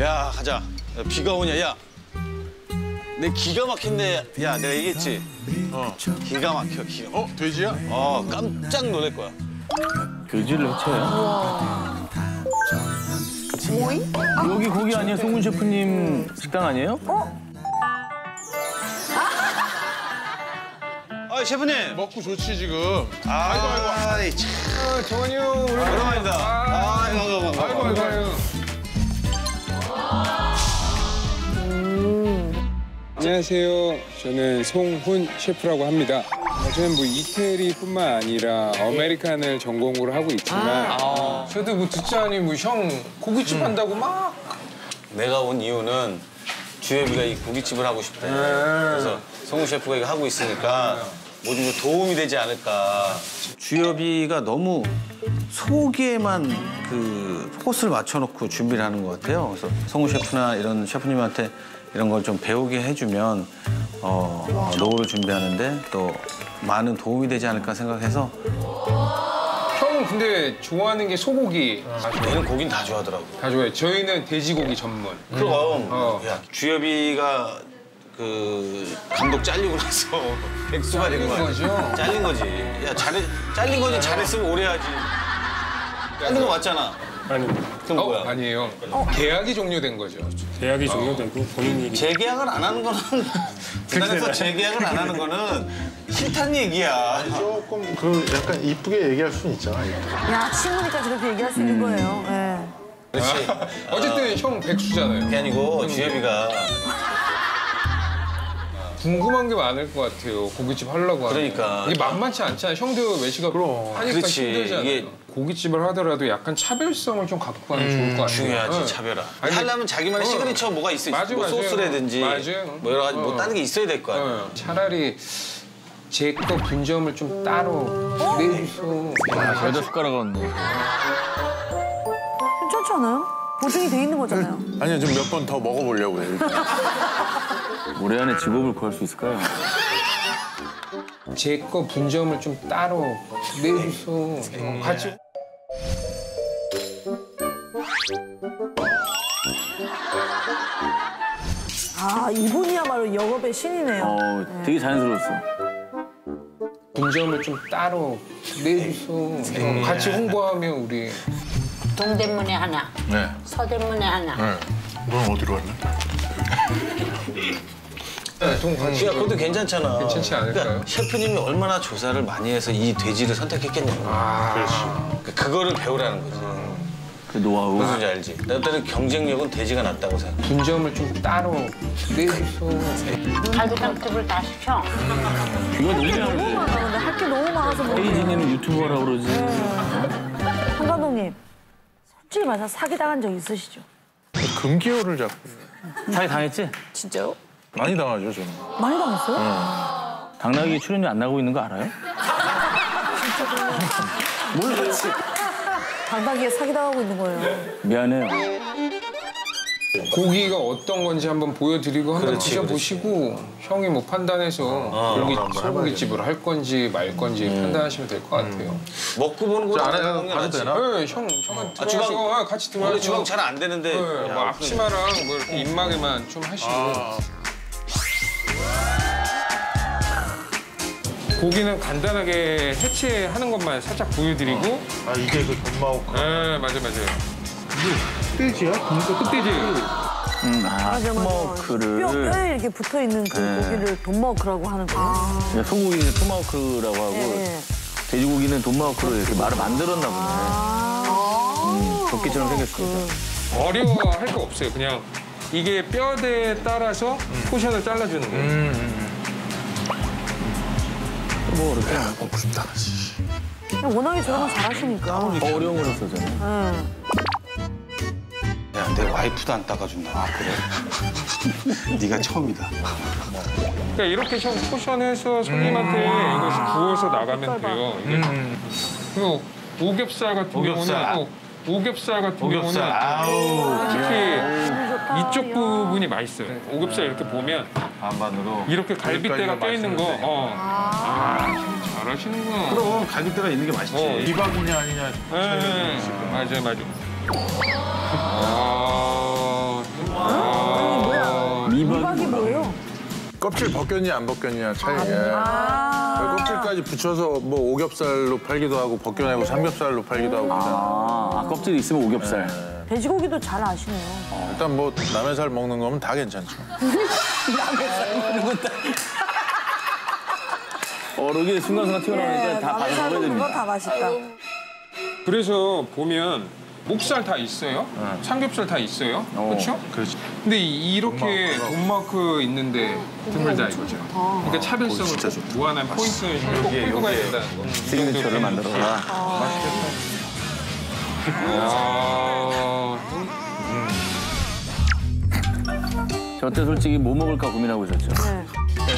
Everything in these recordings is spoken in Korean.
야 가자. 야, 비가 오냐 야. 내 기가 막힌데 야 내가 얘기했지. 어 기가 막혀 기가. 어 돼지야? 어 깜짝 놀랄 거야. 교지를 해쳐요? 모이? 여기 거기 아니에요? 송문 셰프님 식당 아니에요? 아 셰프님. 먹고 좋지 지금. 아, 아이고 아이고. 아이 참 아, 정환이 형 오랜만이다. 아, 아이고 아이고 아이고. 아이고 아이고 안녕하세요. 저는 송훈 셰프라고 합니다. 어, 저는 뭐 이태리뿐만 아니라 아메리칸을 전공으로 하고 있지만 저도 뭐 듣지 않니 뭐 형 고깃집 한다고 막 내가 온 이유는 주엽이가 이 고깃집을 하고 싶대. 그래서 성우 셰프가 이거 하고 있으니까 뭐좀 좀 도움이 되지 않을까. 주엽이가 너무 소고기에만 그 포커스를 맞춰놓고 준비를 하는 것 같아요. 그래서 성우 셰프나 이런 셰프님한테 이런 걸 좀 배우게 해주면 어, 어, 노후를 준비하는데 또 많은 도움이 되지 않을까 생각해서 형은 근데 좋아하는 게 소고기 얘는 고긴 다 좋아하더라고. 다 좋아해. 저희는 돼지고기 전문. 그럼 어. 야, 주엽이가 그 감독 잘리고 나서 백수가 된 거야. 거죠? 잘린 거지. 야 잘해 잘린 거지 잘했으면 오래 하지. 잘린 거 맞잖아. 아니 그럼 어, 뭐야? 아니에요. 계약이 종료된 거죠. 계약이 종료되고 본인이 재계약을 안 하는 거는 구단에서 재계약을 안 하는 거는 싫다는 얘기야. 조금 그 약간 이쁘게 얘기할 수는 있잖아. 야, 친구니까 저렇게 얘기할 수 있는 거예요. 예. 그렇지. 어쨌든 형 백수잖아요. 그게 아니고 주엽이가 궁금한 게 많을 것 같아요. 고깃집 하려고 하면. 그러니까. 이게 만만치 않잖아요. 형도 외식업 하니까 그렇지. 힘들잖아요. 이게- 고깃집을 하더라도 약간 차별성을 좀 갖고 가면 좋을 것 같아요. 중요하지 네. 차별화. 아니, 하려면 자기만의 어. 시그니처 뭐가 있어. 맞아, 뭐 맞아요. 소스라든지 맞아요. 뭐 여러 가지 뭐 어. 다른 게 있어야 될 거 아니야. 어, 차라리 제 거 분점을 좀 따로 내주소. 여자 숟가락 얹는데. 괜찮지 않아요? 보증이 돼 있는 거잖아요. 아니요 좀 몇 번 더 먹어보려고요. 일단. 올해 안에 직업을 구할 수 있을까요? 제 거 분점을 좀 따로 내주소. 같이 아, 이분이야말로 영업의 신이네요. 어, 되게 자연스러웠어. 분점을 좀 따로 내주소. 같이 홍보하면 우리 동대문에 하나, 네. 서대문에 하나. 네. 넌 어디로 왔냐? 동 같이 야, 그것도 괜찮잖아. 괜찮지 않을까요? 그러니까 셰프님이 얼마나 조사를 많이 해서 이 돼지를 선택했겠냐고. 아, 그거를 배우라는 거지. 그 노하우. 무슨 소리인지 알지? 때는 경쟁력은 돼지가 낫다고 생각해. 분점을 좀 따로 내주소. 갈비탕집을 다 시켜. 이거 너무. 많아, 근데 할게 너무 많아서 뭐. 헤이진이는 유튜버라 그러지. 한 감독님, 솔직히 말해서 사기 당한 적 있으시죠? 금기어를 자꾸. 사기 당했지? 진짜요? 많이 당하죠 저는. 많이 당했어요? 당나귀 출연료 안 나고 있는 거 알아요? 당당하게 사기당하고 있는 거예요. 미안해요. 고기가 어떤 건지 한번 보여드리고 한번 그렇지, 드셔보시고 형이 뭐 판단해서 고기 소고기집을 할 건지 말 건지 판단하시면 될 것 같아요. 먹고 보는 거는 안안 해도 하는 게 가도. 되나? 네, 형, 형은 들어가서 주방- 아, 같이 들어가서 주방 잘 안 되는데. 네, 야, 뭐 앞치마랑 뭐 이렇게 입마개만 좀 하시고 고기는 간단하게 해체하는 것만 살짝 보여드리고 아 이게 그 돈마호크. 네, 맞아 맞아요 흑돼지야? 흑돼지 음, 아, 맞아, 맞아. 토마호크를. 뼈, 뼈에 이렇게 붙어 있는 그 네. 고기를 돈머크라고 하는 거예요. 그냥 소고기는 토마호크라고 하고 예, 예. 돼지고기는 돈마호크로 이렇게 말을 만들었나 보네. 아. 도끼처럼 생겼습니다. 어려워할 거 없어요 그냥 이게 뼈대에 따라서 포션을 잘라주는 거예요 뭐 이렇게 먹고 싶다. 워낙에 저런 거 잘하시니까. 어려운 거로 써잖아. 예. 야, 내 와이프도 안 닦아준다. 아, 그래? 네가 처음이다. 그러니까 이렇게 형 포션해서 손님한테 이것을 구워서 나가면 돼요. 이게. 그리고 오겹살 같은 오겹살. 경우는 또 오겹살 같은 오겹살. 경우는 아우. 특히 이쪽 부분이 맛있어요. 그러니까. 오겹살 이렇게 보면 반반으로 이렇게 갈비뼈가 껴있는 거. 어. 아, 아 잘하시는구나. 그럼 갈비뼈가 있는 게 맛있지. 어. 비박이냐 아니냐. 네, 맞아요, 맞아요. 아, 아. 껍질 벗겼냐 안 벗겼냐 차이에 아 그 껍질까지 붙여서 뭐 오겹살로 팔기도 하고 벗겨내고 삼겹살로 팔기도 하고 아, 아 껍질이 있으면 오겹살. 네. 돼지고기도 잘 아시네요. 일단 뭐 남의 살 먹는 거면 다 괜찮죠. 어, 여기 순간순간 튀어나오니까 다 남의 살 먹어야 먹는 됩니다. 거다 맛있다. 그래서 보면 목살 다 있어요. 삼겹살 다 있어요. 그렇죠? 그렇지. 근데 이- 이렇게 돈마크 있는데 드물 다 이거죠. 그러니까 차별성을 무한한 포인트를 꼭 끌고 가야 된다는 거. 시그니처를 만들어라. 아, 저 때 솔직히 뭐 먹을까 고민하고 있었죠. 네.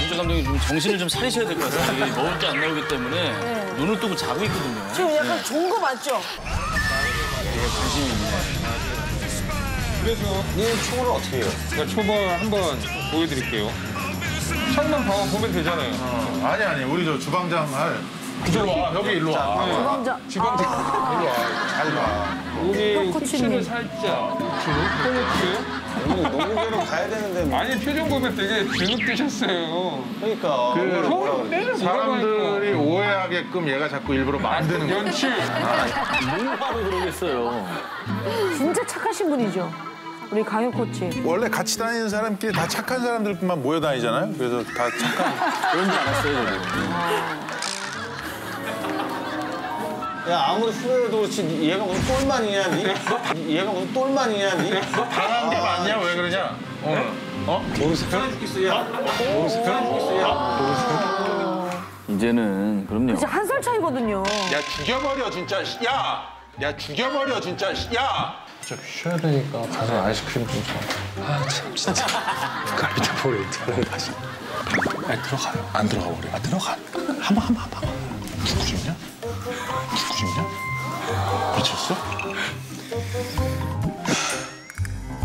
윤재 감독님 좀 정신을 좀 차리셔야 될 것 같아요. 이게 먹을 게 안 나오기 때문에 눈을 뜨고 자고 있거든요. 지금 약간 좋은 거 맞죠? 그래서 이 초를 어떻게 해요? 제가 초벌 한번 보여드릴게요. 창만 봐 보면 되잖아요. 아니 아니 우리 저 주방장 할. 일로 와 여기 일로 와. 주방장. 지방장 일로 와. 잘 봐. 여기 코치님. 후추를 살짝 후추 농구계로 가야 되는데 뭐. 아니 표정 보면 되게 주눅 드셨어요. 그러니까. 형 때는 사람들이 오해하게끔 얘가 자꾸 일부러 만드는 거야. 연출. 뭐하러 그러겠어요. 진짜 착하신 분이죠. 우리 강효 코치. 원래 같이 다니는 사람끼리 다 착한 사람들만 모여 다니잖아요. 그래서 다 착한. 그런 줄 알았어요, 저도. 야 아무리 후회해도 얘가 무슨 똘만이냐 니? 얘가 무슨 똘만이냐 니? 당한 게 맞냐? 왜 그러냐? 어? 어? 모르세요? 편해 죽겠어 야 모르세요? 편해 죽겠어 야 이제는, 그럼요. 진짜 한살 차이거든요. 야 죽여버려 진짜. 야. 야 죽여버려 진짜. 야. 진짜 쉬어야 되니까 가서 아이스크림 좀 사. 아, 참, 진짜. 갈비탕 포레이트는 다시. 아니, 들어가요. 안 들어가, 우리. 아, 들어가. 한 번, 한 번, 한 번. 죽고 싶냐? 죽고 싶냐? 미쳤어?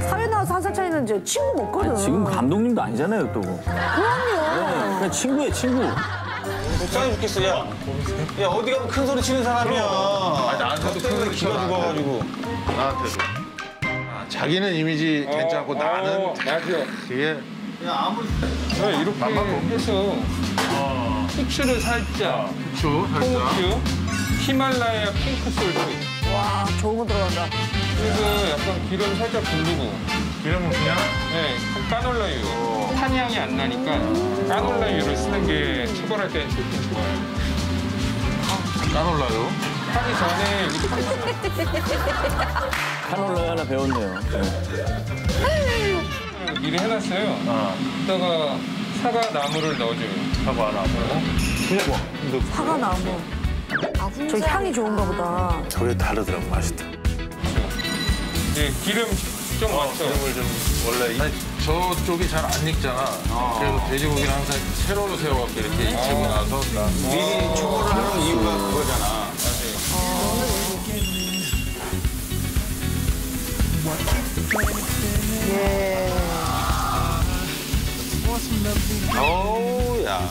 사회 나와서 한 살 차이는 이제 친구 먹거든. 지금 감독님도 아니잖아요, 또. 그럼요. 네, 그냥 친구예요, 친구. 불쌍해 죽겠어 야. 야 어디 가면 큰 소리 치는 사람이야. 아니 나한테도 큰 소리 기가 쳐, 죽어가지고. 나한테도. 아, 자기는 이미지 괜찮고 어, 나는 어, 맞아요. 되게 야 아무리 네, 이렇게 해서 후추를 살짝 후추 살짝. 히말라야 핑크 솔트 와, 좋은 거 들어간다. 그래서 약간 기름 살짝 두르고 기름은 그냥 네, 까놀라유 탄향이 안 나니까 까놀라유를 쓰는 게 초벌할 때는 좋긴 좋아요 까놀라요. 하기 전에 이거 카놀라 하나 배웠네요. 네. 미리 해놨어요 이따가 사과 나무를 넣어줘요 사과 먹고. 사과 나무. 저 향이 좋은가 보다. 저게 다르더라고 맛있다. 이제 기름 좀 많죠 기름을 좀 원래 이- 아니, 저쪽이 잘 안 익잖아. 그래서 돼지고기를 항상 세로로 세워갖고 이렇게 익히고 나서 나 미리 초벌을 하는 이유가 그거잖아. 예. 어우 야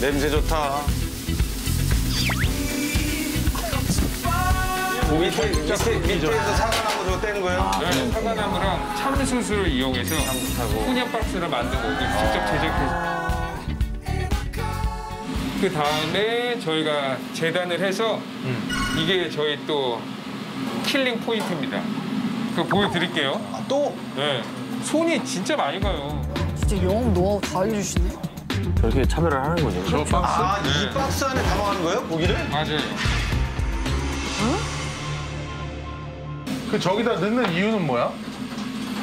냄새 좋다. 밑에 밑에 밑에서 사과나무 저거 뗀 거예요? 네, 사과나무랑 참숯을 이용해서 훈연 박스를 만든 거고 직접 제작해서 그 다음에 저희가 재단을 해서 이게 저희 또 killing point입니다. 그거 보여드릴게요. 아, 또 네. 손이 진짜 많이 가요. 진짜 영업 노하우 다 알려주시네. 저렇게 차별을 하는 거죠. 저 박스 아, 이 박스 안에 담아가는 거예요? 고기를? 맞아요. 그 저기다 넣는 이유는 뭐야?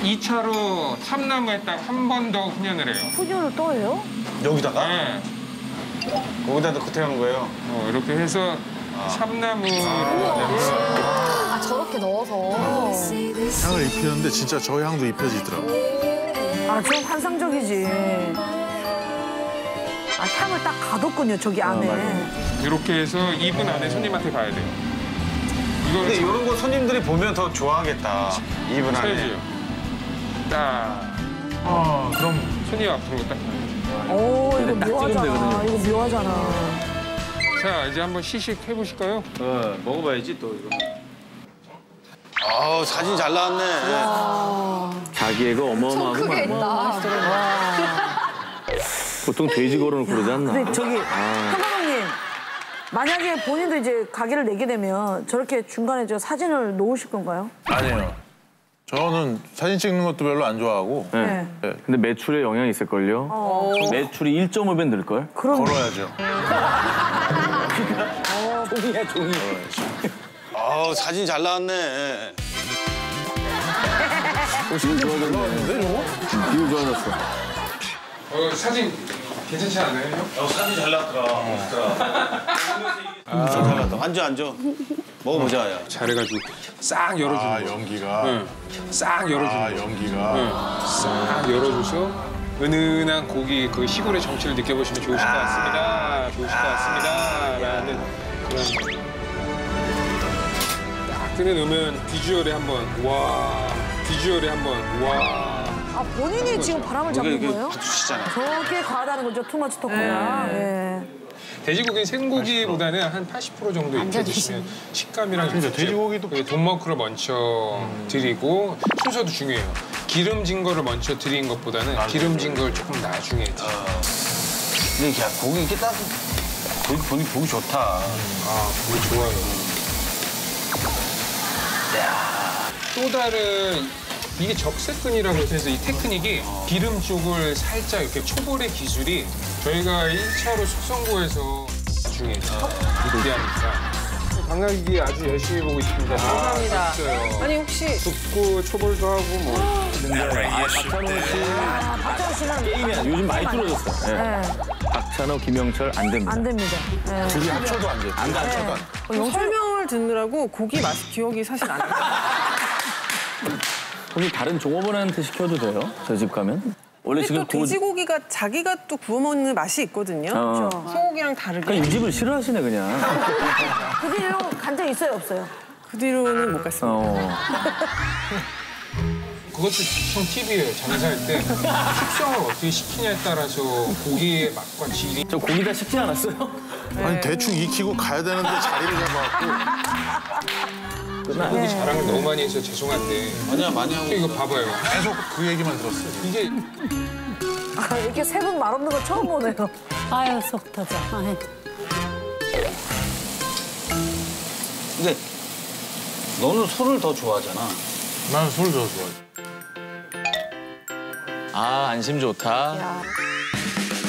2차로 참나무에 딱 한 번 더 훈연을 해요. 푸디오를 또 해요? 여기다가? 네. 거기다 넣고 태우는 거예요? 어, 이렇게 해서 참나무 아 저렇게 넣어서. 향을 입히는데 진짜 저 향도 입혀지더라고. 아, 좀 환상적이지. 아, 향을 딱 가뒀군요, 저기 안에. 이렇게 해서 2분 안에 손님한테 가야 돼요. 근데 이런 거 손님들이 보면 더 좋아하겠다. 이분 안에. 딱 아 그럼 손이 앞으로 딱. 오, 이거 묘하잖아. 이거 묘하잖아. 자 이제 한번 시식 해보실까요? 어, 먹어봐야지 또 이거. 아 사진 잘 나왔네. 자기애가 했다. 보통 돼지 걸어놓고 그러지 않나? 근데 저기 한 감독님 만약에 본인도 이제 가게를 내게 되면 저렇게 중간에 저 사진을 놓으실 건가요? 아니에요. 저는 사진 찍는 것도 별로 안 좋아하고 네. 네. 근데 매출에 영향이 있을걸요? 매출이 1.5배 늘걸? 그럼 걸어야죠. 종이야, 종이. 아 사진 잘 나왔네. 기분 좋아졌네. 기분 좋아졌어. 어, 사진 괜찮지 않아요? 형? 어, 사진 잘 나왔더라. 아, 잘 나왔다. 앉아 앉아. 먹어보자 야. 잘해가지고 싹 열어주는 아 거. 연기가. 응. 싹 열어주는 아 거. 연기가. 싹 열어줘서 은은한 고기 그 시골의 정취를 느껴보시면 좋으실 것 같습니다. 좋으실 것 같습니다. 라는 그런 딱 끊어놓으면 비주얼에 한번 와 비주얼에 한번 와 아 본인이 지금 바람을 잡는 거예요? 박수치잖아. 저게 과하다는 거죠 투머치 토크가. 예. 돼지고기는 생고기보다는 한 80% 정도 익혀주시면 식감이랑 진짜 좋죠. 돼지고기도 그 돈머크를 먼저 드리고 순서도 중요해요. 기름진 거를 먼저 드린 것보다는 기름진 걸 조금 나중에 드려요. 근데 야 고기 이렇게 딱 고기 보니 보기 좋다. 아, 그거 좋아요. 또 다른 이게 적세근이라고 해서 이 테크닉이 기름 쪽을 살짝 이렇게 초벌의 기술이 저희가 1차로 숙성고에서 나중에 기대하니까 방학기 아주 열심히 보고 있습니다. 감사합니다. 아니 혹시 굽고 초벌도 하고 뭐아 박찬호 씨는 게임이 아니라 요즘 많이 줄어졌어. 요 예, 박찬호, 김영철 안 됩니다. 안 됩니다. 예. 둘이 합쳐도 안 돼. 안 돼. 합쳐도 안 돼. 어, 영 설명을 듣느라고 고기 맛 기억이 사실 안 나요. 혹시 다른 종업원한테 시켜도 돼요? 저 집 가면? 원래 근데 지금 또 도... 돼지고기가 자기가 또 구워 먹는 맛이 있거든요. 어. 소고기랑 다르게. 그러니까 이 집을 싫어하시네 그냥. 그 뒤로 간 적 있어요 없어요? 그 뒤로는 못 갔습니다. 어. 그것도 형 팁이에요. 장사할 때 숙성을 어떻게 시키냐에 따라서 고기의 맛과 질이 저 고기 다 식지 않았어요? 아니 대충 익히고 가야 되는데 자리를 잡아갖고 고기 자랑을 너무 많이 해서 죄송한데 아니야 많이 하고. 이거 봐봐요. 계속 그 얘기만 들었어요. 이게 아, 이렇게 세 분 말 없는 거 처음 보네요. 아유 속 터져. 아유. 근데 너는 소를 더 좋아하잖아. 나는 술더 좋아해. 아 안심 좋다.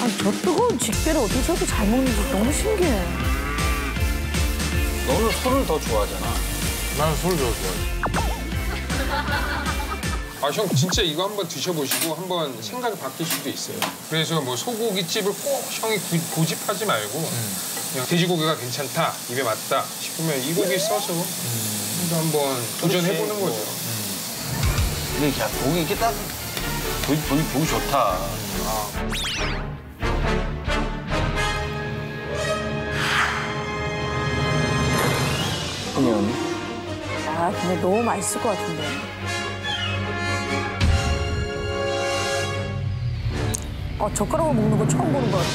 아니 저 뜨거운 직배를 어떻게 저렇게 잘 먹는지 너무 신기해. 너는 소를 더 좋아하잖아. 나는 술더 좋아해. 아 형 진짜 이거 한번 드셔보시고 한번 생각이 바뀔 수도 있어요. 그래서 뭐 소고기집을 꼭 형이 구- 고집하지 말고 그냥 돼지고기가 괜찮다 입에 맞다 싶으면 이 고기 써서 또 한번 도전해보는 거죠. 근데 야 고기 이렇게 딱 보기 보기, 보기 좋다. 그러면 아 근데 너무 맛있을 것 같은데. 어 젓가락으로 먹는 거 처음 보는 것 같아.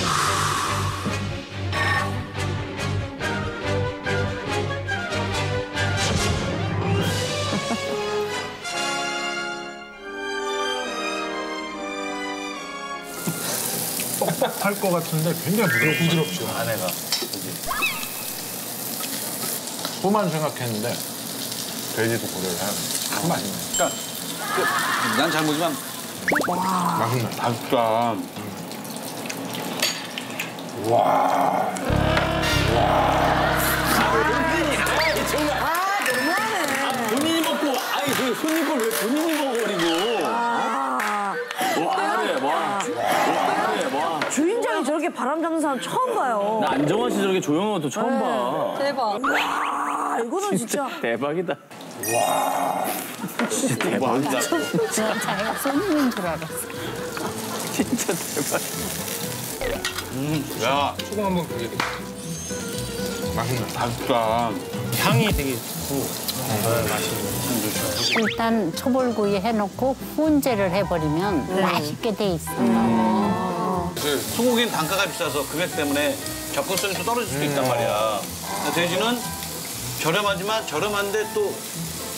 할것 같은데 굉장히 부드럽고 부드럽죠. 아내가. 소만 생각했는데 돼지도 고려를 해야 돼. 참 맛있네. 그러니까 난 잘 모르지만 맛있네. 맛있다. 본인이 먹고 아니 그 손님 걸왜 본인이 먹어버리고? 아와 그래 와. 와 그래 와. 주인장이 저렇게 바람 잡는 사람 처음 봐요. 나 안정환 씨 저렇게 조용한 것도 처음 봐. 대박. 아 이거는 진짜. 대박이다. 와. 진짜 대박이다. 자기가 손님인 줄 알았어. 진짜 대박. 야 소금 한번 보여드릴게요. 맛있네. 맛있다. 향이 되게 일단 초벌구이 해놓고 훈제를 해버리면 맛있게 돼 있어. 소고기는 단가가 비싸서 금액 때문에 접근성이 또 떨어질 수도 있단 말이야. 돼지는 저렴하지만 저렴한데 또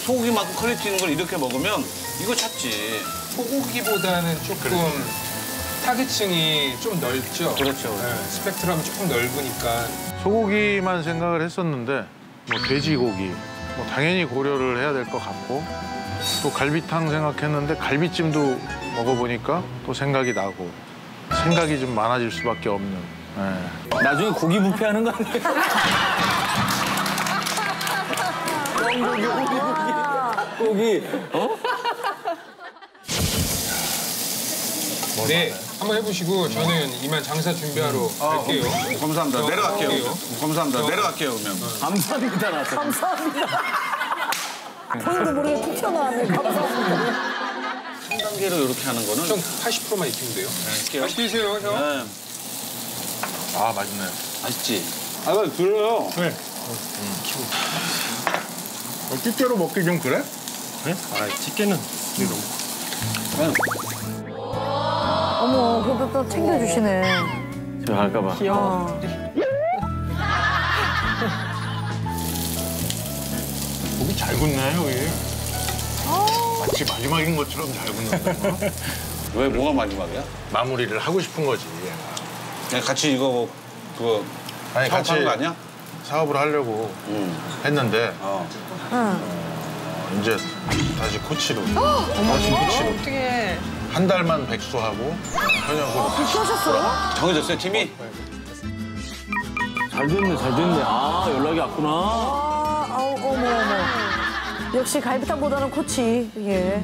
소고기만큼 quality 있는 걸 이렇게 먹으면 이거 찾지. 소고기보다는 조금 타겟층이 좀 넓죠. 그렇죠. 네, 스펙트럼이 조금 넓으니까 소고기만 생각을 했었는데 뭐 돼지고기 뭐 당연히 고려를 해야 될 것 같고 또 갈비탕 생각했는데 갈비찜도 먹어보니까 또 생각이 나고 생각이 좀 많아질 수밖에 없는 예. 나중에 고기 뷔페하는 거 아니에요? 고기, 고기, 고기. 고기, 어? 네 한번 해보시고 저는 이만 장사 준비하러 갈게요. 감사합니다. 저 내려갈게요. 갈게요. 감사합니다. 저- 내려갈게요 그러면. 감사합니다, 나서. 감사합니다. 본인도 모르게 툭 튀어나왔네. 감사합니다. 3단계로 이렇게 하는 거는 형 80%만 익히면 돼요. 맛있게 드세요 형. 네, 아 맛있네 맛있지. 아, 그래요. 찌개로 먹기 좀 그래? 그래? 아, 집게는 어머, 그래도 또 챙겨주시네. 제가 갈까봐. 어. 고기 잘 굽네 여기 마치 마지막인 것처럼 잘 굽는다 왜 뭐가 마지막이야? 마무리를 하고 싶은 거지 그냥 같이 이거 뭐 그거 아니 같이 사업하는 거 아니야? 사업을 하려고 응. 했는데 어. 응. 이제 다시 코치로 다시 코치로 어떻게 한 달만 백수하고 현역으로 그렇게 하셨어요? 정해졌어요 팀이? 잘 됐네, 잘 됐네. 아, 연락이 왔구나. 아, 아우, 어머, 어머. 역시 갈비탕보다는 코치, 이게.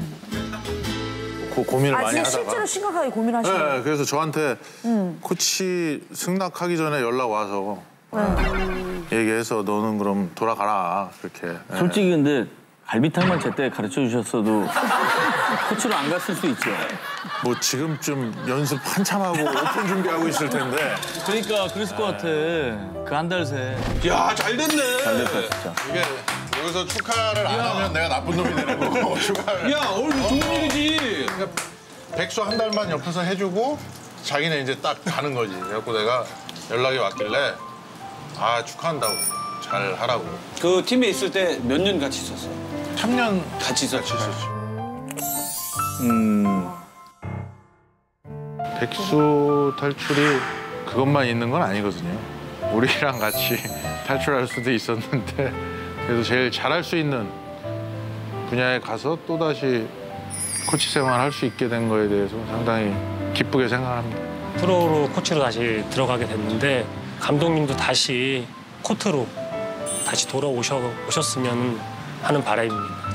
고, 고민을 아, 많이 하다가 실제로 심각하게 고민하시네. 네, 그래서 저한테 코치 승낙하기 전에 연락 와서 얘기해서 너는 그럼 돌아가라 그렇게 네. 솔직히 근데 갈비탕만 제때 가르쳐 주셨어도 코치로 안 갔을 수 있죠. 뭐 지금쯤 연습 한참 하고 오픈 준비하고 있을 텐데 그러니까 그랬을 것 같아. 그 한 달 새. 야 잘 됐네. 잘 됐다, 진짜. 이게 여기서 축하를 안 하면 내가 나쁜 놈이 되는 거고 축하를 야 오늘 좋은 일이지. 백수 한 달만 옆에서 해주고 자기는 이제 딱 가는 거지 그래갖고 내가 연락이 왔길래 아 축하한다고 잘 하라고 그 팀에 있을 때 몇 년 같이 있었어? 3년 같이 있었지. 음. 백수 탈출이 그것만 있는 건 아니거든요. 우리랑 같이 탈출할 수도 있었는데 그래도 제일 잘할 수 있는 분야에 가서 또다시 코치 생활 할 수 있게 된 거에 대해서 상당히 기쁘게 생각합니다. 프로로 코치로 다시 들어가게 됐는데 감독님도 다시 코트로 다시 돌아오셨으면 하는 바람입니다.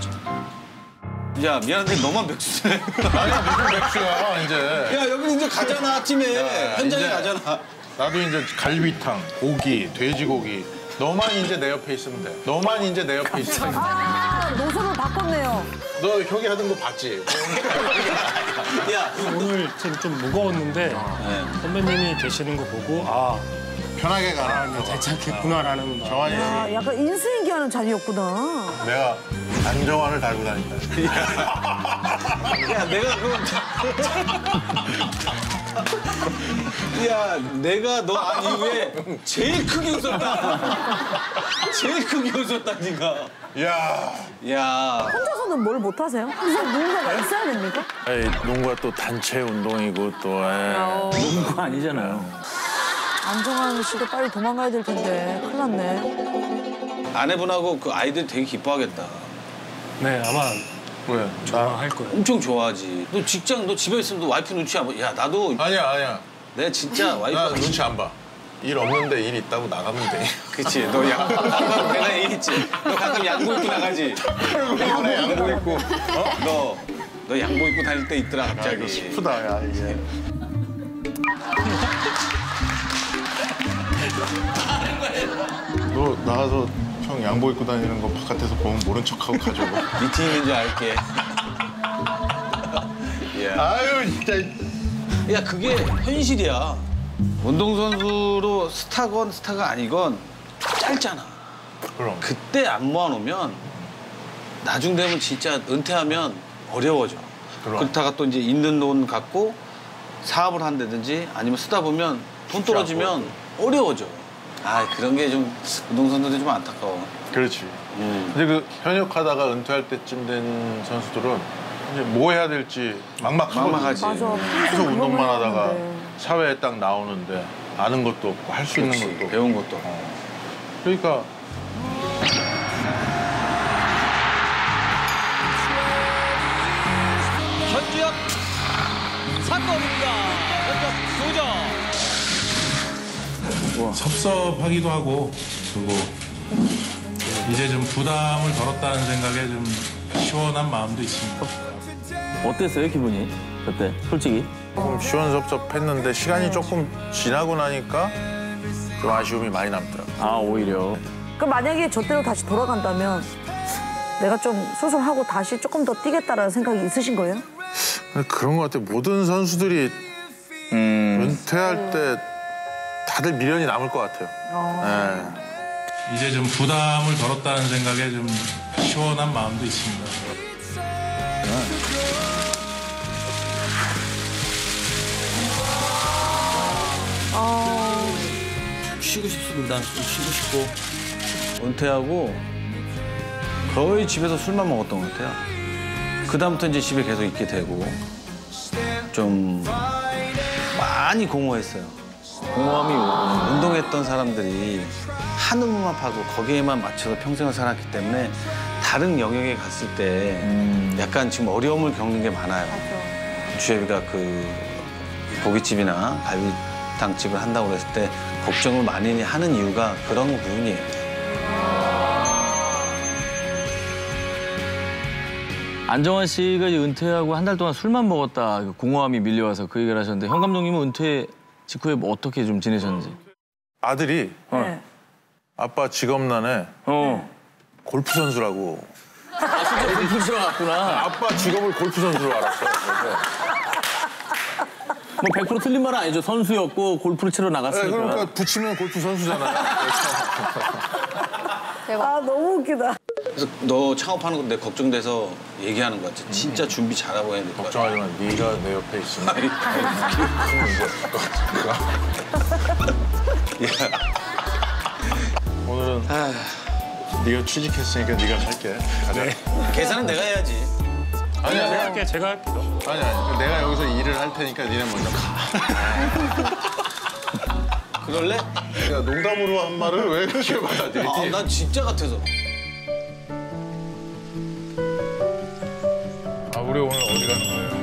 야 미안한데 너만 백수네. 아니 무슨 백수야 이제. 야 여기 이제 가잖아 팀에 야, 현장에 이제- 가잖아. 나도 이제 갈비탕, 고기, 돼지고기 너만 이제 내 옆에 있으면 돼. 너만 이제 내 옆에 있으면 돼. 아, 노선을 바꿨네요. 너 혁이 하던 거 봤지? 야 오늘 좀, 좀 무거웠는데 선배님이 계시는 거 보고 아 편하게 가라. 괜찮겠구나라는 정환이 아, 약간 인수인계하는 자리였구나. 내가 안정환을 달고 다닌다. 야 내가 그럼 야 내가 너안 이후에 제일 크게 웃었다. 제일 크게 웃었다 네가. 야, 야 혼자서는 뭘 못하세요? 항상 누군가가 있어야 됩니까? 에이, 농구가 또 단체 운동이고 또 에이. 농구 아니잖아요. 안정환 씨도 빨리 도망가야 될 텐데. 큰일 났네. 아내분하고 그 아이들 되게 기뻐하겠다. 네 아마 왜? 좋아할 거예요. 엄청 좋아하지. 너 직장 너 집에 있으면 너 와이프 눈치 안 봐. 야 나도 아니야, 아니야. 내가 진짜 와이프 나 눈치 안 봐. 일 없는데 일 있다고 나가면 돼. 그치 너 양, 가끔 내가 얘기했지 너 가끔 양보 입고 나가지 이번에 양보 입고. 너, 너 양보 입고 다닐 때 있더라 갑자기 슬프다, 야, 이게. 너 나가서 형 양보 입고 다니는 거 바깥에서 보면 모른 척하고 가져고. 미팅인 줄 알게 야. 아유, 진짜. 야 그게 현실이야 운동선수로 스타건 스타가 아니건 짧잖아 그럼. 그때 안 모아놓으면 나중 되면 진짜 은퇴하면 어려워져 그럼. 그렇다가 또 이제 있는 돈 갖고 사업을 한다든지 아니면 쓰다 보면 돈 떨어지면 어려워져 아 그런 게 좀 운동선수들이 좀 안타까워 그렇지. 음. 근데 그 현역하다가 은퇴할 때쯤 된 선수들은 이제 뭐 해야 될지 막막하거든요. 막막하지. 맞아. 계속 운동만 하다가 하는데. 사회에 딱 나오는데 아는 것도 없고 할 수 있는 것도 없고. 배운 것도 없고. 그러니까 도전. 섭섭하기도 하고 그리고 이제 좀 부담을 덜었다는 생각에 좀 시원한 마음도 있습니다. 어땠어요 기분이 그때 솔직히? 조금 시원섭섭했는데 시간이 조금 지나고 나니까 좀 아쉬움이 많이 남더라고요. 아 오히려 그럼 만약에 저때로 다시 돌아간다면 내가 좀 수술하고 다시 조금 더 뛰겠다라는 생각이 있으신 거예요? 그런 것 같아요. 모든 선수들이 은퇴할 때 다들 미련이 남을 것 같아요. 네. 이제 좀 부담을 덜었다는 생각에 좀 시원한 마음도 있습니다. 쉬고 싶습니다. 좀 쉬고 싶고. 은퇴하고 거의 집에서 술만 먹었던 것 같아요. 그 다음부터 이제 집에 계속 있게 되고 좀 많이 공허했어요. 공허함이 오는 운동했던 사람들이 한 음악 하고 거기에만 맞춰서 평생을 살았기 때문에 다른 영역에 갔을 때 약간 지금 어려움을 겪는 게 많아요. 주혜비가 그 고깃집이나 갈비탕집을 한다고 그랬을 때 걱정을 많이 하는 이유가 그런 부분이에요. 안정환 씨가 이제 은퇴하고 한 달 동안 술만 먹었다 그 공허함이 밀려와서 그 얘기를 하셨는데 현 감독님은 은퇴 직후에 뭐 어떻게 좀 지내셨는지 아들이 네. 아빠 직업란에 어. 골프 선수라고 아 진짜 골프 치러 갔구나 아빠 직업을 골프 선수로 알았어요. 그래서 뭐100% 틀린 말은 아니죠 선수였고 골프를 치러 네, 나갔으니까 그러니까 붙이면 골프 선수잖아요. 아 너무 웃기다. 그래서 너 창업하는 거내 걱정돼서 얘기하는 거야. 진짜 준비 잘하고 해야 될 거야. 걱정하지 마. 네가 내 옆에 있으면 오늘은 네가 취직했으니까 네가 살게. 가자. 계산은 내가 해야지. 아니야, 제가 할게요. 제가 할게요. 아니 아니. 내가 여기서 일을 할 테니까 니네 먼저 가. 그럴래? 야, 농담으로 한 말을 왜 그렇게 받아들이지? 아, 난 진짜 같아서. 우리 오늘 어디 가는 거예요?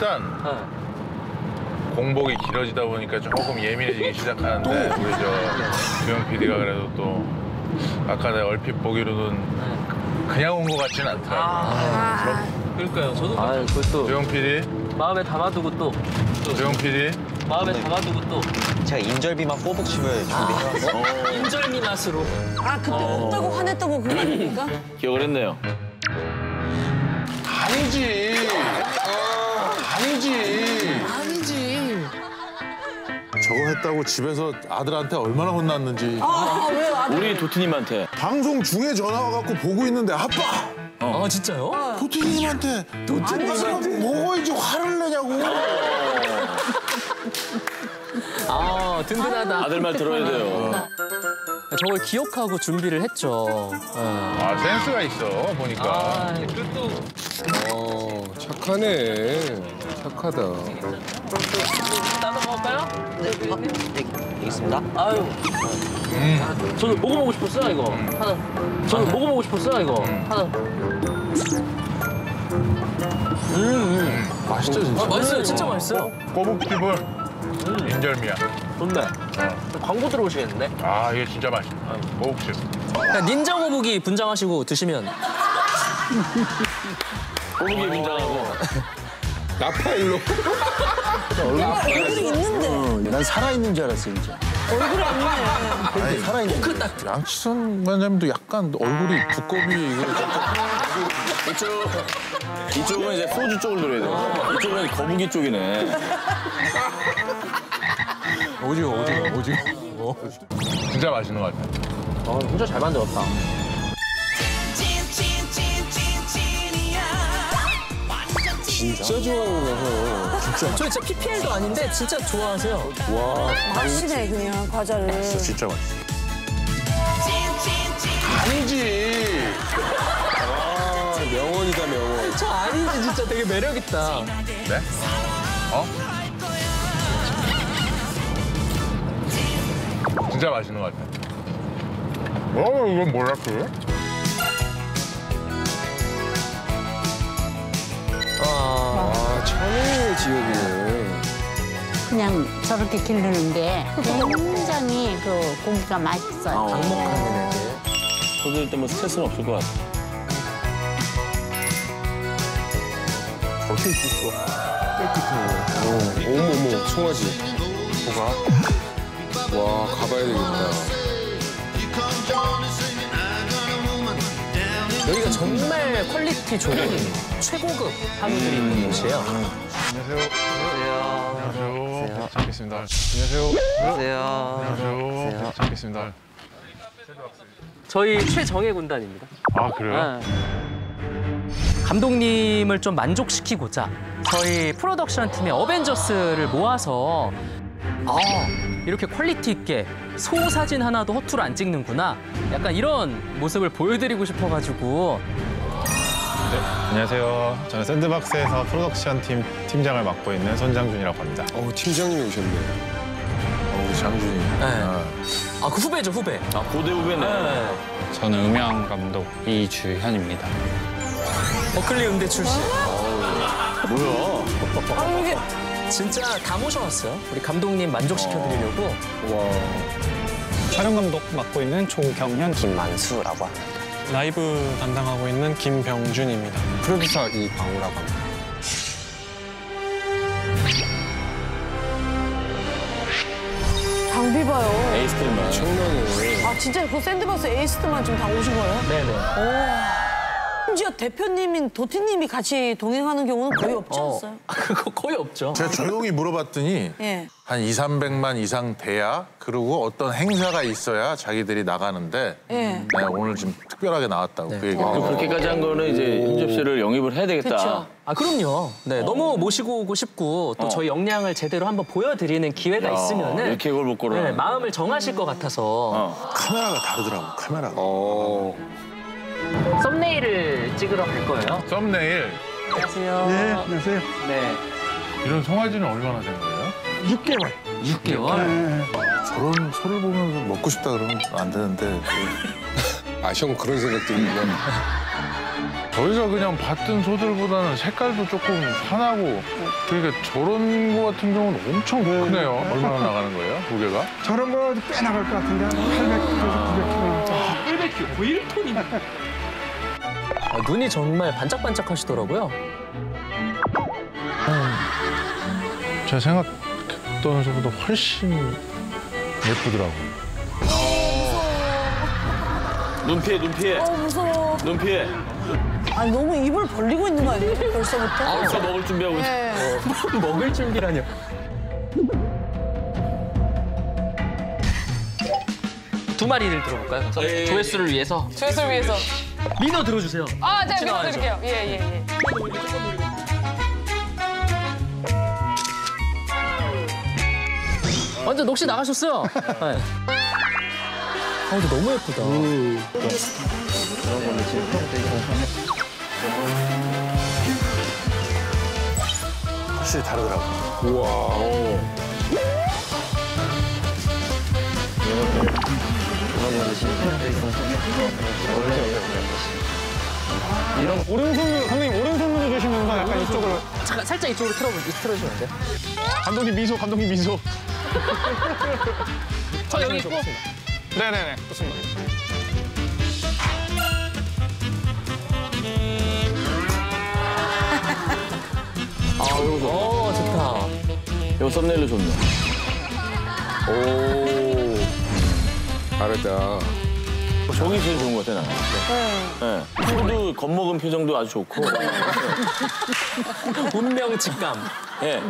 일단 공복이 길어지다 보니까 조금 예민해지기 시작하는데 우리 저 주영 PD가 그래도 또 아까 내가 얼핏 보기로는 그냥 온 것 같지는 않더라고. 그러니까요. 저도 아 그것도 주영 PD, 마음에 담아두고 또 주영 PD. 마음에 담아두고 또 제가 인절미만 꼬북심을 준비해왔어요. 인절미 맛으로. 아 그때 없다고 화냈다고 그거 아닙니까? 기억을 했네요 아니지. 아니지. 아니지. 저거 했다고 집에서 아들한테 얼마나 혼났는지. 아 왜요? 아, 우리 도트님한테 방송 중에 전화 와갖고 보고 있는데 아빠 아 진짜요? 도티님한테 도티님한테 먹어야지 화를 내냐고. 아 든든하다. 아들 말 들어야 돼요 저걸 기억하고 준비를 했죠. 예. 아 센스가 있어 보니까. 아, 그것도 어, 착하네. 착하다. 나도 먹을까요? 네, 알겠습니다. 아유. 저도 먹어보고 싶었어요 이거. 하나. 저도 먹어보고 싶었어요 이거. 하나. 맛있죠 진짜. 아 맛있어요. 진짜 맛있어요. 꼬북집을 반절미야. 좋네. 광고 들어오시겠는데? 아 이게 진짜 맛있다. 먹어보세요. 그냥 닌자 거북이 분장하시고 드시면 거북이 분장하고. 라파엘로. 얼굴이 있는데. 난 살아있는 줄 알았어, 진짜. 얼굴이 없네. 아니, 살아있는 양치선 관장님도 약간 얼굴이 두꺼비 이거 이쪽, 이쪽은 이제 소주 쪽을 노려야 돼. 이쪽은 거북이 쪽이네. 오징어 오징어 오징어. 어. 진짜 맛있는 것 같아. 어, 진짜 잘 만들었다. 진짜 좋아하는구나. 저 진짜 PPL도 아닌데 진짜 좋아하세요. 마시네, 그냥, 과자를. 진짜 맛있어. 아니지. 아, 명언이다, 명언. 저 아니지 진짜 되게 매력 있다. 네? 어? 진짜 맛있는 것 같아. 어 이건 그래? 아, 천혜의 지역이네. 그냥 저렇게 기르는 게 굉장히 그 고기가 맛있어요. 강목하는 애들. 소들 때문에 스트레스는 없을 것 같아. 저렇게 있었어. 깨끗한 거. 어, 어머, 어머, 송아지. 뭐가? 와, 가봐야 되겠다. 여기가 정말 퀄리티 좋은 최고급 한우들이 있는 곳이에요. 안녕하세요. 안녕하세요. 뵙겠습니다. 안녕하세요. 안녕하세요. 안녕하세요. 뵙겠습니다. 저희 최정예 군단입니다. 아 그래요? 네. 감독님을 좀 만족시키고자 저희 프로덕션 팀의 어벤져스를 모아서 아 이렇게 quality 있게 소 사진 하나도 허투루 안 찍는구나 약간 이런 모습을 보여드리고 싶어가지고 안녕하세요. 저는 샌드박스에서 프로덕션 팀 팀장을 맡고 있는 손장준이라고 합니다. 어, 팀장님이 오셨네. 어, 장준이. 아그 후배죠 후배 아, 고대 후배네. 네. 저는 음향 감독 이주현입니다. 버클리 음대 출신 뭐야? 아, 이게. 진짜 다 모셔왔어요 우리 감독님 만족시켜드리려고 와. 촬영 감독 맡고 있는 조경현 김만수라고 합니다. 라이브 담당하고 있는 김병준입니다. 프로듀서 이광우라고 합니다. 장비 봐요. 에이스트만. 청년을. 아, 진짜 그 샌드박스 에이스트만 지금 다 오신 거예요? 네네 심지어 대표님인 도티님이 같이 동행하는 경우는 거의 없지 않았어요? 그거 거의 없죠 제가 조용히 물어봤더니 예. 한 2, 300만 이상 돼야 그리고 어떤 행사가 있어야 자기들이 나가는데 예. 네, 오늘 지금 특별하게 나왔다고 그 얘기를 또 해요. 그렇게까지 한 거는 이제 현접 씨를 영입을 해야 되겠다. 그쵸. 아 그럼요. 네 너무 모시고 오고 싶고 또 저희 역량을 제대로 한번 보여드리는 기회가 있으면은 이렇게 이걸 못 걸어. 네, 마음을 정하실 것 같아서 카메라가 다르더라고 카메라가. 어. 썸네일을 찍으러 갈 거예요. 썸네일 안녕하세요. 네, 안녕하세요. 네. 이런 송아지는 얼마나 된 거예요? 6개월. 6개월. 저런 소를 보면서 먹고 싶다 그러면 안 되는데 아, 형 그런 생각들이 있구나. 저희가 그냥 봤던 소들보다는 색깔도 조금 환하고 그러니까 저런 거 같은 경우는 엄청 크네요. 얼마나 나가는 거예요? 무게가? 저런 거 꽤 나갈 것 같은데 한 800kg에서 900kg. 100kg, 거의 1톤이네. 아, 눈이 정말 반짝반짝 하시더라고요. 제가 생각했던 소보다 훨씬 예쁘더라고요. 눈 피해, 눈 피해. 어, 무서워. 눈 피해. 아니, 너무 입을 벌리고 있는 거 아니에요? 벌써부터? 아, 벌써 먹을 준비하고 있어. 네. 먹을 준비라뇨. 두 마리를 들어볼까요? 예, 예, 조회수를 위해서. 조회수를 위해서. 민호 들어주세요. 아, 네, 지나가야죠. 믿어드릴게요. 예, 예, 예. 완전 넋이 나가셨어요. 네. 아, 근데 너무 예쁘다. 확실히 다르더라고. 오른손으로, 감독님 오른손으로 주시면서 약간 이쪽으로. 잠깐 살짝 이쪽으로 틀어 틀어주시면 안 돼요? 감독님 미소, 감독님 미소. 저 여기 있고. 네네네. 좋습니다. 아, 이거 좋다. 어, 좋다. 이거 썸네일로 좋네. 오. 다르다. 저기 제일 좋은 것 같아, 나는. 네. 프로도 겁먹은 표정도 아주 좋고. 운명 직감. 예.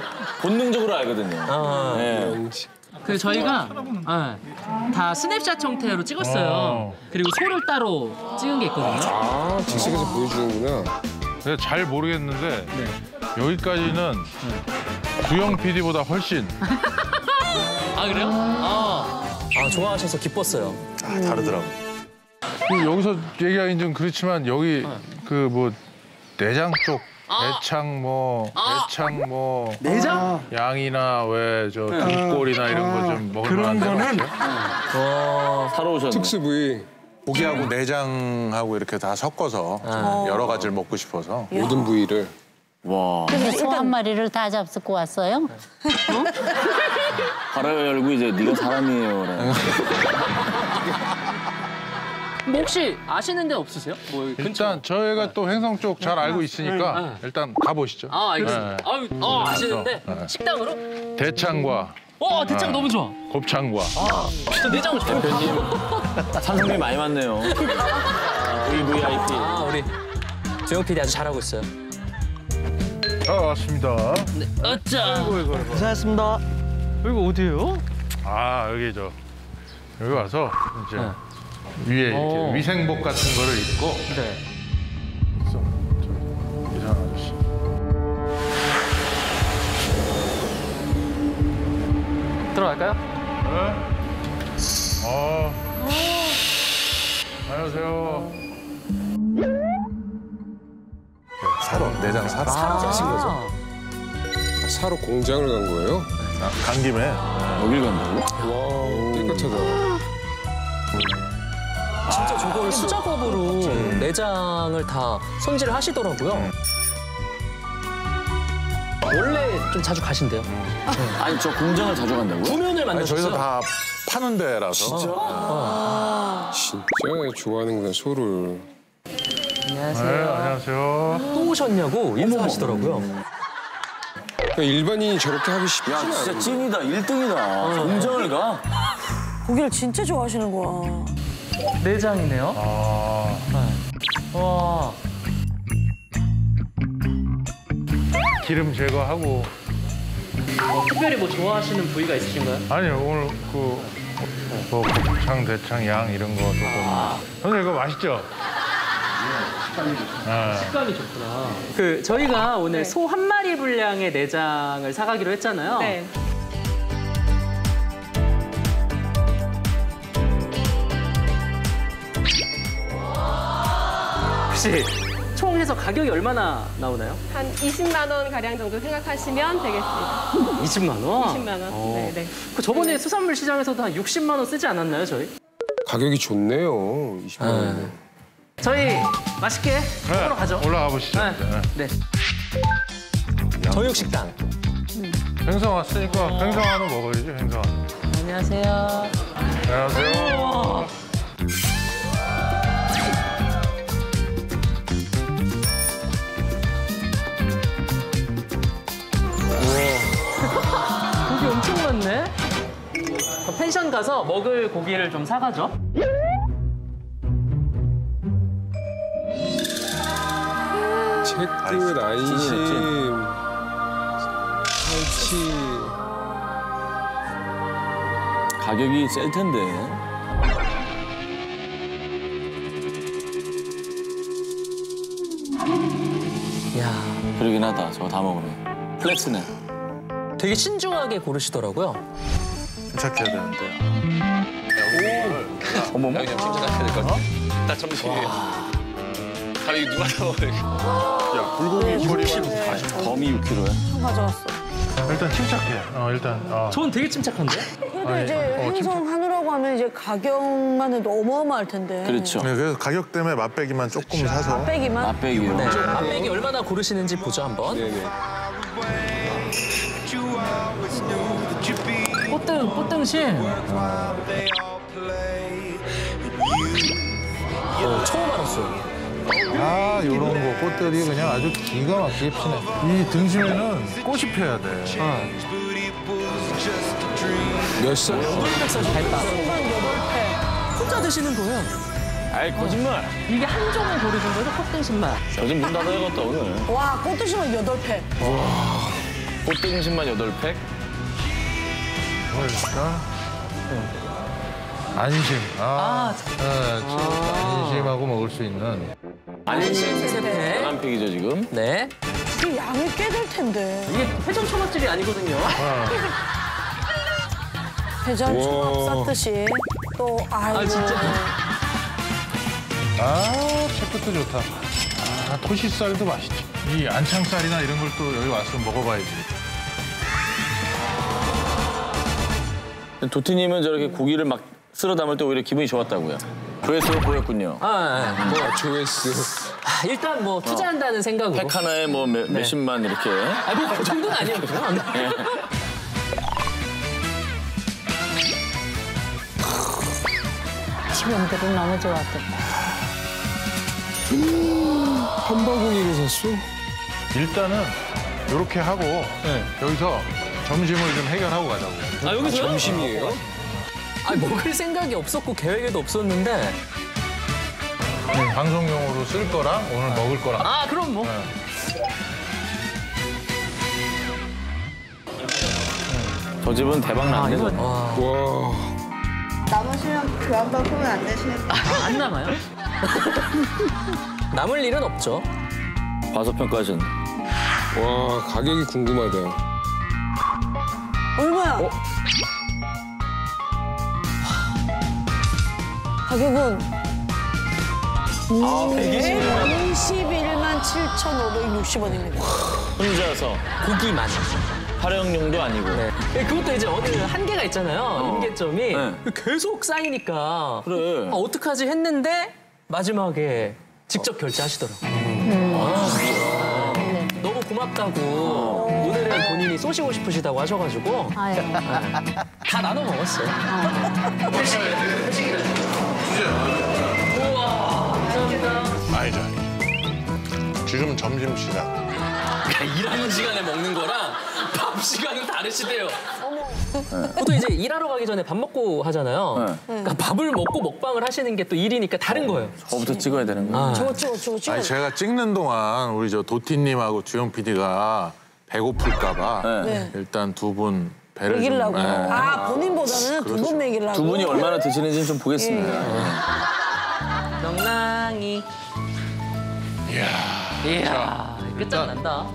본능적으로 알거든요. 아. 예. 그 저희가 예, 다 스냅샷 형태로 찍었어요. 어. 그리고 소를 따로 찍은 게 있거든요. 아, 즉석에서 보여주는구나. 내가 잘 모르겠는데 여기까지는 구영 PD보다 훨씬 아 그래요? 아, 아 좋아하셔서 기뻤어요. 아, 다르더라고. 여기서 얘기하긴 좀 그렇지만 여기 그뭐 내장 쪽 대창 뭐 대창 뭐 내장? 양이나 왜 저 등골이나 이런 거 좀 먹을 그런 거는? 와, 살아오셨네. 특수 부위. 고기하고 내장하고 이렇게 다 섞어서 여러 가지를 먹고 싶어서 모든 부위를. 와. 근데 소한 마리를 다 잡수고 왔어요? 가라 열고 이제 네가 사람이에요. 그래. 뭐 혹시 아시는 데 없으세요? 뭐 근처? 일단 저희가 또 행성 쪽 잘 알고 있으니까 일단 가보시죠. 아 알겠습니다. 네. 아유, 어 아시는데 네. 식당으로? 대창과 어 대창 네. 너무 좋아. 곱창과 저 내장을 좋아. 대표님, 산성이 많이 많네요. VVIP. 아 우리 조영 PD 아주 잘하고 있어요. 아 왔습니다. 어짜. 고생하셨습니다. 여기 어디예요? 아 여기 저 여기 와서 이제 네. 위에 이렇게 오. 위생복 같은 거를 입고 네. 이상한 아저씨. 들어갈까요? 네. 어. 안녕하세요. 사로 내장 사로. 하신 거죠? 사로 공장을 간 거예요? 간 김에 여길 간다고? 와, 깨끗하다. 진짜 저걸 수작업으로 내장을 다 손질을 하시더라고요. 원래 좀 자주 가신대요. 아니, 저 공장을 자주 간다고요? 구면을 아니, 만나셨어요. 저희도 다 파는 데라서. 진짜 좋아하는구나, 소를. 네, 안녕하세요. 또 오셨냐고 인사하시더라고요. 그러니까 일반인이 저렇게 하기 쉽지 야, 않아. 진짜 찐이다. 1등이다. 공장을 가? 고기를 진짜 좋아하시는 거야. 내장이네요. 아, 와. 기름 제거하고 어, 특별히 뭐 좋아하시는 부위가 있으신가요? 아니요 오늘 그 뭐 곱창, 대창, 양 이런 거 조금. 선생님 이거 맛있죠? 네. 식감이 좋구나. 그 저희가 오늘 소한 마리 분량의 내장을 사가기로 했잖아요. 네. 혹시 총 해서 가격이 얼마나 나오나요? 한 20만 원 가량 정도 생각하시면 되겠습니다. 20만 원? 20만 원. 어. 네, 네. 그 저번에 수산물 시장에서도 한 60만 원 쓰지 않았나요, 저희? 가격이 좋네요, 20만 원. 저희 맛있게 먹으러 가죠. 올라가 보시죠. 네. 네. 네. 저육식당. 행성 왔으니까 행성 하나 먹어야죠, 행성. 안녕하세요. 안녕하세요. 고기 엄청 많네. 어, 펜션 가서 먹을 고기를 좀 사가죠. 채끝, 안심, 살치. 가격이 셀 텐데. 야, 그러긴 하다. 저거 다 먹으면. 플렉스네. 되게 신중하게 고르시더라고요. 침착해야 되는데. 어머머. 형님 침착하셔야 될것 같아. 딱 점심. 가위 누가 더 야, 불고기 조림은 범이 6kg야. 가져갔어. 일단 침착해. 어, 일단. 어. 전 되게 침착한데? 그래도 아니, 이제 어, 행성 하느라고 하면 이제 가격만 해도 어마어마할 텐데. 그렇죠. 네, 그래서 가격 때문에 맛배기만 조금 사서. 맛배기만. 맛배기요. 네. 맛배기 얼마나 고르시는지 보죠, 한번. 네네. 꽃 꽃등, 꽃등심. 어, 처음 알았어요. 아, 요런 거 꽃들이 그냥 아주 기가 막히게 피네. 이 등심에는 꽃이 피어야 돼. 몇 살? 848박. 혼자 드시는 거예요. 아이 거짓말. 이게 한 종을 고르신 거죠? 꽃등심만. 요즘 문 닫아야겠다 오늘. 와, 꽃드시면 여덟 팩. 꽃등심만 8팩? 뭘까? 안심. 아, 네, 안심하고 먹을 수 있는. 안심 세 팩. 한 팩이죠 지금. 네. 그 양이 꽤 될 텐데. 이게 회전 초밥집이 아니거든요. 회전 우와. 초밥 쌌듯이 또 아이고. 아, 진짜. 아, 채끝도 좋다. 아, 토시살도 맛있지. 이 안창살이나 이런 걸 또 여기 와서 먹어봐야지. 도티님은 저렇게 고기를 막 쓸어 담을 때 오히려 기분이 좋았다고요. 조회수가 보였군요. 아, 네. 뭐 조회수. 아, 일단 뭐 투자한다는 생각으로. 팩 하나에 뭐 몇, 네. 몇십만 이렇게. 아, 뭐그 정도는 아니었고요. 예. 직원들은 너무 좋았겠다. 한바구니를 샀어? 일단은 이렇게 하고 여기서 점심을 좀 해결하고 가자고. 아, 여기서요? 점심이에요? 아, 먹을 생각이 없었고 계획에도 없었는데. 방송용으로 쓸 거랑 오늘 먹을 거랑. 아, 그럼 뭐. 저 집은 대박 아, 났네. 이거. 저거. 와. 와. 남으시면 교환 받으면 안 되시는 아, 안 남아요? 남을 일은 없죠. 과소평가하셨네. 와, 가격이 궁금하다. 얼마야? 가격은 아, 121만. 21만 7,560원입니다. 혼자서 고기만. 활용용도 아니고. 네, 그것도 이제 어느 한계가 있잖아요. 어. 임계점이 네. 계속 쌓이니까 그래. 아, 어떡하지 했는데 마지막에 직접 결제하시더라고요. 음. 아, 진짜. 너무 고맙다고 노래를 본인이 쏘시고 싶으시다고 하셔가지고 아유. 다 나눠 먹었어요. 우와, 감사합니다. 아니죠, 아니죠. 지금 점심 시간. 일하는 시간에 먹는 거랑 밥 시간은 다르시대요. 보통 이제 일하러 가기 전에 밥 먹고 하잖아요. 네. 그러니까 밥을 먹고 먹방을 하시는 게 또 일이니까 다른 거예요. 저부터 찍어야 되는 거야. 아. 저거 저거 저거 저거. 아니 제가 찍는 동안 우리 저 도티님하고 주영 PD가 배고플까 봐 네. 일단 두 분 배를 먹이려고. 좀. 네. 아, 본인보다는 두 분 먹이려고. 두 분이 얼마나 드시는지 좀 보겠습니다. 예. 명랑이. 이야. 이야, 끝장난다.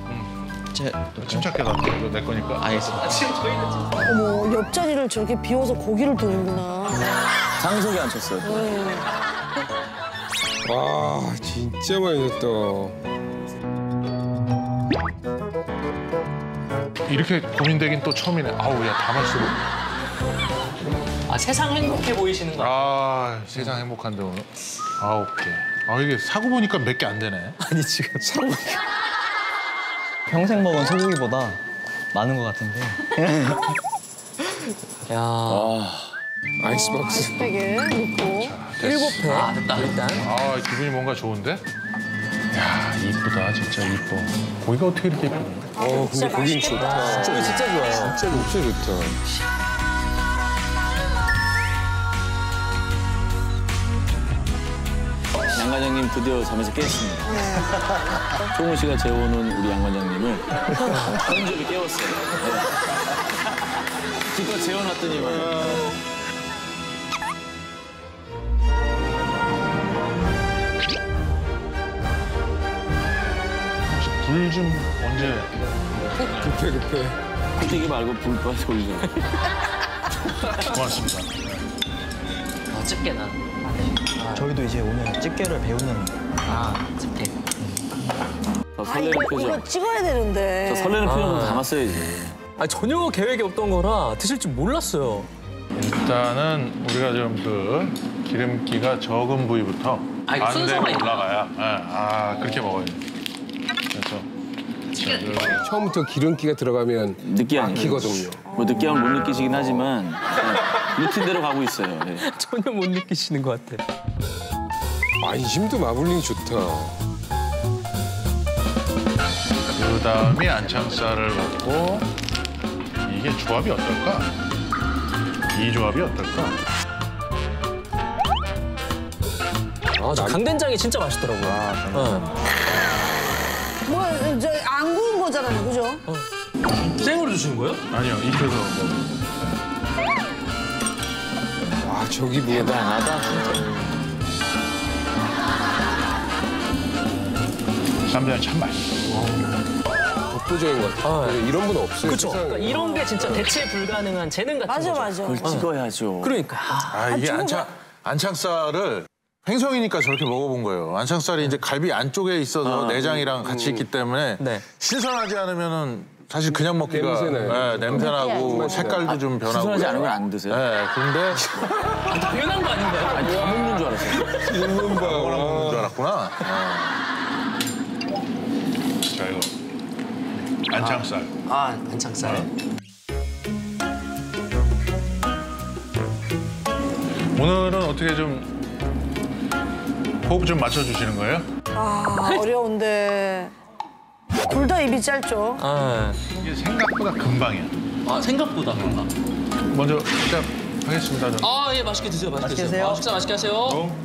침착해 놔. 이거 내 거니까. 알겠습니다. 지금 저희는 어머, 옆자리를 저렇게 비워서 고기를 두는구나. 장석이 안 쳤어요. 네. 와, 진짜 많이 줬다. 이렇게 고민되긴 또 처음이네. 아우, 야, 다말수로. 아, 세상 행복해 보이시는 거. 아, 세상 행복한데, 오늘. 아홉 개. 아, 이게 사고 보니까 몇 개 안 되네. 아니 지금 사고. 평생 먹은 소고기보다 많은 것 같은데. 야. 아이스박스. 팩에 넣고. 일곱 회. 아, 됐다. 일단. 아, 기분이 뭔가 좋은데? 야, 이쁘다. 진짜 이뻐. 고기가 어떻게 이렇게 이쁘냐. 어, 근데 고긴 좋다. 진짜, 진짜 좋아요. 진짜, 진짜 좋다. 양 과장님 드디어 잠에서 깼습니다. 총훈 씨가 재워놓은 우리 양 과장님을 현접이 깨웠어요. 네. 기껏 재워놨더니만. 불 좀 언제. 급해, 급해. 튀기 말고 불 빠져 올려. 고맙습니다. 어, 집게나. 저희도 이제 오늘 집게를 배우는 아, 집게. 저 아, 설레는 이거, 표정. 이거 찍어야 되는데. 저 설레는 표정 아. 담았어야지. 아, 전혀 계획이 없던 거라 드실 줄 몰랐어요. 일단은 우리가 좀 그 기름기가 적은 부위부터 아, 반대로. 올라가야 예, 아 그렇게 먹어야 돼. 그래서 처음부터 기름기가 들어가면 느끼하니 막히거든요. 뭐 느끼함을 못 느끼시긴 하지만 네, 루틴대로 가고 있어요. 네. 전혀 못 느끼시는 것 같아. 안심도 마블링 좋다. 그 다음에 안창살을 먹고 이게 조합이 어떨까? 이 조합이 어떨까? 아, 저 강된장이 진짜 맛있더라고요. 어. 뭐, 저 거잖아요, 그죠? 생으로 주시는 거예요? 아니요, 익혀서 아 저기 뭐야. 대단하다 진짜. 쌈장이 참 맛있어. 독보적인 것 같아. 이런 분 없어요. 그렇죠. 세상에. 그러니까 이런 게 진짜 대체 불가능한 재능 같은 맞아, 거죠. 맞아. 그걸 찍어야죠. 그러니까. 아, 이게 안창, 안창살을 횡성이니까 저렇게 먹어본 거예요. 안창살이 이제 갈비 안쪽에 있어서 내장이랑 같이 있기 때문에 네. 신선하지 않으면은 사실 그냥 먹기가 냄새 나요. 네, 냄새 나고 색깔도 좀 변하고. 신선하지 않은 건안 드세요? 네, 근데 아, 당연한 거 아닌가요? 아니 다 먹는 줄 알았어요. 먹는 거. 먹는 먹는 줄 알았구나. 자 이거 안창살. 아, 안창살. 오늘은 어떻게 좀 호흡 좀 맞춰주시는 거예요? 아, 어려운데. 둘 다 입이 짧죠. 아, 이게 생각보다 금방이야. 아 생각보다 그런가? 먼저 시작하겠습니다. 저는. 아, 예, 맛있게 드세요. 맛있게, 맛있게 드세요. 드세요. 아, 식사 맛있게 하세요. 어?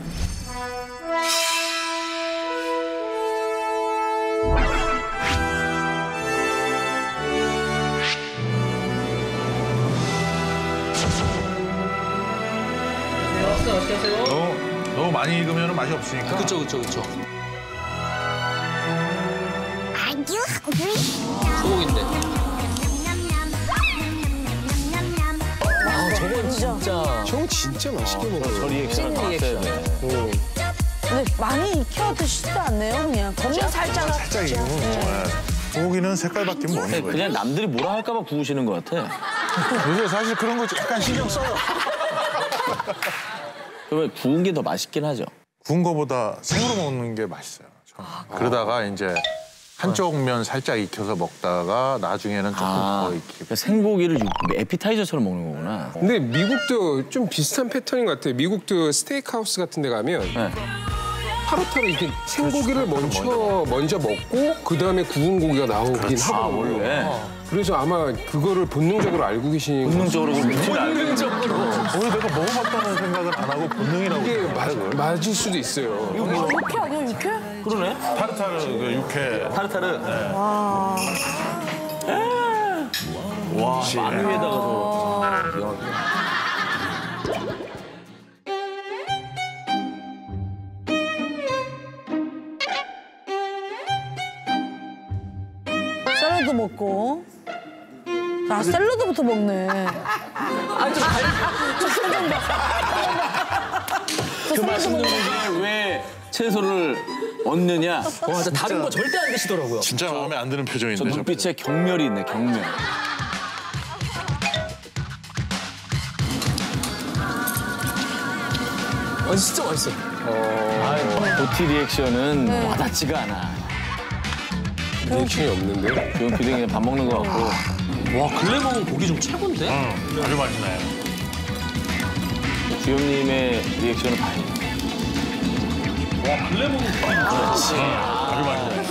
많이 익으면 맛이 없으니까. 그쵸, 그쵸, 그쵸. 소고기인데. 아, 저건 진짜. 형 진짜 맛있게 먹어요. 리액션을 다 했어야 돼. 근데 많이 익혀 드시지도 않네요, 그냥. 겉만 살짝. 살짝 익으면 네. 소고기는 색깔 바뀌면 먹는 거예요. 그냥 남들이 뭐라 할까 봐 구우시는 것 같아. 요새 사실 그런 거 약간 신경 써요. 그러면 구운 게 더 맛있긴 하죠. 구운 거보다 생으로 먹는 게 맛있어요. 저는. 그러다가 이제 한쪽 면 살짝 익혀서 먹다가 나중에는 조금 아, 더 익히고. 그러니까 생고기를 육- 에피타이저처럼 먹는 거구나. 근데 미국도 좀 비슷한 패턴인 것 같아요. 미국도 스테이크하우스 같은 데 가면 네. 타로타로 이렇게 생고기를 먼저 먼저 먹고 그 다음에 구운 고기가 나오긴 아, 하거든요. 원래? 그래서 아마 그거를 본능적으로 알고 계신 본능적으로 본능적으로. 오늘 내가 먹어봤다는 생각을 안 하고 본능이라고. 이게. 마- 맞을 수도 있어요. 육회 아니야, 육회? 그러네. 타르타르 그 육회. 타르타르. 와. 와, 마늘 위에다가도. 샐러드 먹고. 아, 샐러드부터 먹네. 아니, 좀 갈... 그 맛있는 고기에 왜 채소를 얹느냐? 와, 진짜 다른 거 절대 안 드시더라고요. 진짜 마음에 안 드는 저 표정인데. 저 눈빛에 경멸이 있네, 경멸. 아, 진짜 맛있어. 아, 도티 리액션은 와닿지가 않아. 리액션이 없는데. 조용 PD 그냥 밥 먹는 거 같고. 와, 근래 먹은 고기 좀 최고인데? 응, 아주 맛있네. 주영님의 리액션을 돼. 와, 근래 먹은 고기. 그렇지. 아주 맛있네.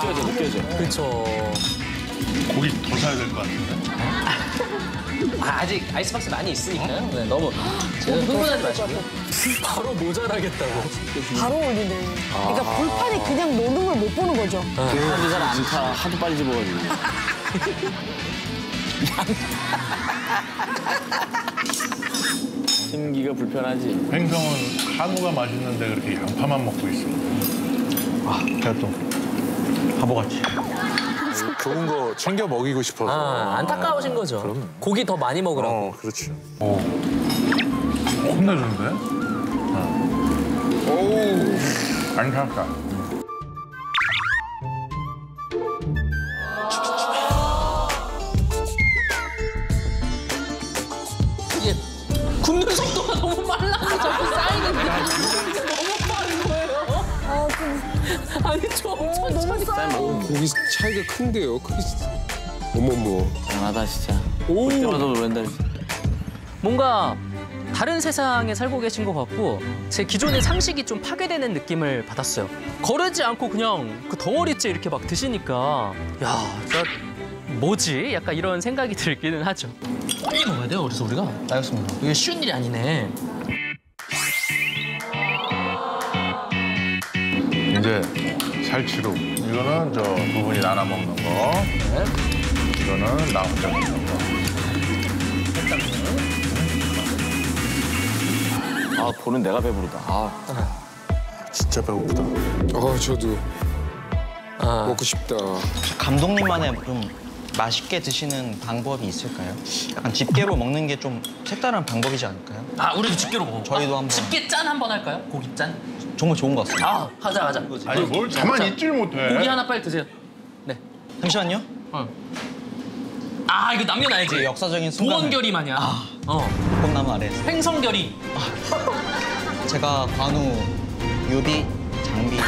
느껴져, 느껴져. 그쵸. 고기 더 사야 될 것 같은데. 아, 아직 아이스박스 많이 있으니까요. 네, 너무 제가 흥분하지 마시고요. 바로 모자라겠다고. 바로 올리네. 그러니까 불판이 그냥 노는 걸 못 보는 거죠. 사람들이 잘 안 타. 하도 빨리 집어가지고. 심기가 불편하지. 횡성은 한우가 맛있는데 그렇게 양파만 먹고 있어. 아, 제가 또 바보같이. 좋은 거 챙겨 먹이고 싶어서. 아, 안타까우신 거죠. 고기 더 많이 먹으라고. 어, 그렇지. 어. 혼내주는데? 어. 오. 안타깝다. 이게 굽는 속도가 너무 빨라서 자꾸 쌓이는 게 너무 빠른 거예요. 아, 그 아니 좀 천천히. 어, 고기 차이가 큰데요. 크기. 어머머. 대단하다 진짜. 오. 볼 때마다 노랜다. 뭔가 다른 세상에 살고 계신 것 같고 제 기존의 상식이 좀 파괴되는 느낌을 받았어요. 거르지 않고 그냥 그 덩어리째 이렇게 막 드시니까 야, 진짜 뭐지? 약간 이런 생각이 들기는 하죠. 빨리 먹어야 돼요. 그래서 우리가 알겠습니다. 이게 쉬운 일이 아니네. 이제 살치로. 이거는 저두 분이 나눠 먹는 거. 이거는 나 혼자 먹는 거. 아 보는 내가 배부르다. 아. 진짜 배고프다. 아 저도 먹고 싶다. 감독님만의 좀 맛있게 드시는 방법이 있을까요? 약간 집게로 먹는 게 좀 색다른 방법이지 않을까요? 아, 우리도 집게로 먹어. 저희도 한번. 집게 짠 한번 할까요? 고기 짠? 정말 좋은 것 같습니다. 아, 하자, 하자. 아니 뭘 가만히 있질 못해. 고기 하나 빨리 드세요. 네. 잠시만요. 아, 이거 남겨놔야지. 그 역사적인 순간을. 도원결이 마냥. 어. 볶음나무 아래에서. 횡성결이. 제가 관우, 유비, 장비.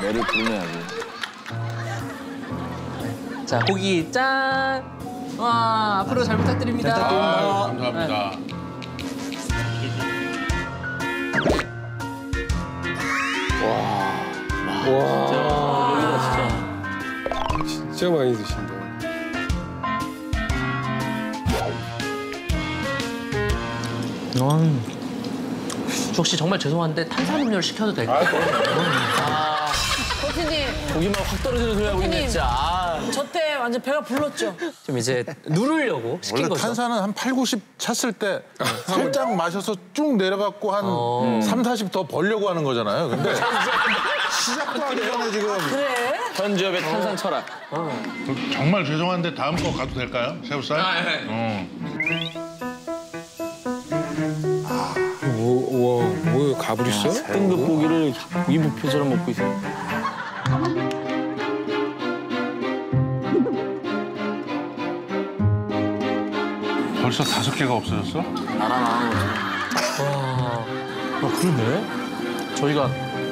매를 부르네야지. 자, 고기 짠. 와, 앞으로 잘 부탁드립니다. 아유, 감사합니다. 와. 진짜 많이 드신다. 음. 혹시 정말 죄송한데 탄산음료를 시켜도 될까요? 아, 코치님, 고기만 확 떨어지는 소리 하고 있네. 진짜. 아. 저때 완전 배가 불렀죠. 좀 이제 누르려고 시킨 원래 거죠. 탄산은 한 8, 90 찼을 때 살짝 마셔서 쭉 내려갖고 한 어. 3, 40 더 벌려고 하는 거잖아요. 근데 시작도 하기 전에 지금 그래? 현지업의 탄산 철학. 정말 죄송한데 다음 거 가도 될까요? 새우살? 아, 예. 어. 뭐, 와, 뭐야, 가불 있어? 등급 고기를 이 부표처럼 먹고 있어. 벌써 다섯 개가 없어졌어? 나랑 안 하는 와, 아, 그러네. 저희가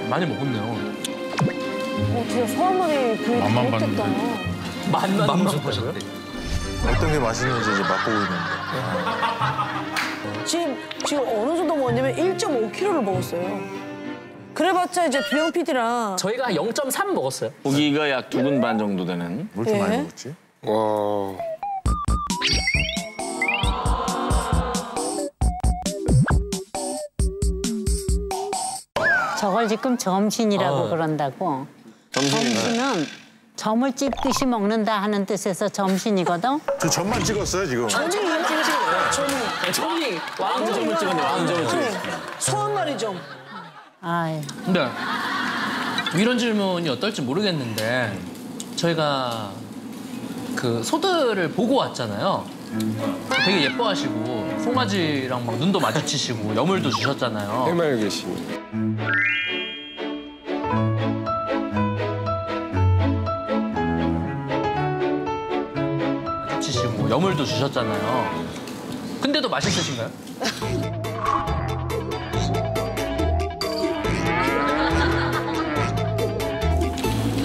많이 먹었네요. 어, 진짜 소한마리 그 맛만 잘못됐다. 만만 먹으셨다고요? 어떤 게 맛있는지 이제 맛보고 있는데. 지금, 지금 어느 정도 먹었냐면 1.5kg를 먹었어요. 그래봤자 이제 두영 PD랑 저희가 한0.3 먹었어요. 고기가 약 두 근 반 정도 되는. 뭘 이렇게 많이 예? 먹었지? 와. 저걸 지금 점심이라고 아. 그런다고. 점심은 점을 찝듯이 먹는다 하는 뜻에서 점심이거든. 저 점만 찍었어요 지금. 점이 이거 찍으시네요. 점이. 저희 왕점을 찍었네. 왕점을 찍었어. 소한마리 점. 아유. 근데 이런 질문이 어떨지 모르겠는데 저희가 그 소들을 보고 왔잖아요. 되게 예뻐하시고 송아지랑 막 눈도 마주치시고 여물도 주셨잖아요. 해맑으시네. 마주치시고 여물도 주셨잖아요. 근데도 맛있으신가요?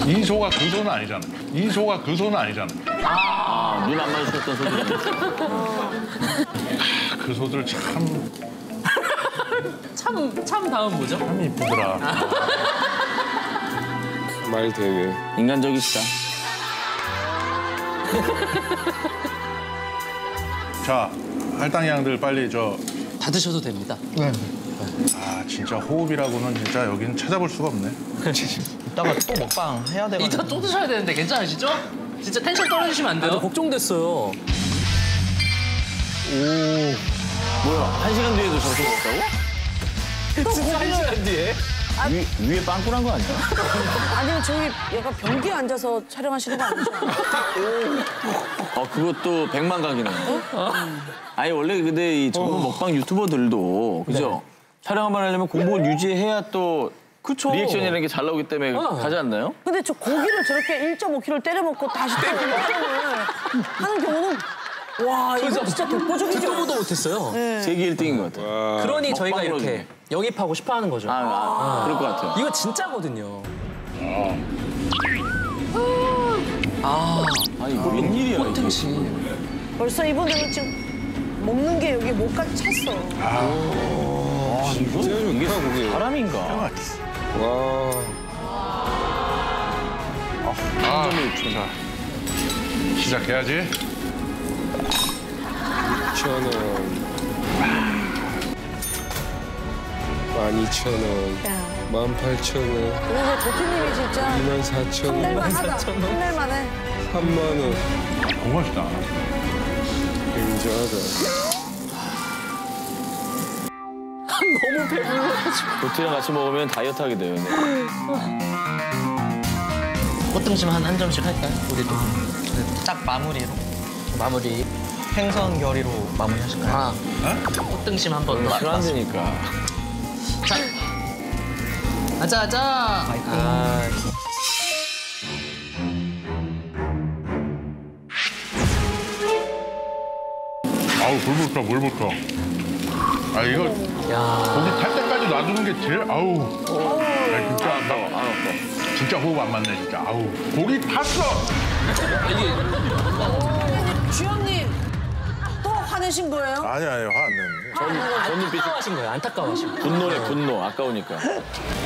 이 소가 그 소는 아니잖아. 이 소가 그 소는 아니잖아. 아, 눈 안 마주쳤던 소리. 그 소들 참, 참, 참 다음 뭐죠? 참 이쁘더라. 말 되네. 인간적이시다. 자, 할당이 양들 빨리 저. 다 드셔도 됩니다. 아, 진짜 호흡이라고는 진짜 여기는 찾아볼 수가 없네. 이따가 또 먹방 해야 되거든요. 이따 또 드셔야 되는데 괜찮으시죠? 진짜 텐션 떨어지시면 안 돼요. 걱정됐어요. 뭐야, 한 시간 뒤에도 저렇게 먹었다고? 진짜 한 시간 뒤에? 위, 위에 빵꾸난 거 아니야? 아니면 저기 약간 변기에 앉아서 촬영하시는 거 아니죠? 어, 그것도 백만 각이네. 아니, 원래 근데 이 전문 먹방 유튜버들도, 그죠? 촬영 한번 하려면 공복을 유지해야 또 그쵸. 리액션이라는 게 잘 나오기 때문에 어. 가지 않나요? 근데 저 고기를 저렇게 1.5kg 때려 먹고 다시 또 리액션을 하는 경우는 와, 이거 진짜 독보적이죠. 듣도 보도 못했어요. 네. 세계 1등인 것 같아요. 그러니 저희가 이렇게 영입하고 싶어 하는 거죠. 아, 아, 그럴 것 같아요. 이거 진짜거든요. 아, 아니, 이거 웬일이야, 이게. 벌써 이분들은 지금 먹는 게 여기 목까지 찼어. 아, 진짜 이게 그게 바람인가? 와. 아, 자, 시작해야지. 6,000원. 12,000원. 야. 18,000원. 그래서 도피님이 진짜 24,000원. 한 달만 하다. 한 달 만에. 3만원. 너무 맛있다. 굉장하다. 너무 배불러가지고. 도티랑 같이 먹으면 다이어트 하게 돼요. 꽃등심 한, 한 점씩 할까요? 우리도. 딱 마무리로. 마무리. 횡성 결의로 마무리 하실까요? 아, 꽃등심 한 번 더. 술안주니까. 아자, 아자. 아, 아우, 물부터, 물부터. 아, 이거 야. 고기 탈 때까지 놔두는 게 제일, 아우. 아, 진짜, 나, 진짜 호흡 안 맞네, 진짜. 아우. 고기 탔어! 화 내신 거예요? 아니, 아니, 화안 내는데. 안타까워하신 거예요. 안타까워하신 거예요. 분노네, 분노. 아까우니까.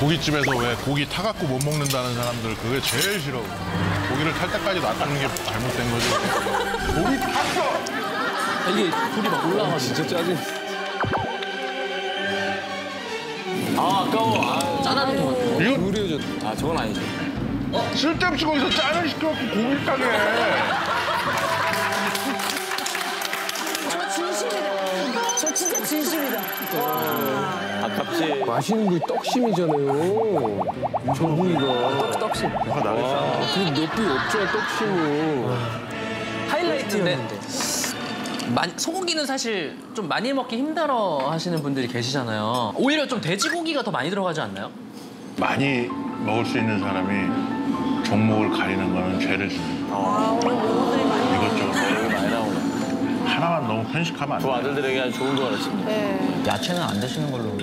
고깃집에서 왜 고기 타갖고 못 먹는다는 사람들 그게 제일 싫어. 고기를 탈 때까지 놔두는 게 잘못된 거지. 고기 탔어! 이게 불이 막 올라가지고. 진짜 짜증. 아, 아까워. 아, 짠하는 것 같아요. 이거 우려졌다. 아, 저건 아니죠. 쓸데없이 거기서 짠을 시켜갖고 고기를 타게 해. 진심이다. 아깝지. 맛있는 부위 떡심이잖아요. 저 부위가. 떡심. 화가 나겠어. 그 높이 없죠, 떡심이. 하이라이트였는데. 많이, 소고기는 사실 좀 많이 먹기 힘들어 하시는 분들이 계시잖아요. 오히려 좀 돼지고기가 더 많이 들어가지 않나요? 많이 먹을 수 있는 사람이 종목을 가리는 거는 죄를 짓는 거야. 아, 오늘 모모들이 많이. 이것저것. 하나만 너무 편식하면 안 두 돼. 아들들에게 아주 좋은 거 알았습니다. 네. 야채는 안 드시는 걸로.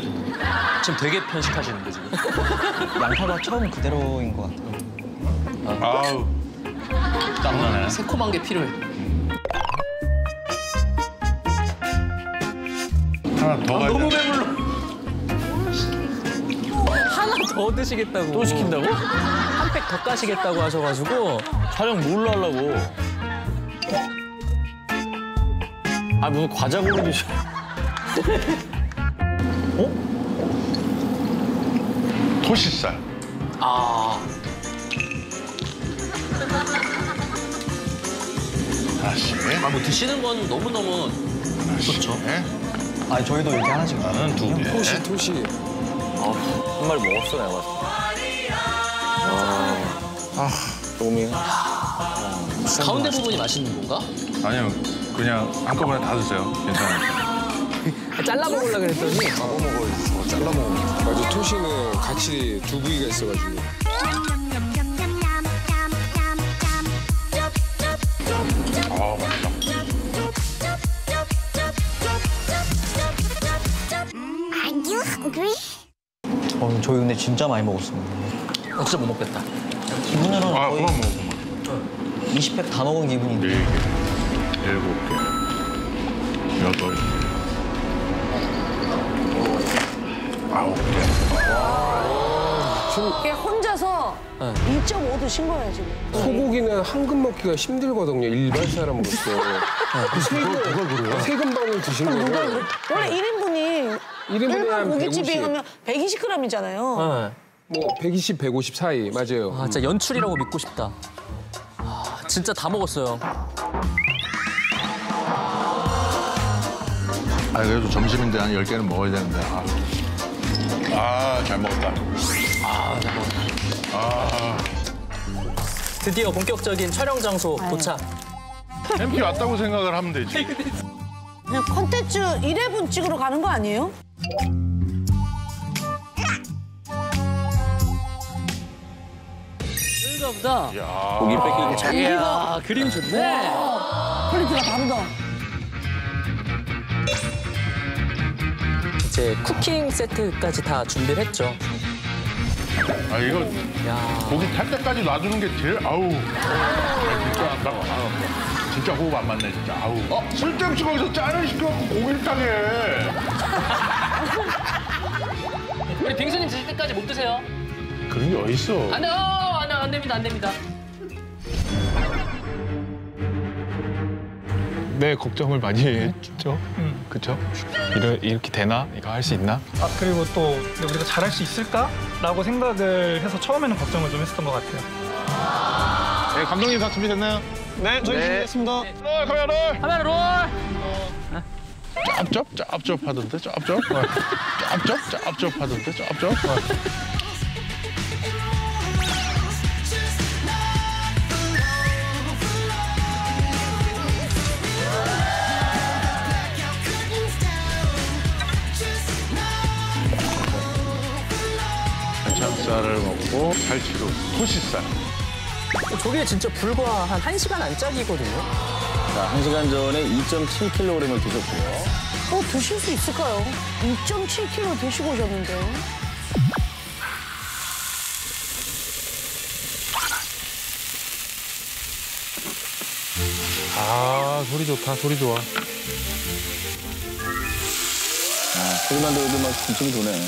지금 되게 편식하시는데 지금. 양파가 처음 그대로인 것 같아요. 아우. 땀나네. 새콤한 게 필요해. 하나 더 가야 너무 돼. 배불러. 하나 더 드시겠다고. 또 시킨다고? 한 팩 더 까시겠다고 하셔가지고. 촬영 뭘로 하려고? 아, 무슨 과자 고르듯이. 토시살. 아. 하나씩. 아, 뭐 드시는 건 너무너무 좋죠. 네. 아니, 저희도 이렇게 하나씩 나는 두 개. 토시, 토시. 한 마리 먹었어, 내가 봤을 때. 아, 조금이. 가운데 부분이 맛있는 건가? 아니요. 그냥 한꺼번에 다 드세요. 괜찮아요. 잘라 먹으려고 그랬더니. 잡아 먹어야지. 저거 잘라 먹어. 맞아, 토시는 같이 두 부위가 있어가지고. 아, 맛있다. 어, 저희 근데 진짜 많이 먹었습니다. 어, 진짜 못 먹겠다. 기분으로는 아, 거의 그만 먹어, 그만. 20팩 다 먹은 기분인데. 네 개, 일곱 개, 여덟 개, 아홉 개. 이게 혼자서 2.5 드신 거예요, 지금. 소고기는 한근 먹기가 힘들거든요. 일반 사람으로서. 세금, 누가 그래요? 세금 반을 드신 누가 거예요. 그래? 원래 1인분이 1인분에 일반 한 고깃집에 150. 가면 120g이잖아요. 네. 뭐 120, 150 사이 맞아요. 아, 진짜 연출이라고 믿고 싶다. 아, 진짜 다 먹었어요. 아, 그래도 점심인데 한 열개는 먹어야 되는데. 아, 아, 잘 먹었다. 아, 잘 먹었다. 아, 드디어 본격적인 촬영 장소 도착. MT 왔다고 생각을 하면 되지. 그냥 컨텐츠 1회분 찍으러 가는 거 아니에요? 여긴가 보다. 야. 고기 뺏기고. 이야, 그림 좋네. quality가 다르다. 이제 쿠킹 세트까지 다 준비를 했죠. 아 이거 고기 탈 때까지 놔두는 게 제일 아우 아, 진짜 나 아, 진짜 호흡 안 맞네 진짜 아우 어? 쓸데없이 거기서 짠을 시켜갖고 고기를 타게 우리 빙수님 드실 때까지 못 드세요. 그런 게 어딨어 안 돼, 어, 안, 안 됩니다, 안 됩니다. 네, 걱정을 많이 했죠. 그쵸? 이러, 이렇게 되나? 이거 할 수 있나? 아 그리고 또 우리가 잘할 수 있을까 라고 생각을 해서 처음에는 걱정을 좀 했었던 것 같아요. 네, 감독님 다 준비됐나요? 네, 저희 준비됐습니다. 롤 카메라 롤 카메라 롤! 짭짭 짭짭 하던데 짭짭 어. 짭짭 짭짭 하던데 짭짭 어. 한창살을 먹고 갈치로 토시살 저게 진짜 불과 한 1시간 안짝이거든요. 자, 1시간 전에 2.7kg을 드셨고요. 어, 드실 수 있을까요? 2.7kg 드시고 오셨는데요. 아 소리 좋다 소리 좋아 아, 소리만 들어도 막 군침이 도네.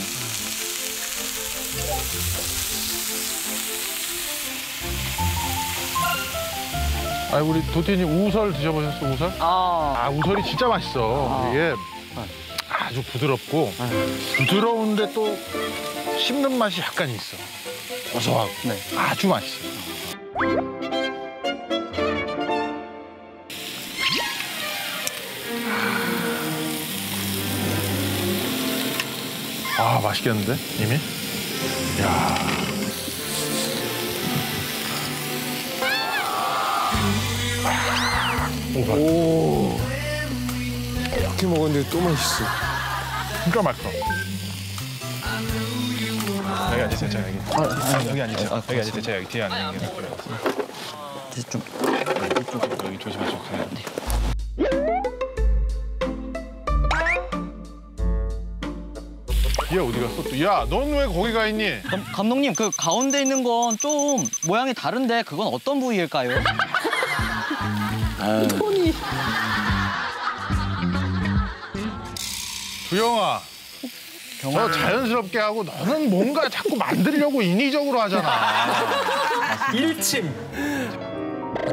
아 우리 도티님 우설 드셔보셨어 우설? 아, 아 우설이 진짜 맛있어. 이게 아주 부드럽고 부드러운데 또 씹는 맛이 약간 있어. 고소하고. 아주 맛있어. 아 맛있겠는데 이미? 야 오. 이렇게 먹었는데 또 맛있어. 진짜 맛있어 여기 앉으세요, 자, 여기. 아, 여기 앉으세요. 여기 앉으세요, 자, 여기 뒤에 앉는 게 낫고요. 좀 여기 조심하시고 가요. 얘 어디 갔어 또? 야, 넌 왜 거기 가 있니? 감, 감독님 그 가운데 있는 건 좀 모양이 다른데 그건 어떤 부위일까요? 손이. 주영아, 저 자연스럽게 하고 너는 뭔가 자꾸 만들려고 인위적으로 하잖아. 일침.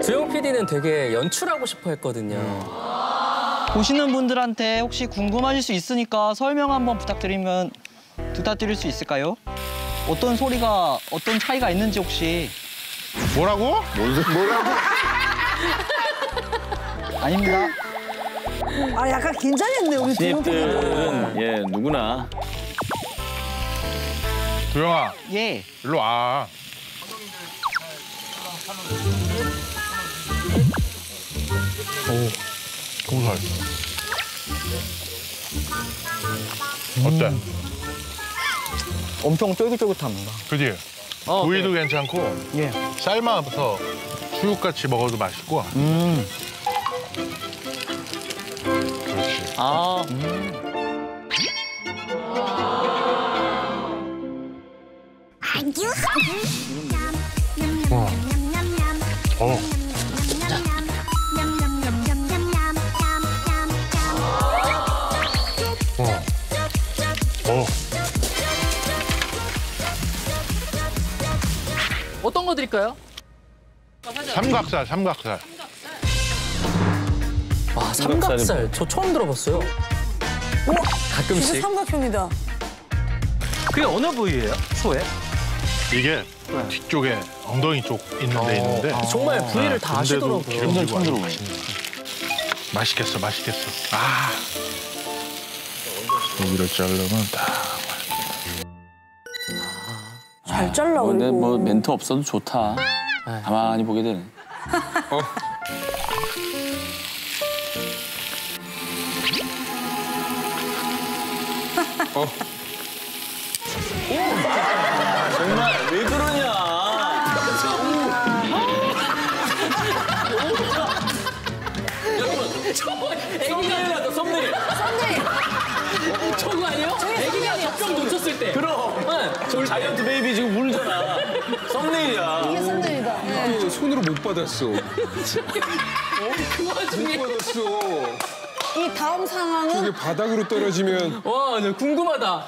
주영 PD는 되게 연출하고 싶어 했거든요. 보시는 분들한테 혹시 궁금하실 수 있으니까 설명 한번 부탁드리면 부탁드릴 수 있을까요? 어떤 소리가 어떤 차이가 있는지 혹시 뭐라고? 뭐라고? 아닙니다. 아, 약간 긴장했네, 우리. 신입들은 예 누구나 주영아, 예. 일로 와. 오, 고살. 어때? 엄청 쫄깃쫄깃합니다. 그지? 어, 구이도 네. 괜찮고 예. 삶아부터 수육같이 먹어도 맛있고 음. 아. 어. 어. 어. 어. 어떤 거 드릴까요? 삼각살, 삼각살. 와, 삼각살. 저 처음 들어봤어요. 오, 가끔씩. 진짜 삼각형이다. 그게 어느 부위예요? 소에? 이게 뒤쪽에 엉덩이 쪽 있는 데 있는데 아, 정말 부위를 다 근데도 아시더라고요. 기름지고 처음. 맛있네. 맛있겠어, 맛있겠어. 아. 고기를 자르면 딱. 잘 잘라, 뭐, 근데. 뭐 멘트 없어도 좋다. 가만히 보게 되네. 정말 왜 그러냐? 여러분, 저거 애기가 썸네일. 썸네일. 저거 아니에요? 저게 좀 놓쳤을 때. 그럼. 응. 저 자이언트 베이비 지금 울잖아. 썸네일이야. 이게 썸네일이다. 네. 또 손으로 못 받았어. 그 와중에. 못 받았어. 이 다음 상황은 이게 바닥으로 떨어지면 와, 나 궁금하다.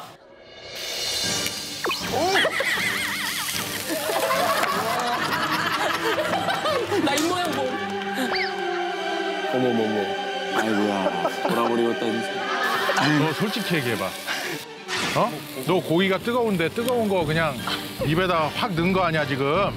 나 입모양 뭐. 어머머머. 아이고야. 돌아버리겠다 진짜. 너 솔직히 얘기해봐. 어? 너 고기가 뜨거운데 뜨거운 거 그냥 입에다 확 넣은 거 아니야 지금?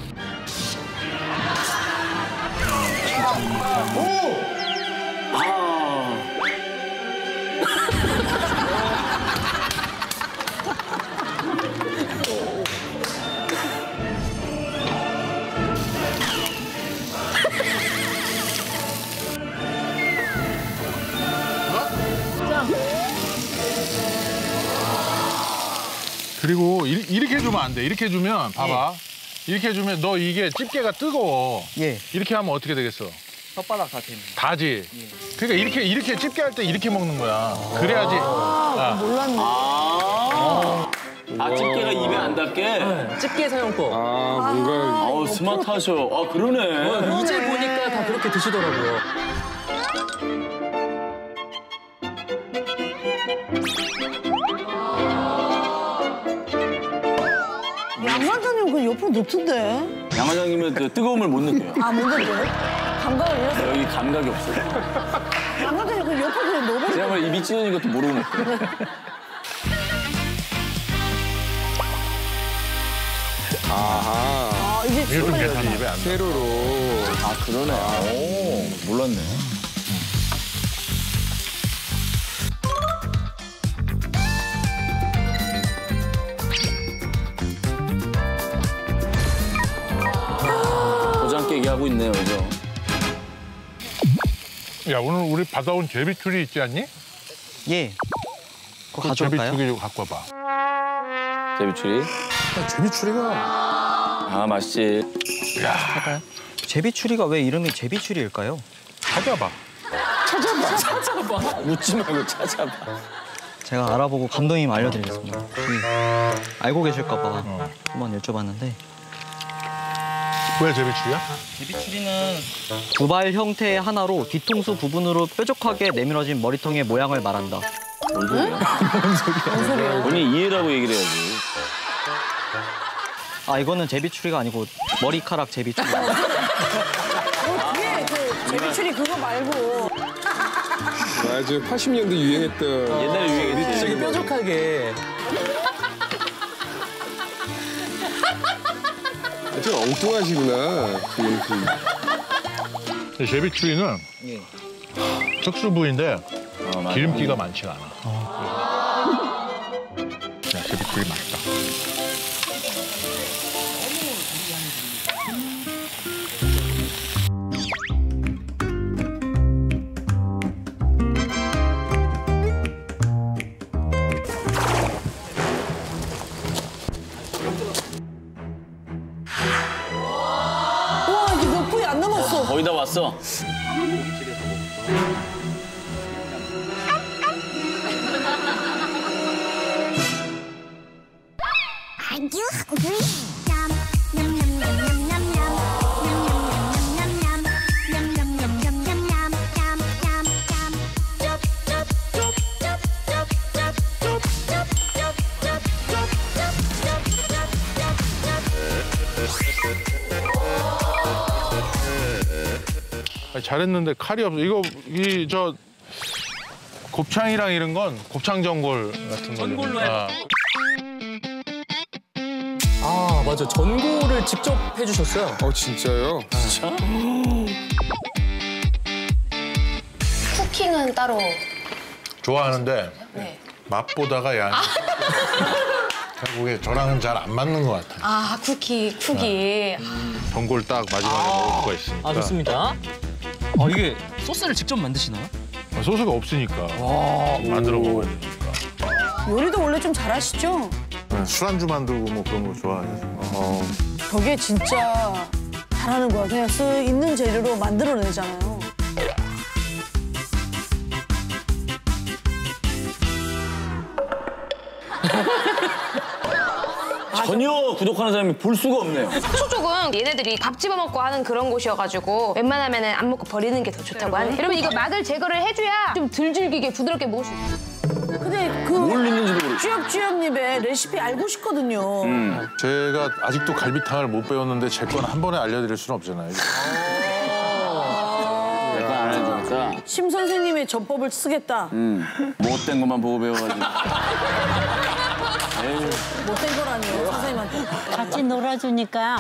그리고 이, 이렇게 해주면 안 돼. 이렇게 해주면 봐봐. 이렇게 해주면 너 이게 집게가 뜨거워. 예. 이렇게 하면 어떻게 되겠어? 혓바닥 다 됩니다. 다지. 그러니까 이렇게 이렇게 집게 할 때 이렇게 먹는 거야. 그래야지. 아. 몰랐네. 아. 아 집게가 입에 안 닿게. 집게 사용법. 아 뭔가 아우 스마트하셔. 아 그러네. 어, 이제 보니까 다 그렇게 드시더라고요. 양반장님 그 옆으로 놓던데. 양 과장님은 그 뜨거움을 못 느껴요. 아, 뭔데? 감각을 잃었어. 여기 감각이 없어요. 양반장님 그 옆으로 그냥 넣어버려. 제가 입이 찢어진 것도 모르고 먹어요. 아하. 아, 이제 이게 괜찮아. 입에 안 돼. 세로로. 아 그러네. 오 몰랐네. 도장 깨기 하고 있네요, 그죠? 야 오늘 우리 받아온 제비추리 있지 않니? 예. 그거 그 가져올까요? 제비추리 좀 갖고 와봐. 제비추리. 제비추리가 아 맛있지. 할까요? 제비추리가 왜 이름이 제비추리일까요? 찾아봐. 찾아봐. 묻지 말고 찾아봐. 제가 알아보고 감독님 알려드리겠습니다. 혹시 알고 계실까 봐 한번 여쭤봤는데 왜 제비추리야? 제비추리는 두 발 형태의 하나로 뒤통수 부분으로 뾰족하게 내밀어진 머리통의 모양을 말한다. 뭔 소리야? 뭔 소리야? 본인 이해라고 얘기를 해야지. 아 이거는 제비추리가 아니고 머리카락 제비추리. 어, 그게 그 제비추리 그거 말고. 맞아. 80년대 유행했던. 옛날에 유행했지. 되게 뾰족하게. 아, 좀 엉뚱하시구나. 지금 그. 근데 제비추리는 예. 특수 부위인데 어, 맞아. 기름기가 많지가 않아. 야 제비추리 맛 남았어. 거의 아니, 잘했는데 칼이 없어. 이거 이 저 곱창이랑 이런 건 곱창 전골 같은 거. 전골로 아, 아, 맞아. 전골을 직접 해주셨어요. 어 진짜요? 진짜? 쿠킹은 따로. 좋아하는데 네. 맛보다가 양. 결국에 저랑은 잘 안 맞는 것 같아. 아 쿠키 쿠키. 전골 딱 마지막에 먹을 수가 있으니까. 아, 좋습니다. 아, 이게 소스를 직접 만드시나요? 아, 소스가 없으니까 와. 만들어 먹어야 돼. 요리도 원래 좀 잘하시죠? 네, 술안주 만들고 뭐 그런 거 좋아해요. 어. 저게 진짜 잘하는 거야. 그냥 쓱 있는 재료로 만들어내잖아요. 전혀 구독하는 사람이 볼 수가 없네요. 속초 쪽은 얘네들이 밥 집어먹고 하는 그런 곳이어가지고 웬만하면 안 먹고 버리는 게 더 좋다고 하네. 여러분 이거 맛을 제거를 해줘야 좀 덜 질기게 부드럽게 먹을 수 있어요. 근데 그 뭘 넣는지도 모르겠어. 쥐업쥐업님의 레시피 알고 싶거든요. 음. 제가 아직도 갈비탕을 못 배웠는데 제 건 한 번에 알려드릴 수는 없잖아요. 약간 안 해주니까. 심 선생님의 전법을 쓰겠다. 음. 못된 것만 보고 배워가지고. 못된 거라니요, 선생님한테. 같이 놀아주니까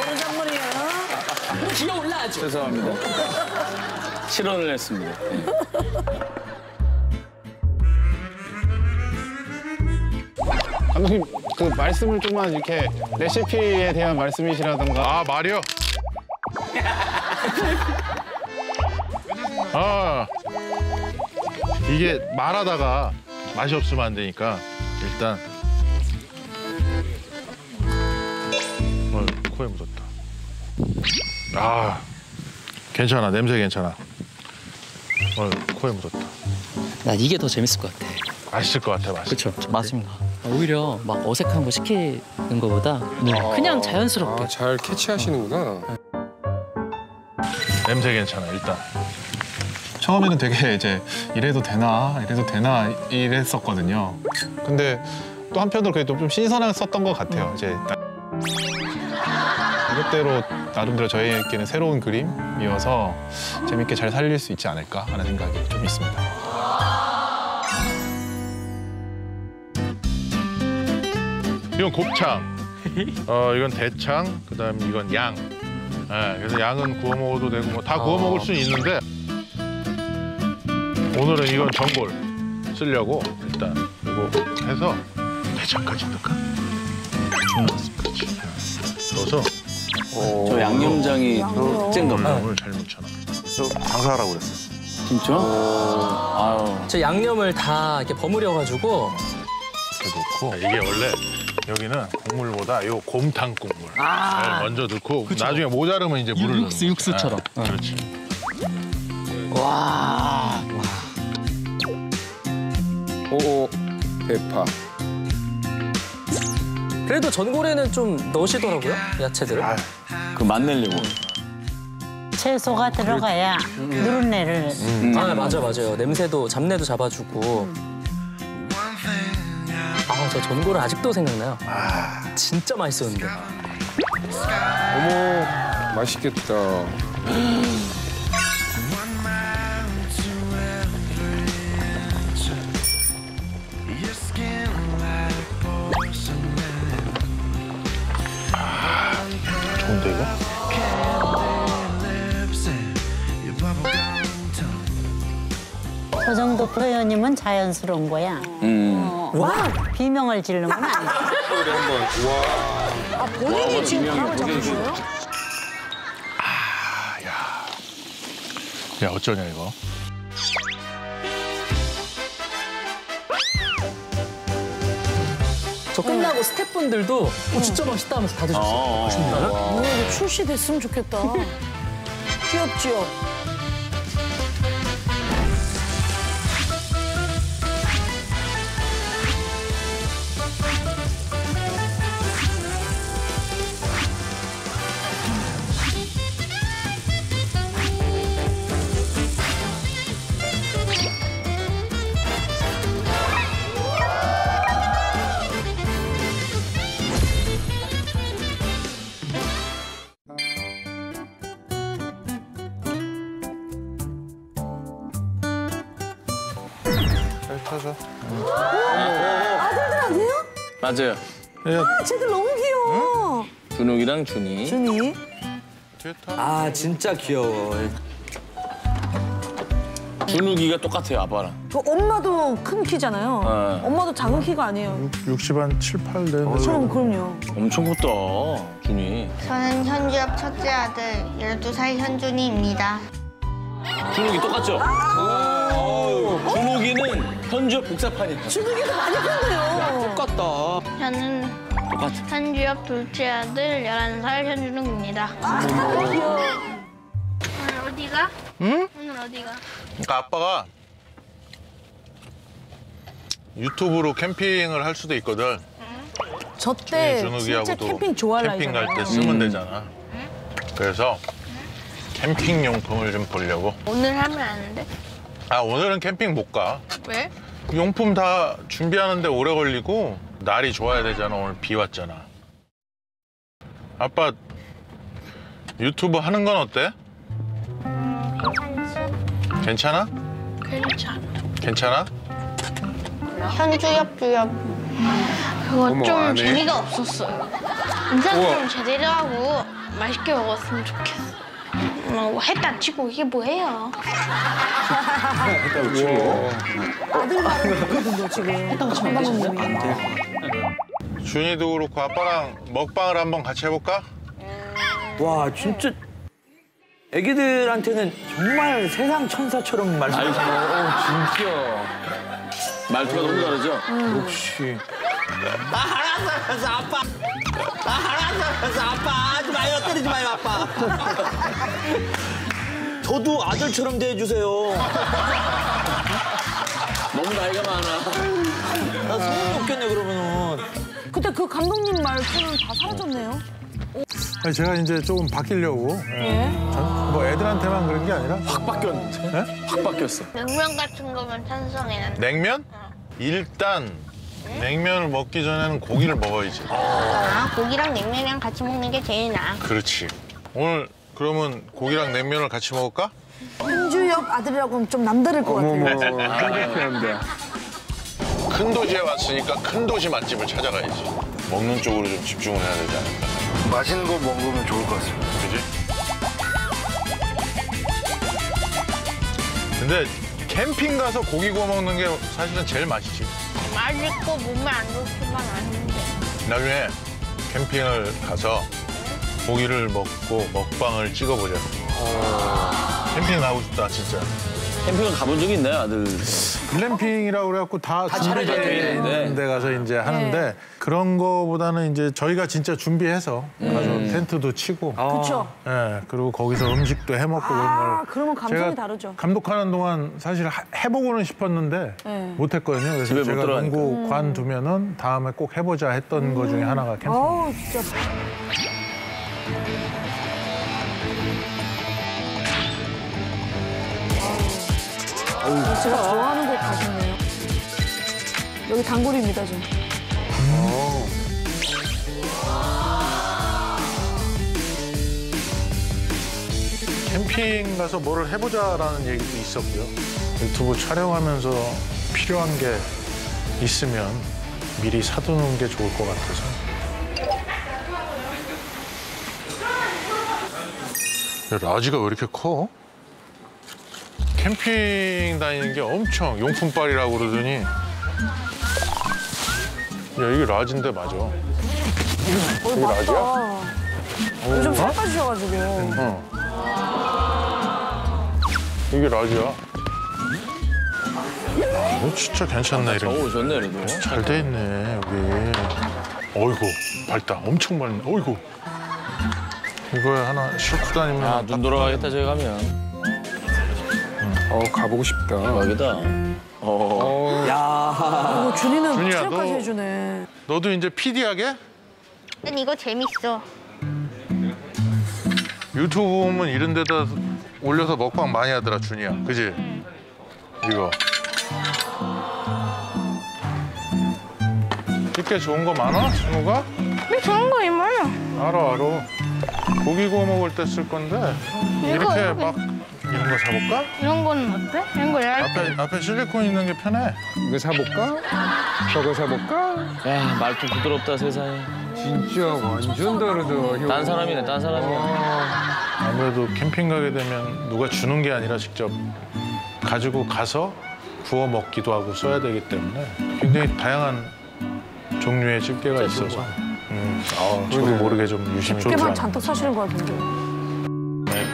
그런 작물이에요. 기어 올라야죠. 죄송합니다. 실언을 했습니다. 네. 감독님 그 말씀을 조금만 이렇게 레시피에 대한 말씀이시라던가 아 말이요? 아 이게 말하다가 맛이 없으면 안 되니까 일단 어, 코에 묻었다. 아 괜찮아 냄새 괜찮아. 어, 코에 묻었다. 난 이게 더 재밌을 것 같아. 맛있을 것 같아 맛있. 그렇죠. 맞습니다. 오히려 막 어색한 거 시키는 거보다 그냥 자연스럽게. 아, 잘 캐치하시는구나. 냄새 괜찮아 일단. 처음에는 되게 이제 이래도 되나 이래도 되나 이랬었거든요. 근데 또 한편으로 그래도 좀 신선했었던 것 같아요. 이제 나- 이것대로 나름대로 저희에게는 새로운 그림이어서 재밌게 잘 살릴 수 있지 않을까 하는 생각이 좀 있습니다. 이건 곱창. 어 이건 대창. 그다음 이건 양. 예, 그래서 양은 구워 먹어도 되고 뭐 다 구워 먹을 수는 있는데 오늘은 이건 전골 쓰려고 일단 이거 해서 대창까지 넣을까? 그렇지. 넣어서 저 양념장이 특제인가 봐요. 오늘 잘 묻혀놔. 저 장사하라고 그랬어. 진짜? 아유. 저 양념을 다 이렇게 버무려가지고 이렇게 넣고 이게 원래 여기는 국물보다 요 곰탕 국물 아. 을 먼저 넣고 나중에 모자르면 이제 물을 육수, 넣는 육수처럼. 아, 그렇지. 와. 오, 대파. 그래도 전골에는 좀 넣으시더라고요 야채들을. 그 맛내려고. 채소가 들어가야 누른내를 아 맞아 맞아요. 냄새도 잡내도 잡아주고. 아 저 전골은 아직도 생각나요. 진짜 맛있었는데. 어머, 맛있겠다. 저 정도 표현이면 자연스러운 거야. 음. 와 비명을 지르는 건 아니야. 아, 본인이 지금 감을 잡은 거예요? 야 어쩌냐 이거? 저 끝나고 스태프분들도 어, 진짜 맛있다 하면서 다 드셨어요. 어, 맛있나요? 뭐 이거 출시됐으면 좋겠다. 쥐업쥐업. 맞아요. 아, 쟤들 너무 귀여워. 준욱이랑 준이. 준이. 아 진짜 귀여워. 준욱이가 똑같아요 아빠랑. 그 엄마도 큰 키잖아요. 네. 엄마도 작은 키가 아니에요. 60 한 7, 8 되는데. 그럼 그럼요. 엄청 컸다 준이. 저는 현주엽 첫째 아들 12살 현준이입니다. 준욱이 똑같죠? 준욱이는 현주 복사판이야. 준욱이도 많이 컸네요. 똑같다. 저는 똑같아. 현주엽 둘째 아들 11살 현준욱입니다. 귀여워. 오늘 어디가? 응? 오늘 어디가? 그러니까 아빠가 유튜브로 캠핑을 할 수도 있거든. 저때 진짜 캠핑 좋아할 캠핑 갈 때. 쓰면 되잖아. 그래서 캠핑 용품을 좀 보려고. 오늘 하면 안 돼? 아 오늘은 캠핑 못 가. 왜? 용품 다 준비하는데 오래 걸리고 날이 좋아야 되잖아. 오늘 비 왔잖아. 아빠 유튜브 하는 건 어때? 괜찮아? 괜찮아. 괜찮아? 현주엽주엽. 그거 어머, 좀 안 해? 재미가 없었어요. 인사 우와. 좀 제대로 하고 맛있게 먹었으면 좋겠어. 뭐 했다 치고 이게 뭐예요? 아들 말은 듣거든요 지금. 했다고 치면 안 되시는데? 안 돼요. 준이도 그렇고 아빠랑 먹방을 한번 같이 해볼까? 와 진짜 애기들한테는 정말 세상 천사처럼 말씀하시네요. 진짜. 말투가 너무 다르죠? 역시. 아 알았어 알았어 아빠. 아 알았어 알았어 아빠 하지 마요 때리지 마요 아빠. 저도 아들처럼 대해주세요. 너무 나이가 많아. 나 소문이 없겠네 그러면은. 그때 그 감독님 말투는 다 사라졌네요. 아니, 제가 이제 조금 바뀌려고. 예. 전뭐 애들한테만 그런 게 아니라 확 바뀌었는데? 확 바뀌었어. 냉면 같은 거면 찬성해. 냉면? 일단 냉면을 먹기 전에는 고기를 먹어야지. 아 고기랑 냉면이랑 같이 먹는 게 제일 나아. 그렇지. 오늘 그러면 고기랑 냉면을 같이 먹을까? 현주역 아들이라고는 좀 남다를 것 같아요. 큰 도시에 왔으니까 큰 도시 맛집을 찾아가야지. 먹는 쪽으로 좀 집중을 해야 되지 않을까. 맛있는 거 먹으면 좋을 것 같습니다. 그지? 근데 캠핑 가서 고기 구워 먹는 게 사실은 제일 맛있지. 맛있고 몸에 안 좋지만 아닌데. 나중에 캠핑을 가서 고기를 먹고 먹방을 찍어보자. 캠핑 가고 싶다, 진짜. 캠핑을 가본 적이 있나요, 아들? 글램핑이라고 그래갖고 다, 다 준비되어 차려져 있는데. 있는 데 가서 이제 하는데 그런 거보다는 이제 저희가 진짜 준비해서 가서 텐트도 치고. 그쵸. 예, 그리고 거기서 음식도 해 먹고 그런 걸. 아 그러면 감성이 제가 다르죠. 감독하는 동안 사실 하- 해보고는 싶었는데 네. 못했거든요. 그래서 제가. 농구 음. 관두면은 다음에 꼭 해보자 했던 거 중에 하나가 캠핑. 어우 진짜. 제가 좋아하는 곳 가셨네요. 여기 단골입니다 지금. 캠핑 가서 뭐를 해보자라는 얘기도 있었고요. 유튜브 촬영하면서 필요한 게 있으면 미리 사두는 게 좋을 것 같아서. 야, 라지가 왜 이렇게 커? 캠핑 다니는 게 엄청 용품빨이라고 그러더니 야 이게 라지인데 맞아. 어, 이게 맞다. 라지야? 요즘 어? 살 빠지셔가지고. 어. 이게 라지야. 어, 진짜 괜찮네, 이런. 오, 좋네, 그래도. 잘 돼 있네, 여기. 어이구, 밝다. 엄청 밝네. 어이구. 이거에 하나 싣고 다니면. 아, 눈 돌아가겠다, 저기 가면. 어 가보고 싶다. 대박이다. 어. 야. 어, 준이는 준이야, 너- 해주네. 너도 이제 PD 하게? 난 이거 재밌어. 유튜브 보면 이런 데다 올려서 먹방 많이 하더라, 준이야. 그지? 이거. 찍게 좋은 거 많아, 준호가? 왜 좋은 거 이마야? 알아, 알아. 고기 구워 먹을 때 쓸 건데 이렇게 이거, 막 이런 거 사볼까? 이런 거는 어때? 이런 거 얇게. 앞에 앞에 실리콘 있는 게 편해. 이거 사볼까? 저거 사볼까? 야, 말투 부드럽다, 세상에. 진짜 완전 다르다. 딴 사람이네, 딴 사람이야. 아무래도 캠핑 가게 되면 누가 주는 게 아니라 직접 가지고 가서 구워 먹기도 하고 써야 되기 때문에 굉장히 다양한 종류의 집게가 있어서 음, 아, 저도 모르게 좀 유심히 집게만 잔뜩 사시는 것 같은데.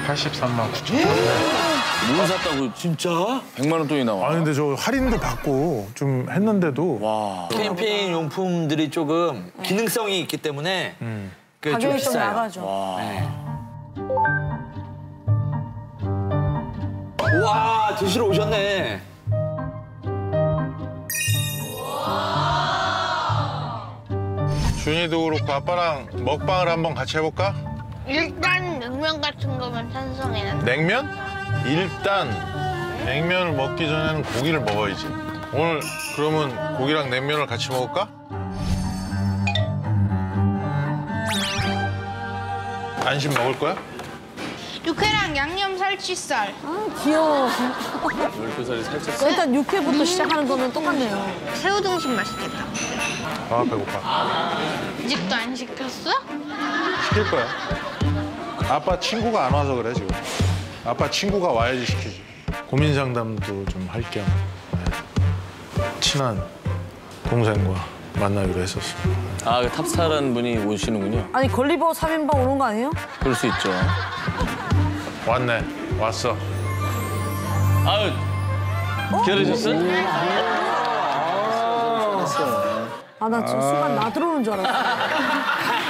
83만 9천 원. 예? 뭘 샀다고 진짜? 100만 원 돈이 나와. 아니 근데 저 할인도 받고 좀 했는데도 와. 캠핑 용품들이 조금 기능성이 있기 때문에 음. 가격이 좀, 좀 나가죠. 와. 네. 와 드시러 오셨네. 준이도 그렇고 아빠랑 먹방을 한번 같이 해볼까? 일단 냉면 같은 거면 찬성이는. 냉면? 일단 냉면을 먹기 전에는 고기를 먹어야지. 오늘 그러면 고기랑 냉면을 같이 먹을까? 안심 먹을 거야? 육회랑 양념 살치살. 아, 귀여워. 12살이 살짝 일단 육회부터 시작하는 거는 똑같네요. 새우 등심 맛있겠다. 아 배고파. 아직도 안 시켰어? 시킬 거야. 아빠 친구가 안 와서 그래 지금. 아빠 친구가 와야지 시키지. 고민 상담도 좀 할 겸 친한 동생과 만나기로 했었어. 아, 그 탑스타라는 분이 오시는군요. 아니 걸리버 3인방 오는 거 아니에요? 그럴 수 있죠. 왔네. 왔어. 아유, 기다리셨어요? 아 나 지금 순간 나 들어오는 줄 알았어.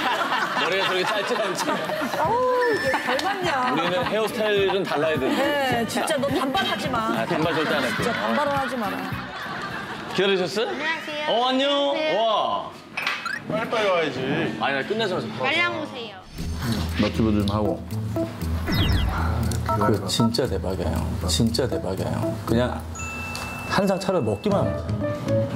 머리가 저렇게 짧지 않지? 어우 이게 잘 맞냐. 우리는 헤어스타일은 달라야 돼. 네 진짜 너 단발 하지 마. 아, 단발 절대 안 할게요. 진짜 단발은 하지 마라. 기다리셨어요? 안녕하세요. 어, 안녕. 네. 와. 빨리빨리 와야지. 아니, 나 끝나자마자. 말랑 오세요. 너튜브 좀 하고. 그 진짜 대박이에요. 형. 진짜 대박이에요. 형. 그냥 한 상 차려 먹기만 하면 돼.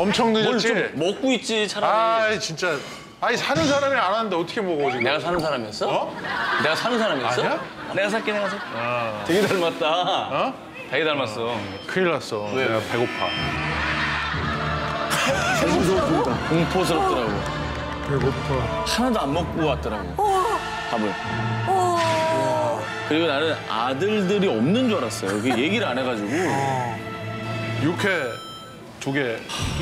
엄청 늦었지? 뭘좀 먹고 있지 차라리. 아 진짜. 아니 사는 사람이 안 하는데 어떻게 먹어 지금? 내가 사는 사람이었어? 어? 내가 사는 사람이었어? 아니야? 내가 살게 내가 살게. 아. 되게 닮았다. 어? 되게 닮았어. 큰일 났어. 왜? 내가 배고파. 공포스럽더라고. 배고파. 하나도 안 먹고 왔더라고. 밥을. 그리고 나는 아들들이 없는 줄 알았어요. 그 얘기를 안 해가지고. 육회 두 개.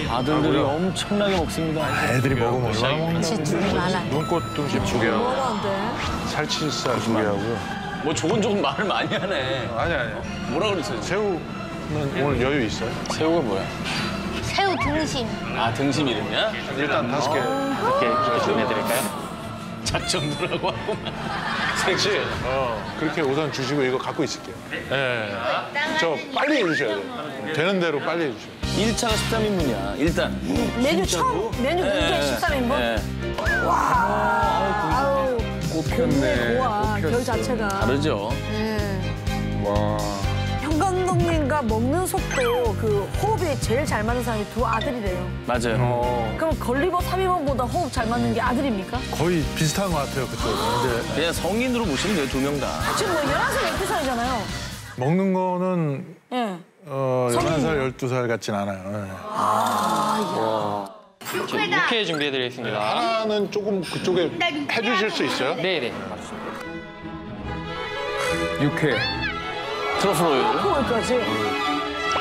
아들들이 엄청나게 먹습니다. 애들이 먹으면 얼마나 먹는 진짜 많아. 눈꽃 등심 두 개하고 뭐라는데? 살치살 두 개하고. 뭐 조곤조곤 말을 많이 하네. 아니 아니. 뭐라 그랬어요? 새우는 오늘 여유 있어요? 새우가 뭐야? 새우 등심. 아 등심 이름이야? 일단 다섯 개. 이렇게 이렇게 전해드릴까요? 작정들하고 하고만. 그렇지. 어 그렇게 우선 주시고 이거 갖고 있을게요. 예. 저 빨리 해주셔야 돼요. 되는 대로 빨리 해주셔요. 1차가 13인분이야. 일단. 메뉴? 처음 메뉴 네. 문제 13인분? 네. 와. 아우. 꼽혔네. 우와 결 자체가. 다르죠. 네. 와. 현 감독님과 먹는 속도 그 호흡이 제일 잘 맞는 사람이 두 아들이래요. 맞아요. 그럼 걸리버 3인방보다 호흡 잘 맞는 게 아들입니까? 거의 비슷한 것 같아요 그쪽은. 근데 그냥 성인으로 보시면 돼요, 두 명 다. 지금 뭐 11살, 12살이잖아요. 먹는 거는 예. 어, 성인. 11살, 12살 같진 않아요. 예. 아, 육회 준비해드리겠습니다. 하나는 조금 그쪽에 해주실 수 있어요? 네네. 육회. 트러플 오일. 그거까지.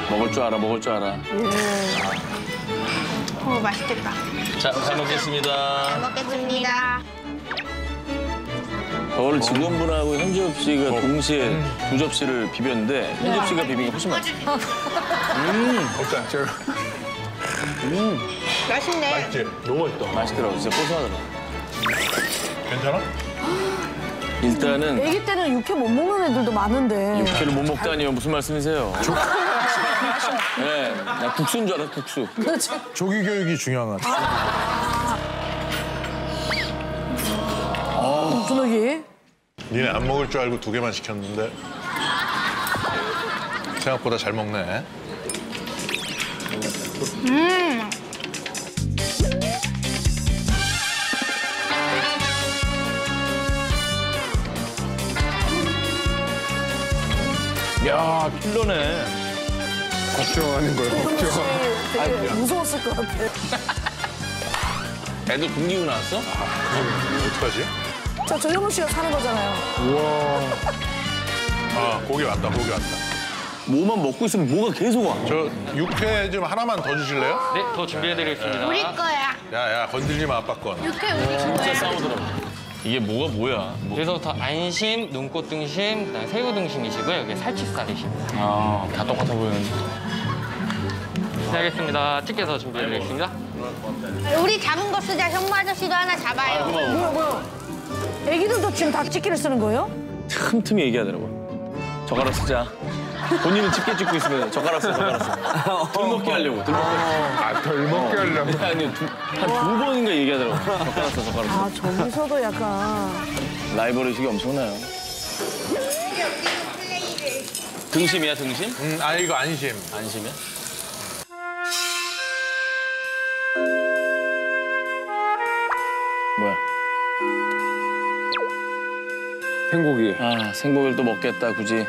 먹을 줄 알아, 먹을 줄 알아. 어 맛있겠다. 자, 잘 먹겠습니다. 먹겠습니다. 오늘 직원분하고 현지엽 씨가 동시에 두 접시를 비볐는데 현지엽 씨가 비빈 게 훨씬 맛있어. 음, 일단 제가 음, 맛있네. 맛있지? 너무 맛있다. 맛있더라고. 진짜 고소하더라고. 괜찮아? 일단은 애기 때는 육회 못 먹는 애들도 많은데. 육회를 못 먹다니요. 무슨 말씀이세요? 네, 나 국수인 줄 알았어, 국수. 그렇지. 조기 교육이 중요한 것 같아요. 준혁이. 니네 안 먹을 줄 알고 두 개만 시켰는데 생각보다 잘 먹네. 음. 야, 필러네. 걱정하는 거예요. 혹시 되게 무서웠을 것 같아. 애들 굶기고 나왔어? 어떡하지? 자, 조영훈 씨가 사는 거잖아요. 우와. 아, 고기 왔다, 고기 왔다. 뭐만 먹고 있으면 뭐가 계속 와. 저 육회 좀 하나만 더 주실래요? 네, 더 준비해드리겠습니다. 우리 거야. 야, 야, 건들지 마, 아빠 건. 육회 우리 진짜 거야. 싸우더라고. 이게 뭐가 뭐야? 뭐. 그래서부터 안심, 눈꽃 등심, 그다음에 새우 등심이시고요. 이게 살치살이십니다. 아, 다 똑같아 보이는데. 시작하겠습니다. 집게서 준비해드리겠습니다. 우리 작은 거 쓰자. 현무 아저씨도 하나 잡아요. 뭐야, 뭐야. 애기들도 지금 다 찍기를 쓰는 거예요? 틈틈이 얘기하더라고. 저가락 쓰자. 본인은 집게 찍고 있으면 젓가락 써, 젓가락 써. 덜 먹게 하려고, 덜 먹게. 아, 덜 먹게 하려고. 아니, 한 두 번인가 얘기하더라고. 젓가락 써, 젓가락 써. 아, 저기서도 약간. 라이벌 의식이 엄청나요. 등심이야, 등심? 음, 아 이거 안심. 안심이야? 생고기. 아, 생고기를 또 먹겠다, 굳이.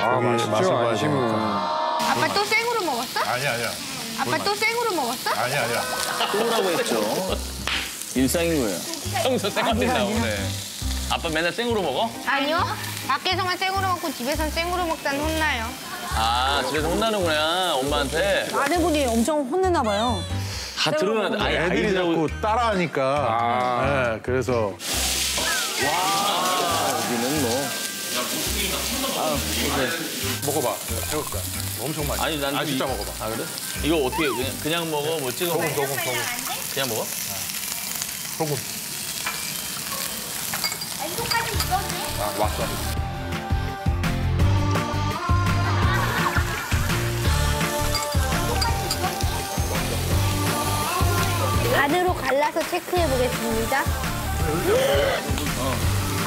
아, 맛있죠, 안심은. 아빠 또 생으로 먹었어? 아니 아니야. 아빠 또 생으로 먹었어? 아니 아니야. 또라고 했죠. 일상인 거예요. 평소 생각이 나오네. 아빠 맨날 생으로 먹어? 아니요. 밖에서만 생으로 먹고 집에선 생으로 먹다는 혼나요. 아, 집에서 혼나는구나, 엄마한테. 아내분이 엄청 혼내나 봐요. 다 드러나는데, 아예 애들이 자꾸 따라하니까. 네, 그래서 뭐. 아, 먹어봐. 해볼까? 엄청 맛있어. 아니, 난아좀 진짜 이- 먹어봐. 아, 그래? 이거 어떻게, 그냥, 그냥 먹어? 뭐 찍어 먹어? 소금, 소금, 소금. 그냥 먹어? 소금. 아 왔어. 반으로 갈라서 체크해 보겠습니다.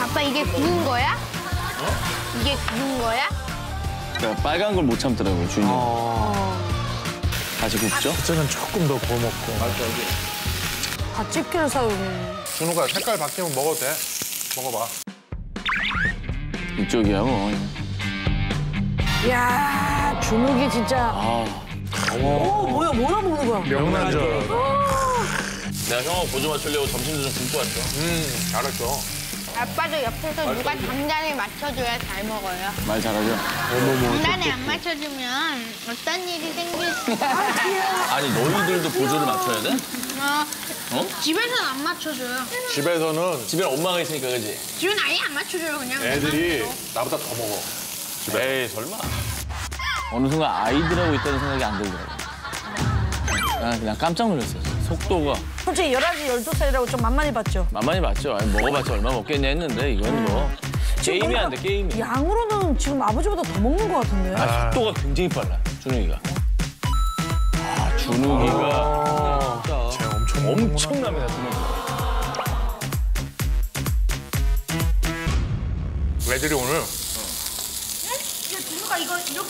아빠 이게 구운 거야? 이게 구운 거야? 그러니까 빨간 걸 못 참더라고요, 준이. 다시 굽죠? 저는 조금 더 구워 먹고. 다 집게를 사용해. 준우가 색깔 바뀌면 먹어도 돼. 먹어봐. 이쪽이야, 뭐. 이야, 주눅이 진짜. 아. 오, 뭐야, 뭐라 먹는 거야? 명란젓. 내가 형하고 보조 맞추려고 점심도 좀 굶고 왔어. 음, 잘했어. 아빠도 옆에서 누가 장단에 맞춰줘야 잘 먹어요. 말 잘하죠? 장단에 안 맞춰주면 어떤 일이 생길 수 아니, 너희들도 보조를 맞춰야 돼? 어, 어? 집에서는 안 맞춰줘요. 집에서는 집에 엄마가 있으니까, 그지? 집은 아예 안 맞춰줘요, 그냥. 애들이 나보다 더 먹어. 에이, 설마. 어느 순간 아이들하고 있다는 생각이 안 들더라고. 난 그냥 깜짝 놀랐어요. 속도가. 솔직히 11시, 12살이라고 좀 만만히 봤죠? 만만히 봤죠. 아니, 먹어봤자 얼마 먹겠냐 했는데, 이건 뭐. 게임이 안 돼, 게임이. 양으로는 지금 아버지보다 더 먹는 것 같은데? 아, 속도가 굉장히 빨라, 준욱이가. 아, 준욱이가. 쟤 엄청 엄청납니다, 준욱이가. 애들이 오늘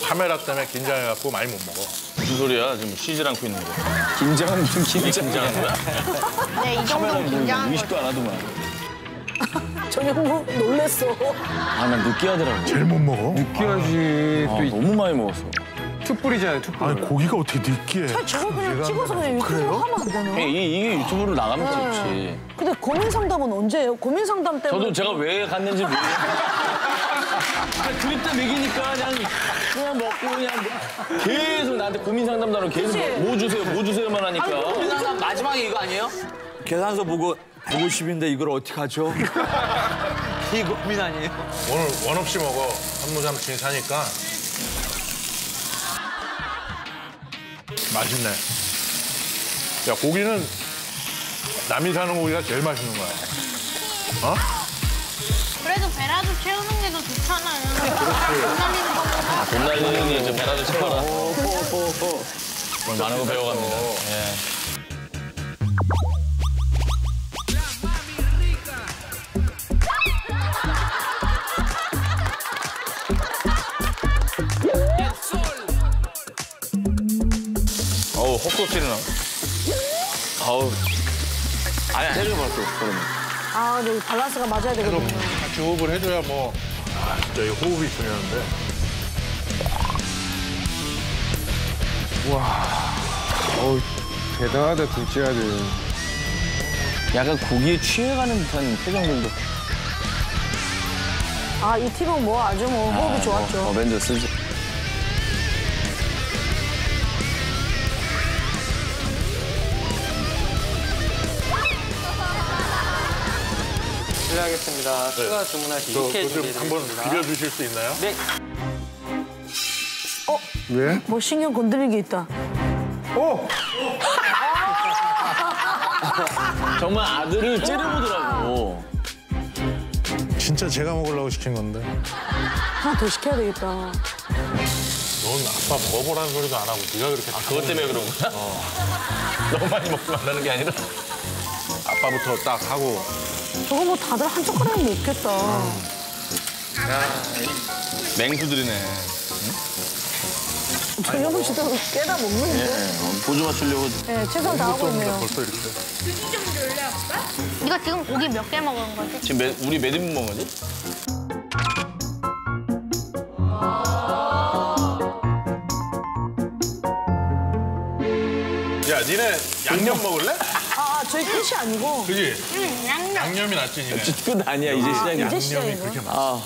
카메라 때문에 긴장해갖고 많이 못 먹어. 무슨 소리야? 지금 쉬질 않고 있는 거야. 긴장은 무슨 긴장이야? 네, 이 정도 카메라는 긴장한 의식도 안 하더만. 정영무 놀랬어. 아, 난 느끼하더라고. 제일 못 먹어? 느끼하지. 아, 또 이- 너무 많이 먹었어. 툭불이잖아요, 툭불. 아니 고기가 어떻게 느끼해? 저거 그냥 찍어서 그냥 유튜브로 하면 안 되나? 이게, 이게 유튜브로 나가면 네. 좋지. 근데 고민 상담은 언제예요? 고민 상담 때문에. 저도 제가 왜 갔는지 모르겠어요. 그립다 먹이니까 그냥, 그냥 먹고 그냥 뭐 계속 나한테 고민 상담도 하고 계속 그치? 뭐 주세요, 뭐 주세요만 하니까. 아니, 계산서 마지막에 이거 아니에요? 계산서 보고 150인데 이걸 어떻게 하죠? 이 고민 아니에요? 오늘 원 없이 먹어. 한무삼촌이 사니까. 맛있네. 야 고기는 남이 사는 고기가 제일 맛있는 거야. 어? 그래도 배라도 채우는 게 더 좋잖아요. 돈 날리는 거보다. 아, 돈 날리는 게 이제 배라도 채워라. 오늘 많은 거 배워갑니다. 예. 어우, 헛소리는 나. 아우. 아예 때려봤어, 그러면. 아, 근데 이 밸런스가 맞아야 되거든 호흡을 해줘야 뭐. 아 진짜 이 호흡이 중요한데. 와. 어우, 대단하다, 둘째 아들. 약간 고기에 취해가는 듯한 표정들도. 아, 이 팀은 뭐 아주 뭐 호흡이 좋았죠. 어, 어벤져스지. 실례하겠습니다. 추가 주문하신 저 육회 좀 한번 준비해드리겠습니다. 비벼주실 수 있나요? 네. 왜? 뭐 신경 건드리는 게 있다. 오! 정말 아들을 째려보더라고. 진짜 제가 먹으려고 시킨 건데. 하나 더 시켜야 되겠다. 넌 아빠 먹어보라는 소리도 안 하고 네가 그렇게 다 그것 때문에 그런 거야? 너무 많이 먹으면 안 되는 게 아니라. 아빠부터 딱 하고 저거 뭐 다들 한 젓가락은 먹겠다. 맹수들이네. 전영훈 씨도 깨다 먹는데. 예, 보조 맞추려고. 네, 최선 다하고 있네요. 벌써 이렇게. 이거 지금 고기 몇 개 먹은 거지? 지금 몇, 우리 몇 인분 먹은 거지? 야, 니네 양념 먹을래? 아, 아, 저희 끝이 아니고. 그지? 응, 양념. 양념이 낫지, 니네. 끝 아니야, 이제 시작이야. 이제 시작이구나. 그렇게 많아. 아,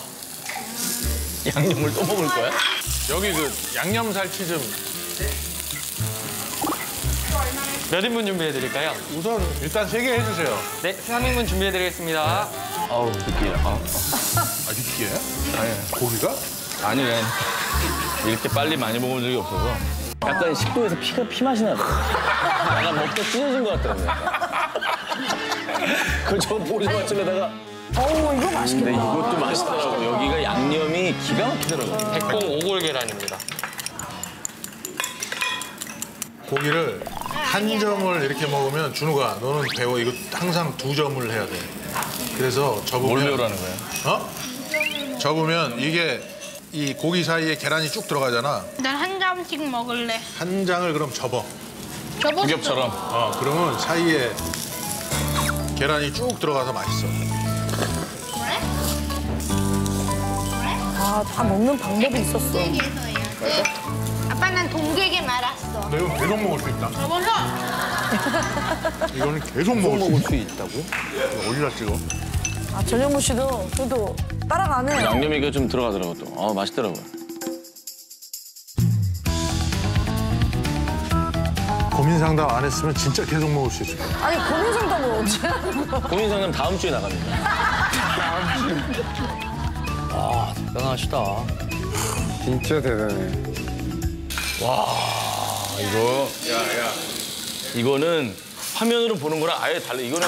양념을 또 먹을 거야? 여기 그 양념 살치 좀 몇 인분 준비해 드릴까요? 우선 일단 세 개 해주세요. 네, 3인분 준비해 드리겠습니다. 아우, 느끼해. 아. 아, 느끼해? 아니, 고기가? 아니, 왜 이렇게 빨리 많이 먹은 적이 없어서. 약간 식도에서 피가 피 맛이 나더라고. 약간 먹다 찢어진 것 같더라고요. 그저 보조 맞추려다가. 어우, 이거 맛있겠다. 근데 이것도 맛있더라고. 여기가 양념이 기가 막히더라고. 백봉 오골 계란입니다. 고기를 한 점을 이렇게 먹으면 준우가 너는 배워 이거 항상 두 점을 해야 돼. 그래서 접으면 뭘 배우라는 거야? 어? 접으면 이게 이 고기 사이에 계란이 쭉 들어가잖아. 난한 점씩 먹을래. 한 장을 그럼 접어. 저번처럼. 어, 그러면 사이에 계란이 쭉 들어가서 맛있어. 아, 다 먹는 방법이 있었어. 아빠 난 동객에 말았어. 너 이거 계속 먹을 수 있다. 저번서 이거는 계속 먹을, 수, 있다고? 이거 어디다 찍어? 아, 전영무 씨도 그래도 따라가네. 양념이가 좀 들어가더라고 또. 아, 맛있더라고요. 고민 상담 안 했으면 진짜 계속 먹을 수 있을 거야. 아니, 고민 상담을 어떻게 하는 거야? 고민 상담 다음 주에 나갑니다. 아, 대단하시다. 진짜 대단해. 와, 이거. 야, 야. 이거는 화면으로 보는 거랑 아예 달라. 이거는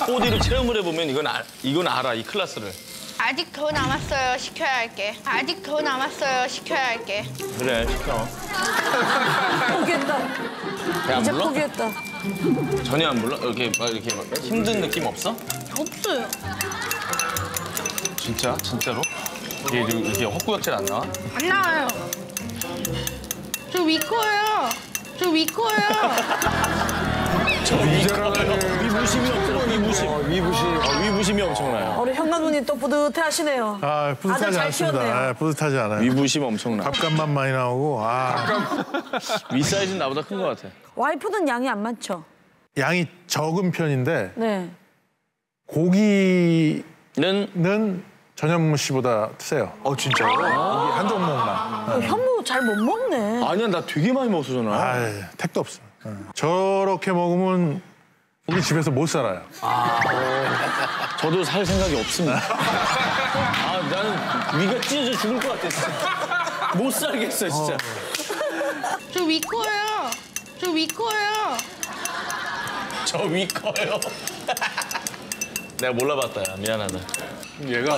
4D로 체험을 해보면 이건, 아, 이건 알아, 이 클래스를. 아직 더 남았어요. 시켜야 할게. 아직 더 남았어요. 시켜야 할게. 그래, 시켜. 포기했다. 이제 불러? 포기했다. 전혀 안 불러? 이렇게 막 이렇게 막 힘든 느낌 없어? 없어요. 진짜? 진짜로? 이게 이렇게- 헛구역질 안 나와? 안 나와요. 저위 거예요. 저위 거예요. 저 위무심이 엄청 위무심. 위부심. 어, 위무심이 엄청나요. 우리 현 감독님 또 뿌듯해 하시네요. 아, 뿌듯하지 잘 않습니다. 아, 뿌듯하지 않아요. 위부심 엄청나. 밥값만 많이 나오고, 아, 위 사이즈는 나보다 큰 것 같아. 와이프는 양이 안 많죠? 양이 적은 편인데 네. 고기는 는 전현무 씨보다 세요. 어, 진짜요? 이게 한 종목만. 어, 현무 잘 못 먹네. 아니야, 나 되게 많이 먹었어, 저는. 아, 택도 없어. 저렇게 먹으면 우리 집에서 못 살아요. 저도 살 생각이 없습니다. 아, 나는 위가 찢어져 죽을 것 같아, 진짜. 못 살겠어, 진짜. 저위 거예요. 저위 거예요. 저 위 커요. 내가 몰라봤다, 야. 미안하다. 얘가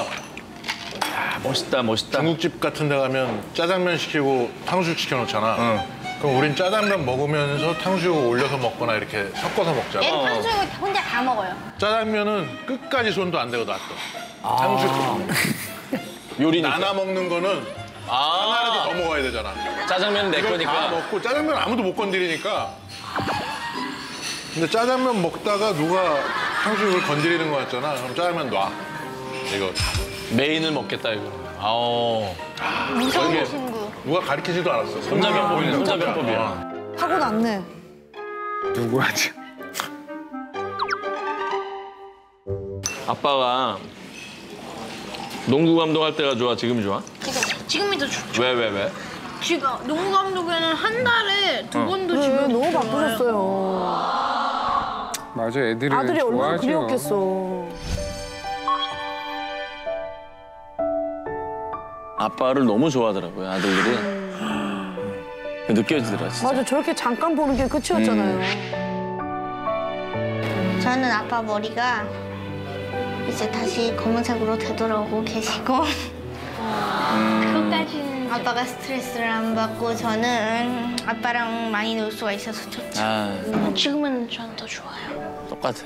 아, 멋있다, 멋있다. 중국집 같은 데 가면 짜장면 시키고 탕수육 시켜놓잖아. 그럼 우린 짜장면 먹으면서 탕수육 올려서 먹거나 이렇게 섞어서 먹잖아. 얘는 탕수육을 혼자 다 먹어요. 짜장면은 끝까지 손도 안 대고 놔둬. 탕수육. 요리니까. 나눠 먹는 거는 아, 하나라도 더 먹어야 되잖아. 짜장면은 내 이걸 다 거니까. 먹고 짜장면 아무도 못 건드리니까. 근데 짜장면 먹다가 누가 탕수육을 건드리는 거 같잖아. 그럼 짜장면 놔. 이거 메인을 먹겠다, 이거. 아오. 무서운 이게 친구. 누가 가르치지도 않았어. 손자병법이네, 보이는 손자병법이야. 거야. 타고 났네. 누구하지? 아빠가 농구 감독할 때가 좋아, 지금이 좋아? 지금 지금이 더 좋죠. 왜, 왜, 왜? 지금 농구 감독에는 한 달에 두 어. 번도 그래, 지금 너무 바쁘셨어요. 맞아, 애들이 아들이 얼마나 좋아하죠. 그리웠겠어. 아빠를 너무 좋아하더라고요, 아들들이. 그 느껴지더라, 진짜. 맞아, 저렇게 잠깐 보는 게 끝이었잖아요. 저는 아빠 머리가 이제 다시 검은색으로 되돌아오고 계시고 그것까지는 아빠가 스트레스를 안 받고 저는 아빠랑 많이 놀 수가 있어서 좋죠. 아, 지금은 전더 좋아요. 똑같아.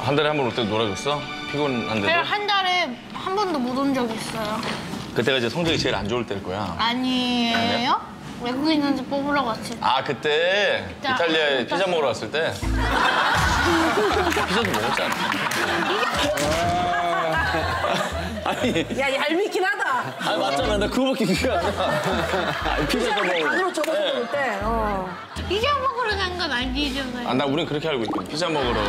한 달에 한 번 올 때 놀아줬어? 피곤한데도? 제가 한 달에 한 번도 못 온적 있어요. 그때가 이제 성적이 제일 안 좋을 때일 거야. 아니에요? 외국인한테 뽑으러 갔을 때. 아 그때 자, 이탈리아에 피자 먹으러 갔을 때 피자도 먹었잖아. 아니 야 얄밉긴 하다. 아 맞잖아. 나 그거밖에 기억이 안 나. 아니, 피자도 먹고. 안으로 접어서 먹을 때. 어. 피자 먹으러 간 건 아니잖아요. 아, 나 우린 그렇게 알고 있거든. 피자 먹으러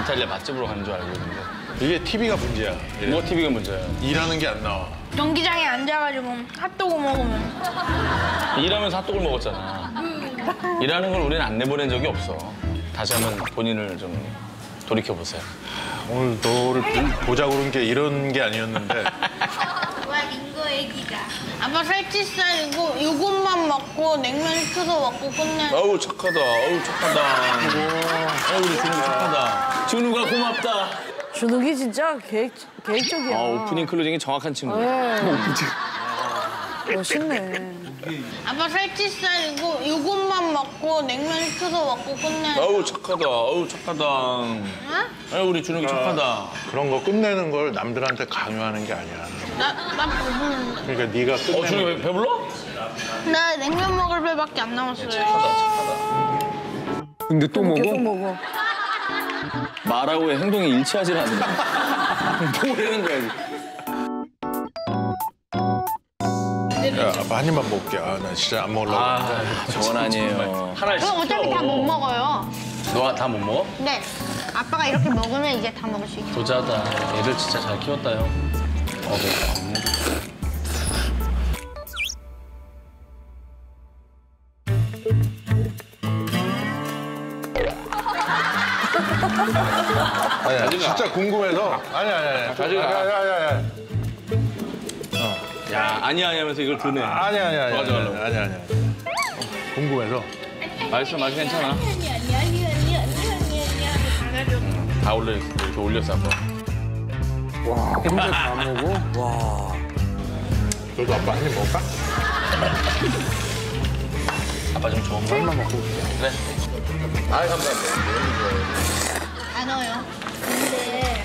이탈리아 맛집으로 가는 줄 알고 있는데. 이게 TV가 문제야. 뭐 TV가 문제야? 일하는 게 안 나와. 경기장에 앉아가지고 핫도그 먹으면 일하면서 핫도그를 먹었잖아. 일하는 걸 우리는 안 내보낸 적이 없어. 다시 한번 본인을 좀 돌이켜 보세요. 오늘 너를 보- 보자고 그런 게 이런 게 아니었는데 와 링고 애기가 아빠 살찌살이고 요것만 먹고 냉면 시켜서 먹고 끝내 어우 착하다. 어우 착하다. 어우 우리 준우 착하다. 준우가 고맙다. 준욱이 진짜 계획, 계획적이야. 아 오프닝 클로징이 정확한 친구야. 네. 멋있네. 아빠 살찌살이고 요것만 먹고 냉면 시켜서 먹고 끝내 어우 착하다. 어우 착하다. 아유 우리 준욱이 착하다. 그런 거 끝내는 걸 남들한테 강요하는 게 아니야. 나나 배부른데 그러니까 네가 끝내는 어 준욱이 배- 배불러? 나 냉면 먹을 배밖에 안 남았어요 근데 또 먹어? 계속 먹어. 말하고의 행동이 일치하지 않는 뭐라는 거야. 야, 한 입만 먹을게. 아, 나 진짜 안 먹으려고. 아, 저건 아니에요. 하나 그거 어차피 다 못 먹어요 너다못 먹어? 네 아빠가 이렇게 먹으면 이제 다 먹을 수 있어요 도자다. 애들 진짜 잘 키웠다 형. 어, 네. 진짜 궁금해서. 아니, 아니, 아니. 가져가. 아니, 아니, 아니, 아니. 야 아니야 아니 하면서 이걸 드네. 아니, 아니, 아니. 더 가져가려고. 아니, 아니, 아니. 궁금해서. 맛있어 맛이 괜찮아. 다 올려 이렇게 올렸어 아빠. 와 혼자 다 먹어? 와. 너도 아빠 한 입 먹을까? 아빠 좀 좋은 거 하나 먹고. 그래. 아 감사합니다. 다 넣어 요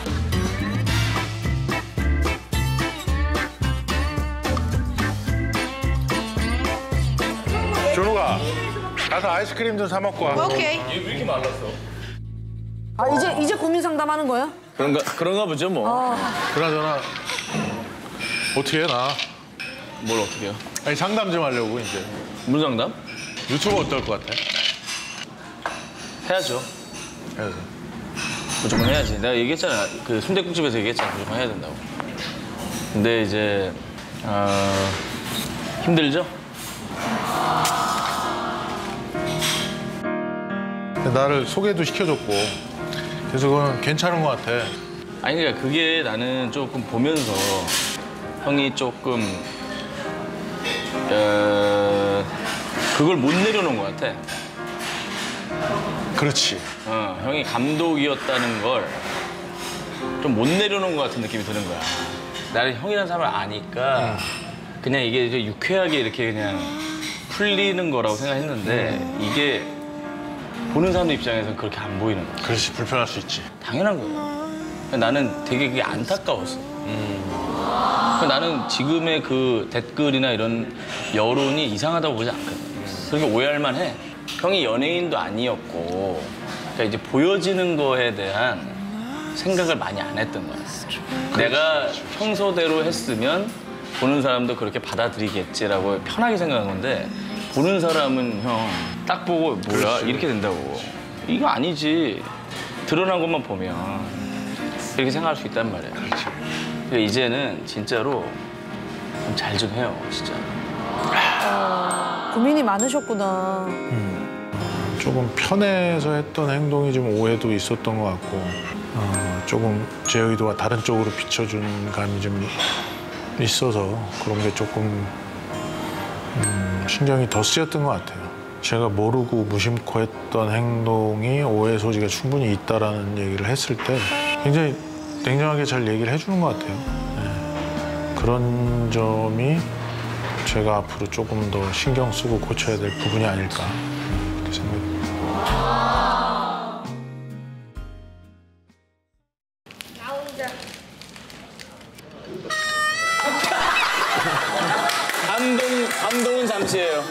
근데 준호가 가서 아이스크림 좀 사 먹고 와. 오케이 얘 왜 이렇게 말랐어? 아 이제 이제 고민 상담하는 거야? 그런가 그런가 보죠 뭐. 그나저나 어떻게 해, 나? 뭘 어떻게 해요? 아니, 상담 좀 하려고, 이제. 무슨 상담? 유튜브 어떨 것 같아? 해야죠. 해야지. 무조건 해야지. 내가 얘기했잖아. 그 순대국집에서 얘기했잖아. 무조건 해야 된다고. 근데 이제 어, 힘들죠? 나를 소개도 시켜줬고. 그래서 그건 괜찮은 것 같아. 아니 그러니까 그게 나는 조금 보면서 형이 조금 어, 그걸 못 내려놓은 것 같아. 그렇지. 어, 형이 감독이었다는 걸 좀 못 내려놓은 것 같은 느낌이 드는 거야. 나를 형이라는 사람을 아니까 그냥 이게 이제 유쾌하게 이렇게 그냥 풀리는 거라고 생각했는데 이게 보는 사람들 입장에서는 그렇게 안 보이는 거야. 그렇지, 불편할 수 있지. 당연한 거예요. 나는 되게 그게 안타까웠어. 나는 지금의 그 댓글이나 이런 여론이 이상하다고 보지 않거든. 그렇게 오해할 만해. 형이 연예인도 아니었고, 그러니까 이제 보여지는 거에 대한 생각을 많이 안 했던 거야. 내가 평소대로 했으면 보는 사람도 그렇게 받아들이겠지라고 편하게 생각한 건데, 보는 사람은 형 딱 보고 뭐야 이렇게 된다고. 이거 아니지. 드러난 것만 보면 이렇게 생각할 수 있단 말이야. 그러니까 이제는 진짜로 좀 잘 좀 해요, 진짜. 고민이 많으셨구나. 조금 편해서 했던 행동이 좀 오해도 있었던 것 같고 어, 조금 제 의도와 다른 쪽으로 비춰준 감이 좀 있어서 그런 게 조금 음, 신경이 더 쓰였던 것 같아요. 제가 모르고 무심코 했던 행동이 오해 소지가 충분히 있다라는 얘기를 했을 때 굉장히 냉정하게 잘 얘기를 해주는 것 같아요. 네. 그런 점이 제가 앞으로 조금 더 신경 쓰고 고쳐야 될 부분이 아닐까 그렇게 생각합니다. 감동, 감동은 잠시예요.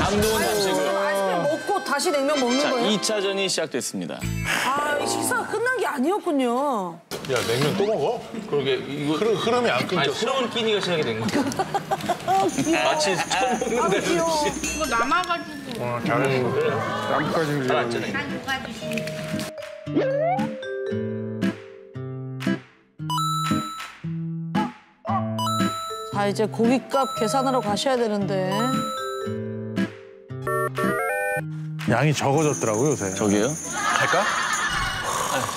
감동은 잠시고요. 아이스크림 먹고 다시 냉면 먹는 자, 거예요? 2차전이 시작됐습니다. 아, 식사가 끝난 게 아니었군요. 야 냉면 또 먹어? 그러게 이거 흐름, 흐름이 안 끊겼어. 흐름은 끼니가 시작이 된 거야. 마치 처음 먹는 아, 대로. 귀여워. 이거 남아가지고. 어, 잘했어. 나뭇가지 잘했잖아. 가져가주시. 자, 이제 고깃값 계산하러 가셔야 되는데. 양이 적어졌더라고요 요새. 저기요? 갈까?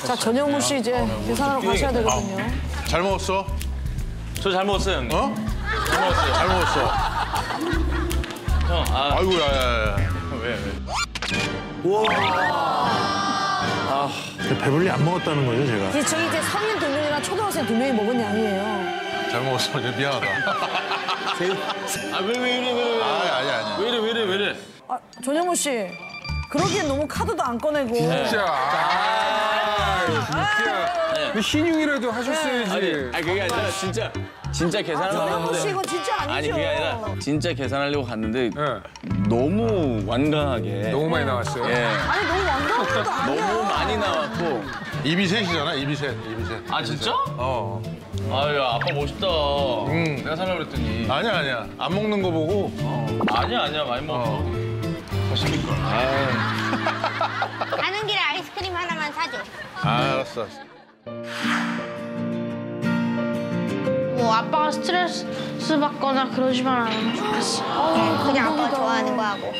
자, 전영무 씨 이제 계산하러 가셔야 되거든요. 잘 먹었어? 저 잘 먹었어요, 형님. 어? 잘 먹었어요. 잘 먹었어. 형, 아. 아이고 야 야 야. 왜 왜? 아 배불리 안 먹었다는 거죠 제가. 이제 저희 이제 성인 두 명이랑 초등학생 두 명이 먹은 양이에요. 잘 먹었어. 이제 미안하다. 아, 왜, 왜 이래, 왜 이래. 아 아니 아니. 왜 이래, 왜 이래, 왜 이래. 아, 전영무 씨. 그러기엔 너무 카드도 안 꺼내고. 진짜. 아, 진짜. 뭐 신용이라도 하셨어야지. 아니, 아니, 그게 아니라 진짜, 진짜 아, 계산하려고 씨 갔는데. 이거 진짜 아니죠? 아니, 그게 아니라 진짜 계산하려고 갔는데 네. 너무 완강하게. 너무 많이 나왔어요. 예. 아니, 너무 완벽한 것도 아니야. 너무 많이 나왔고. 입이 셋이잖아. 입이 셋. 입이 셋. 아, 진짜? 어. 아유, 아빠 멋있다. 내가 살려고 그랬더니. 아니야 아니야. 안 먹는 거 보고. 아니야, 아니야. 많이 먹었어. 맛있니까. 가는 길에 아이스크림 하나만 사줘. 아 알았어. 뭐 아빠가 스트레스 받거나 그러지만 않으면 좋겠어. 아, 그냥 아빠가 좋아하는 거 하고.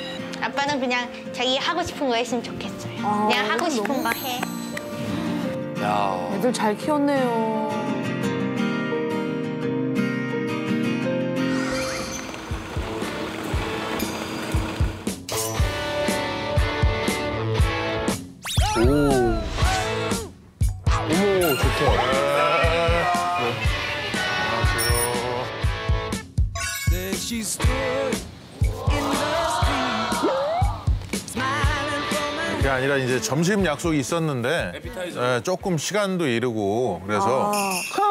아빠는 그냥 자기 하고 싶은 거 했으면 좋겠어요. 아, 그냥 하고 싶은 거 해. 애들 잘 키웠네요. 그게 아니라 이제 점심 약속이 있었는데 예, 조금 시간도 이르고 그래서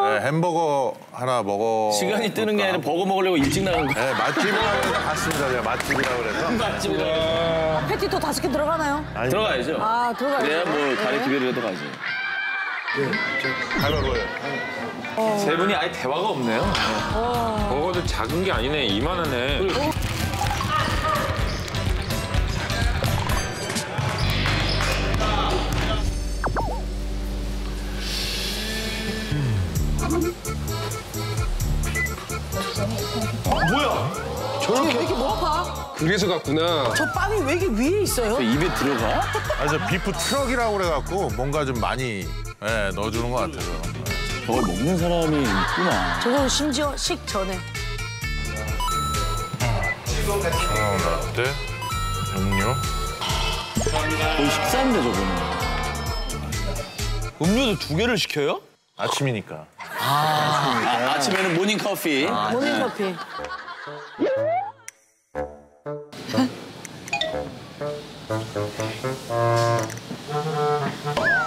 예, 햄버거 하나 먹어. 시간이 뜨는 게 아니라 버거 먹으려고 일찍 나간 거야. 예, 맛집이라고 갔습니다. 제가 맛집이라고 그래서. 맛집이라. 패티도 다섯 개 들어가나요? 아니, 들어가야죠. 아, 들어가야죠. 그래야 뭐 다리 네. 두 개라도 가지. 가위바위보요. 세 분이 아예 대화가 없네요. 버거도 작은 게 아니네. 이만하네. 저게 왜 이렇게 높아? 그래서 갔구나. 저 빵이 왜 이렇게 위에 있어요? 입에 들어가? 아, 저 beef truck이라고 그래갖고 뭔가 좀 많이 예, 넣어주는 것 같아서. 저걸 먹는 사람이 있구나. 저거 심지어 식 전에. 어, 라떼, 음료. 거의 식사인데 저거는. 음료도 두 개를 시켜요? 아침이니까. 아, 아 침에는 모닝 커피. 모닝커피.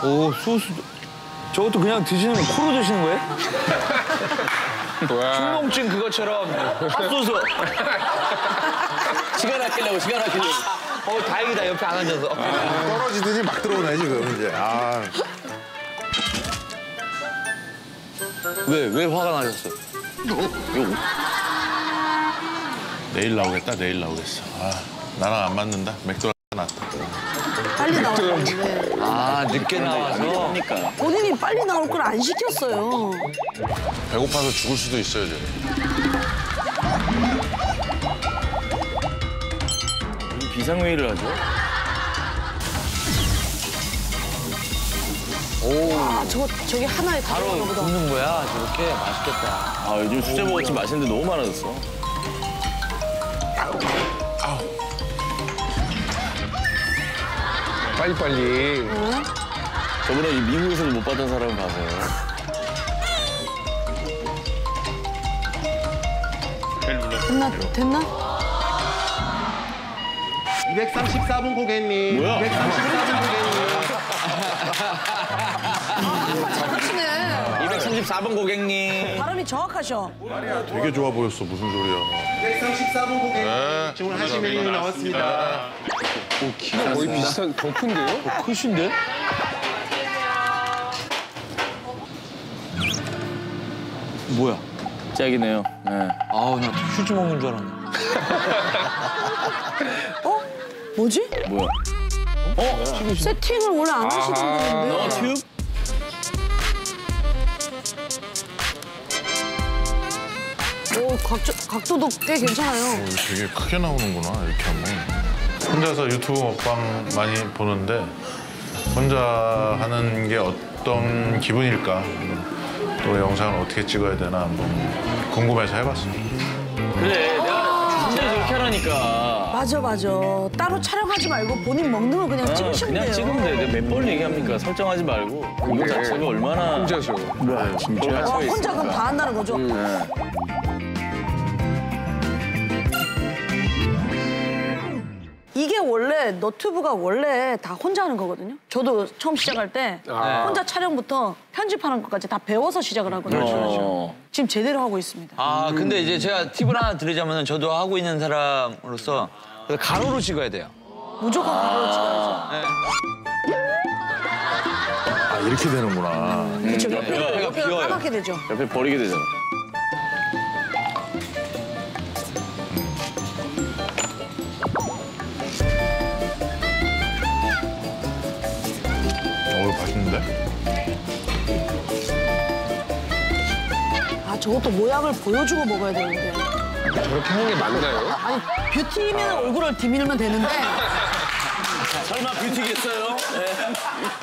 오 소스. 저것도 그냥 드시는 거 코로 드시는 거예요? 축농증 그것처럼 핫소스. 시간 아끼려고 시간 아끼려고. 어 다행이다 옆에 안 앉아서. 떨어지더니 막 들어오네 지금 이제. 아. 왜 왜 화가 나셨어요? 요거. 내일 나오겠다 내일 나오겠어. 아, 나랑 안 맞는다. 맥도날드 낫다. 빨리 나왔는데. 아 늦게 나와서. 그러니까. 본인이 빨리 나올 걸 안 시켰어요. 배고파서 죽을 수도 있어요 지금. 비상회의를 하죠. 아, 저거, 저게 하나에 다 바로. 굽는 거야 저렇게 맛있겠다. 아 요즘 수제 버거집 맛있는데 너무 많아졌어. 빨리빨리. 저번에 미국에서도 못 받은 사람 봐서. 됐나? 됐나? 234번 고객님. 뭐야? 234번 고객님. 잘하시네. 234번 고객님. 발음이 정확하셔. 되게 좋아 보였어. 무슨 소리야. 234분 고객님. 네. 주문하신 메뉴 나왔습니다. 오, 키가 거의 비슷한, 더 큰데요? 어, 크신데? 뭐야? 짝이네요. 네. 아우 나 휴지 먹는 줄 알았네. 어? 뭐지? 뭐야? 어? 세팅을 원래 안 하시던 분인데. 너 튜브? 각도, 각도도 꽤 괜찮아요. 되게 크게 나오는구나 이렇게 하면. 혼자서 유튜브 먹방 많이 보는데 혼자 하는 게 어떤 기분일까 또 영상을 어떻게 찍어야 되나 한번 궁금해서 해봤습니다. 그래, 내가 진짜 저렇게 하라니까. 맞아, 맞아. 따로 촬영하지 말고 본인 먹는 거 그냥 아, 찍으시면 그냥 돼요. 찍으면 돼. 내가 몇 번 얘기합니까? 설정하지 말고. 이거 자체가 얼마나. 혼자서. 네, 진짜. 어, 혼자 그럼 다 한다는 거죠? 네. 이게 원래 너튜브가 원래 다 혼자 하는 거거든요. 저도 처음 시작할 때 아. 혼자 촬영부터 편집하는 것까지 다 배워서 시작을 하거든요. 그렇죠, 그렇죠. 지금 제대로 하고 있습니다. 아 근데 이제 제가 팁을 하나 드리자면 저도 하고 있는 사람으로서 가로로 찍어야 돼요. 무조건 가로로 찍어야죠. 아 이렇게 되는구나. 그렇죠. 네. 옆에, 옆에가 비어요. 까맣게 되죠. 옆에 버리게 되잖아. 저것도 모양을 보여주고 먹어야 되는데. 저렇게 하는 게 맞나요? 아니 뷰티면 얼굴을 디밀면 되는데 설마 뷰티겠어요?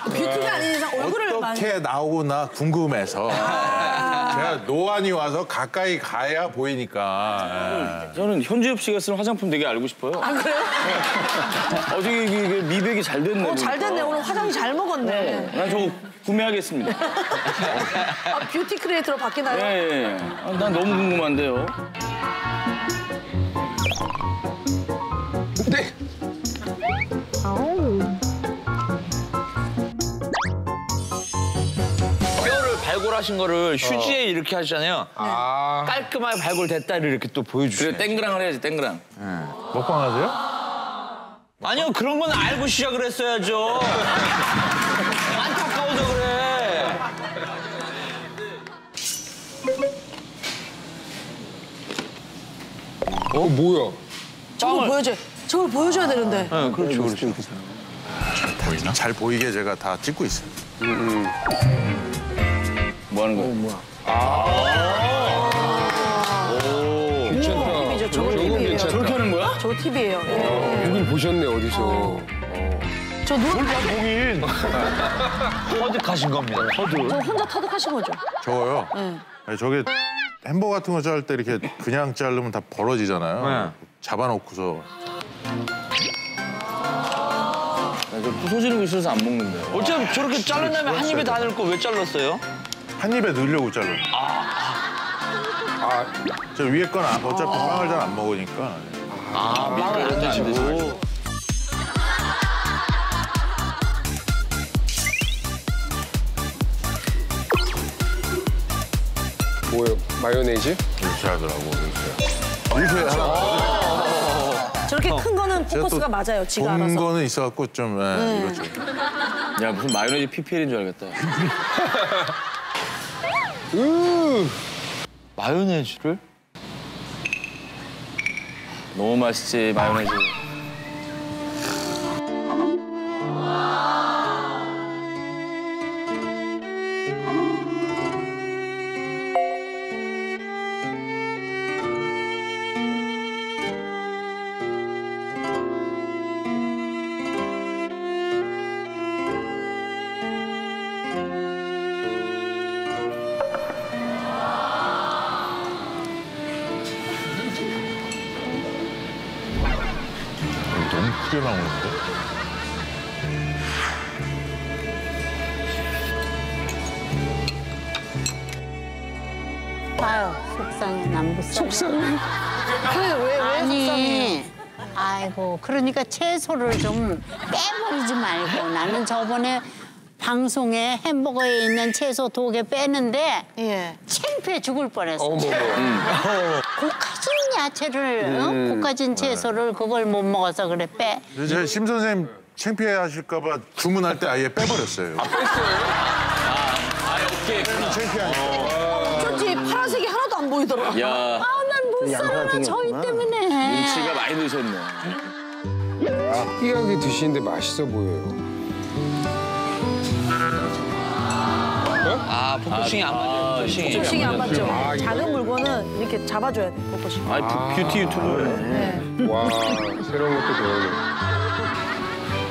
뷰티가 아닌 이상 얼굴을 많이. 어떻게 나오나 궁금해서 제가 노안이 와서 가까이 가야 보이니까. 예. 저는 현주엽 씨가 쓰는 화장품 되게 알고 싶어요. 아 그래요? 어, 되게 이게, 미백이 잘 됐네. 어, 잘 됐네. 오늘 화장이 잘 먹었네. 난 저거 구매하겠습니다. 아, 뷰티 크리에이터로 바뀌나요? 예, 예. 아, 난 너무 궁금한데요. 네. 하신 거를 휴지에 어. 이렇게 하시잖아요. 아. 깔끔하게 발골됐다를 이렇게 또 보여주시네. 그래, 땡그랑을 해야지, 땡그랑. 먹방 하세요? 아니요 그런 건 알고 시작을 했어야죠. 안타까워서 그래. 어, 뭐야? 저걸 보여줘. 저걸 보여줘야 되는데. 네, 그렇죠, 그렇죠. 보이나? 잘 보이게 제가 다 찍고 있어요. 뭐 하는 거야? 뭐야? 오. 괜찮다. 팁이죠. 저거 저건 팁이에요. 괜찮다. 저렇게 하는 거야? 저거 팁이에요. 예. 누굴 보셨네, 어디서. 저 누가 보긴. 터득하신 겁니다. 터득. 저 혼자 터득하신 거죠? 저거요? 네. 아니, 저게 햄버거 같은 거 자를 때 이렇게 그냥 자르면 다 벌어지잖아요. 잡아놓고서. 나저 부서지는 거 있어서 안 먹는데. 어차피 저렇게 자른 다음에 한 입에 다 넣을 거 왜 잘랐어요? 한 입에 넣으려고 잘라요. 아, 저 위에 건 안- 어차피 빵을 잘 안 먹으니까. 아, 빵을 안 드시고. 뭐예요? 마요네즈? 이렇게 하더라고. 이렇게. 이렇게 하나. 저렇게 큰 거는 포커스가 맞아요. 지가 본 알아서. 거는 있어갖고 좀 예, 네. 이거 좀. 야, 무슨 마요네즈 PPL인 줄 알겠다. 마요네즈를? 너무 맛있지, 마요네즈. 속상해? 왜, 왜, 속상해요? 아이고, 그러니까 채소를 좀 빼버리지 말고. 나는 저번에 방송에 햄버거에 있는 채소 두 개 빼는데 예. 창피해 죽을 뻔했어. 어머머. 고가진 야채를, 음. 어? 고가진 채소를 그걸 못 먹어서 그래 빼. 제가 심 선생님 창피해 하실까 봐 주문할 때 아예 빼버렸어요. 아, 아예 오케이. 어쩐지 파란색이 하나도 안 보이더라. 야. 아, 살아, 저희 때문에. 눈치가 많이 드셨네. 특이하게 드시는데 맛있어 보여요. 아, focusing이 안 맞아요. focusing이. focusing이 안 맞죠? 아. 작은 물건은 이렇게 잡아줘야 돼, focusing. 아니, 뷰- 뷰티 유튜버예요. 네. 와, 새로운 것도 배우네.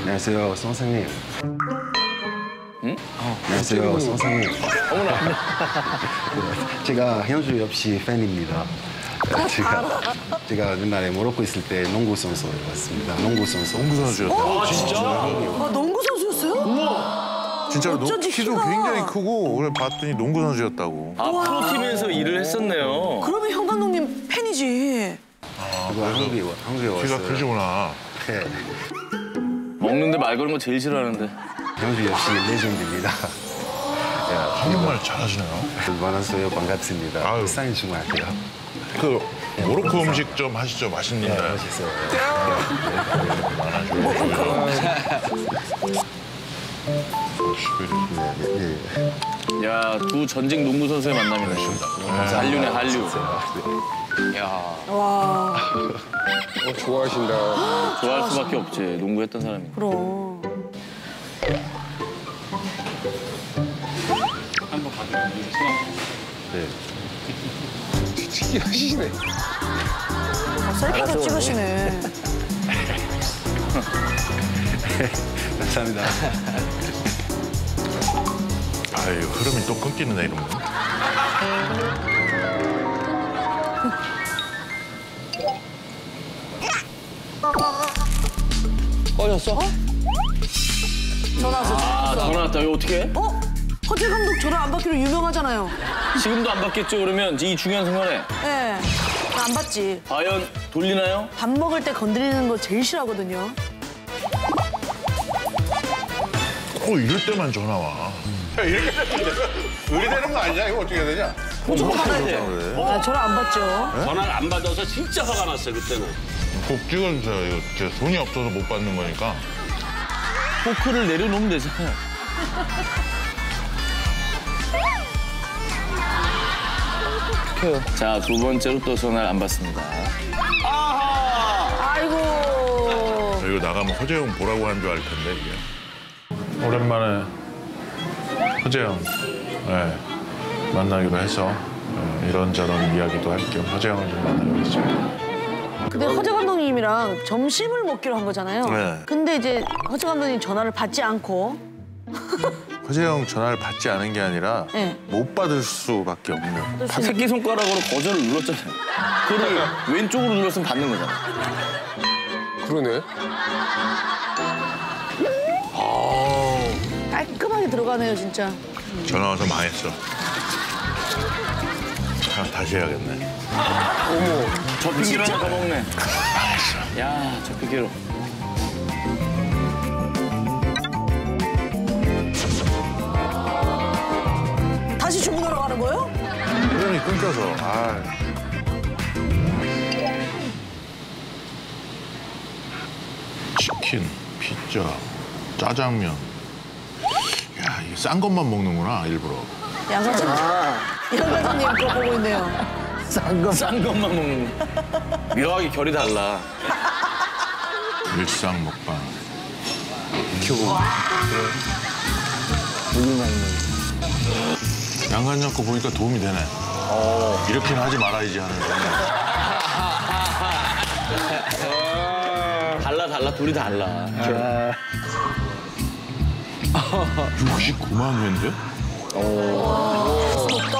안녕하세요, 선생님. 안녕하세요, 선생님. 어머나. 제가 현주 역시 팬입니다. 제가 제가 옛날에 모로코 있을 때 농구 선수였습니다. 농구 선수. 농구 선수였다. 어, 아, 농구 선수였어요? 진짜로 농- 키도 키가. 굉장히 크고 오늘 봤더니 농구 선수였다고. 아, 프로팀에서 일을 했었네요. 그러면 형 감독님 팬이지. 그거 한국에 와- 한국에 왔어요. 키가 크시구나. 네. 먹는데 말 거는 거 제일 싫어하는데. 현주 역시 레전드입니다. 한국말 잘하시네요. 만났어요. 반갑습니다. 아유. 사인 좀 할게요. 그 모로코 음식 좀 하시죠. 맛있는데. 네, 맛있어요. 네, 야, 두 전직 농구 선수의 만남이네. 한류네, 한류. 야, 와, 어, 좋아하신다. 좋아할 수밖에 없지. 농구했던 사람이. 그럼. 네. 특이하시네. 아, 셀카도 찍으시네. 감사합니다. 아유 흐름이 또 끊기네 이런 거. 꺼졌어? 전화 왔어, 전화 아, 왔어. 전화 왔다. 이거 어떻게 해? 어? 허재 감독 전화 안 받기로 유명하잖아요. 지금도 안 받겠죠, 그러면? 이 중요한 순간에. 예. 나안 받지. 과연 돌리나요? 밥 먹을 때 건드리는 거 제일 싫어하거든요. 어 이럴 때만 전화 와. 야, 이렇게 되면 의리되는 거 아니야? 이거 어떻게 해야 되냐? 무조건 받아야 돼. 아, 전화 안 받죠. 전화를 안 받아서 진짜 화가 났어요 그때는. 꼭 찍어주세요. 이거 제 돈이 없어서 못 받는 거니까. 포크를 내려놓으면 되잖아요. 자, 두 번째로 또 전화를 안 받습니다. 아이고. 이거 나가면 허재형 보라고 한줄알 텐데 이게. 오랜만에 허재형 네, 만나기로 해서 네, 이런저런 이야기도 할 겸 허재형을 좀 만나기로 했습니다. 근데 허재 감독님이랑 점심을 먹기로 한 거잖아요. 네. 근데 이제 허재 감독님 전화를 받지 않고 허재형 전화를 받지 않은 게 아니라 네. 못 받을 수밖에 없는. 새끼 손가락으로 거절을 눌렀잖아요. 그거를 왼쪽으로 눌렀으면 받는 거잖아. 그러네. 깔끔하게 들어가네요, 진짜. 전화 와서 망했어. 아, 다시 해야겠네. 어머, 저 핑계로 하나 더 먹네. 야, 저 핑계로. 다시 주문하러 가는 거예요? 흐름이 끊겨서. 아. 치킨, 피자, 짜장면. 야, 이게 싼 것만 먹는구나, 일부러. 양 과장님. 양 과장님 그거 보고 있네요. 싼 것. 싼 것만 먹는 거. 묘하게 결이 달라. 일상 먹방. 큐브. 양간장 거 보니까 도움이 되네. 이렇게는 하지 말아야지 하는 생각. 달라, 달라. 둘이 달라. 69만 회인데? 높다.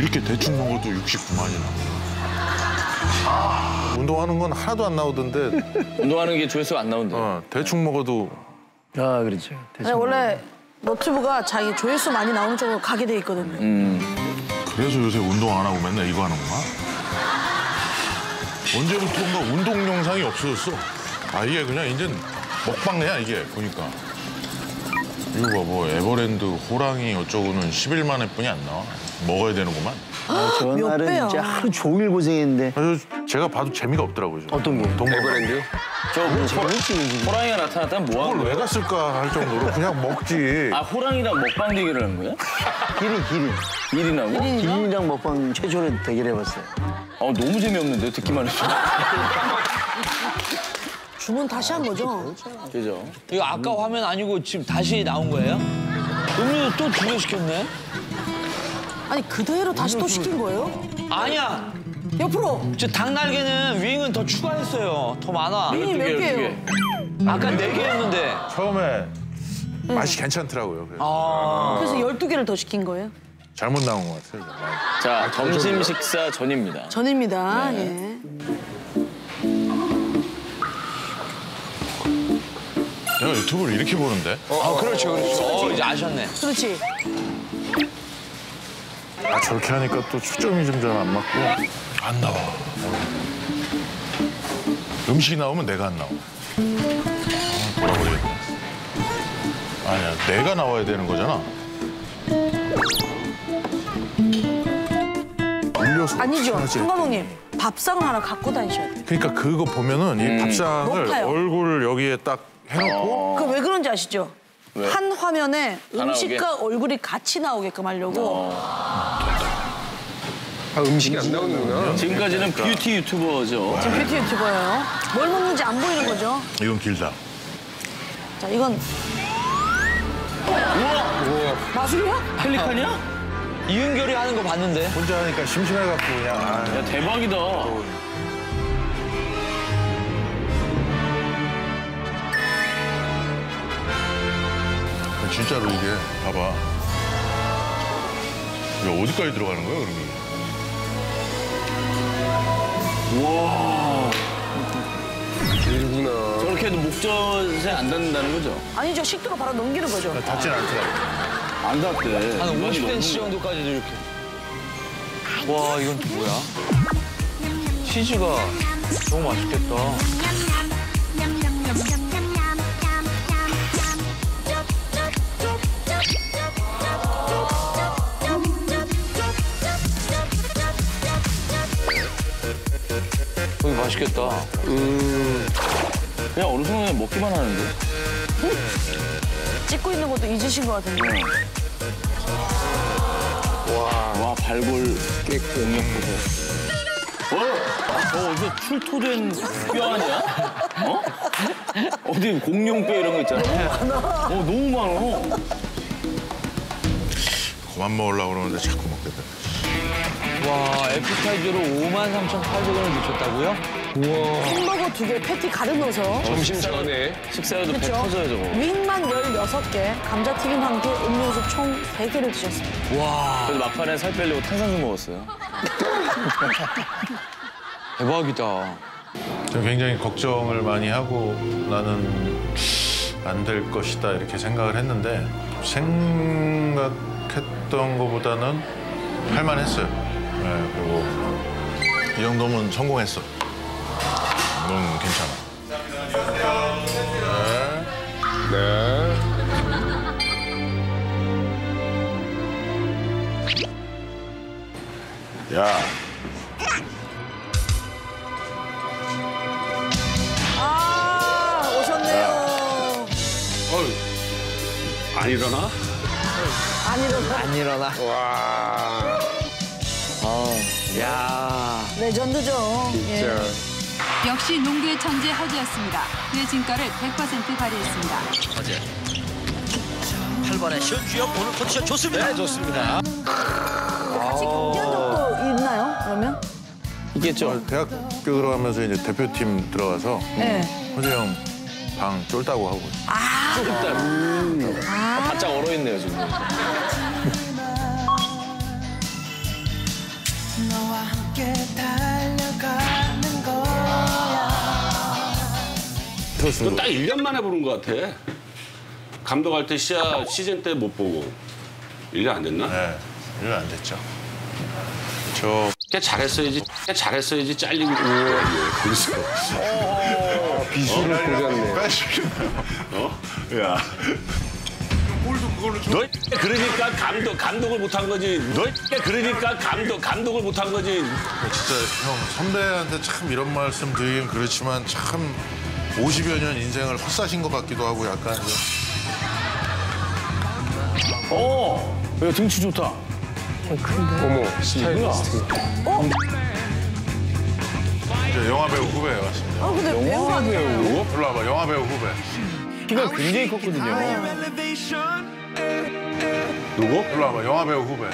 이렇게 대충 먹어도 69만이나. 운동하는 건 하나도 안 나오던데 운동하는 게 조회수가 안 나온대. 어, 대충 먹어도 아, 그렇죠. 아니, 원래 너튜브가 자기 조회수 많이 나오는 쪽으로 가게 돼 있거든요. 그래서 요새 운동 안 하고 맨날 이거 하는구나. 언제부턴가 운동 영상이 없어졌어. 아 이게 그냥 이제 먹방이야 이게 보니까. 이거 봐, 뭐 에버랜드 호랑이 어쩌고는 10일 만에 뿐이 안 나와. 먹어야 되는구만. 아, 전날은 진짜 하루 종일 고생했는데. 제가 봐도 재미가 없더라고요. 어떤 게? 에버랜드? 저 호랑이가 나타났다면 뭐 하는 그걸 왜 갔을까 할 정도로 그냥 먹지. 아 호랑이랑 먹방 대결을 하는 거야? 기린, 기린. 기린하고? 기린이랑 먹방 최초로 대결해봤어요. 아 너무 재미없는데 듣기만 해도. 주문 다시 한 거죠? 그죠? 이거 아까 화면 아니고 지금 다시 나온 거예요? 음료 또 두 개 시켰네? 아니 그대로 다시 또 시킨 거예요? 아니야. 옆으로. 저 닭날개는 윙은 더 추가했어요. 더 많아. 윙이 몇 개예요? 아까 네 개였는데. 처음에 맛이 괜찮더라고요. 그래서 아. 그래서 12개를 더 시킨 거예요? 잘못 나온 것 같아요. 자 점심 식사 전입니다. 전입니다. 네. 예. 내가 유튜브를 이렇게 보는데? 아, 그렇죠, 그렇죠. 어, 이제 아셨네. 그렇지. 아 저렇게 하니까 또 초점이 좀 잘 안 맞고 안 나와. 음식이 나오면 내가 안 나와. 아, 뭐라 그래? 아니야, 내가 나와야 되는 거잖아. 올려서 아니죠. 송 감독님 밥상을 하나 갖고 다니셔야 돼요. 그러니까 그거 보면은 이 밥상을 높아요. 얼굴 여기에 딱 해놓고 그왜 그런지 아시죠? 왜? 한 화면에 다 음식과 얼굴이 같이 나오게끔 하려고. 아, 음식이 안 나오는구나. 지금까지는 뷰티 유튜버죠. 지금 뷰티 유튜버예요. 뭘 먹는지 안 보이는 거죠? 이건 길다. 자, 이건 마술이야? 펠리칸이야? 이은결이 하는 거 봤는데. 혼자 하니까 심심해갖고 그냥. 아, 야 대박이다. 진짜로 이게 봐봐. 이게 어디까지 들어가는 거야 그러면? 우와. 길구나. 저렇게 해도 목젖에 안 닿는다는 거죠? 아니죠. 식도로 바로 넘기는 거죠. 닿진 않더라고. 안 닿대. 한 이거 50cm 정도까지도 이렇게. 와, 이건 또 뭐야? 치즈가 너무 맛있겠다. 여기 맛있겠다. 그냥 어느 순간에 먹기만 하는데. 찍고 있는 것도 잊으신 것 같은데. 와 발골 꽤 공략보다. 어? 저 어디서 출토된 뼈 아니야? 어? 어디 공룡뼈 이런 거 있잖아. 어 너무 많아. 그만 먹으려고 그러는데 자꾸 먹게 돼. 와, 에피타이저로 53,800원을 미쳤다고요? 우와. 햄버거 두 개 패티 가득 넣어서. 점심 전에. 식사에도 배? 터져요, 저거. 윙만 16개, 감자튀김 한 개, 음료수 총 3개를 드셨습니다. 와. 그래도 막판에 살 빼려고 탄산수 먹었어요. 대박이다. 저는 굉장히 걱정을 많이 하고 나는 안 될 것이다 이렇게 생각을 했는데 생각했던 것보다는 할만했어요. 네, 그리고 이 정도면 성공했어. 넌 괜찮아. 네. 야, 아, 오셨네요. 안 일어나? 안 일어나. 안 일어나. 와. 아, 야. 레전드죠. 예. 역시 농구의 천재 허지였습니다. 그의 진가를 100% 발휘했습니다. 어제 8번의 슛주영 오늘 컨디션 좋습니다. 네, 좋습니다. 같이 경기한 적도 있나요? 그러면? 있겠죠. 대학교 들어가면서 이제 대표팀 들어가서 네. 허재 형 방 쫄다고 하고. 아. 음. 아. 바짝 얼어있네요 지금. 너와 함께 달려가는 거야 너딱 1년 만에 부른 것 같아. 감독할 때 시야 시즌 때 못 보고 1년 안 됐나? 네, 1년 안 됐죠. 저 걔 잘했어야지. 걔 잘했어야지 잘리고. 예, 거기서. 비주를 보셨네. 어? 야. 너 그러니까 감독 감독을 못한 거지. 너 그러니까 감독 감독을 못한 거지. 진짜 형 선배한테 참 이런 말씀 드리긴 그렇지만 참 50여 년 인생을 헛사신 것 같기도 하고 약간 좀 어, 야, 등치 좋다. 어머, 스타일 어? 이제 영화 배우 후배 왔습니다. 아, 근데 배우가 아니에요. 일로 와봐, 영화 배우 후배. 키가 굉장히 컸거든요. 누구? 일로 와봐, 영화 배우 후배.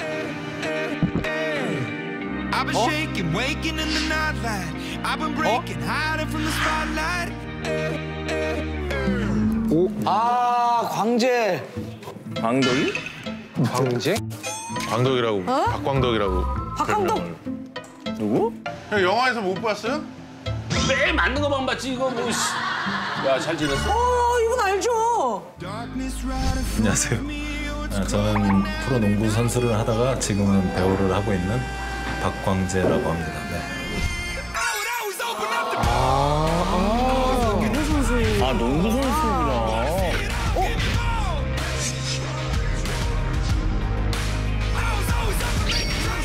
From the spotlight. 아 광재. 광덕이? 광재? 광덕이라고, 어? 박광덕이라고. 박광덕. 누구? 형 영화에서 못 봤어요? 매일 맞는 거만 봤지 이거 뭐. 씨. 야, 잘 지냈어? 어, 알죠? 안녕하세요. 아, 저는 프로 농구 선수를 하다가 지금은 배우를 하고 있는 박광재라고 합니다. 네. 아, 농구 선수구나.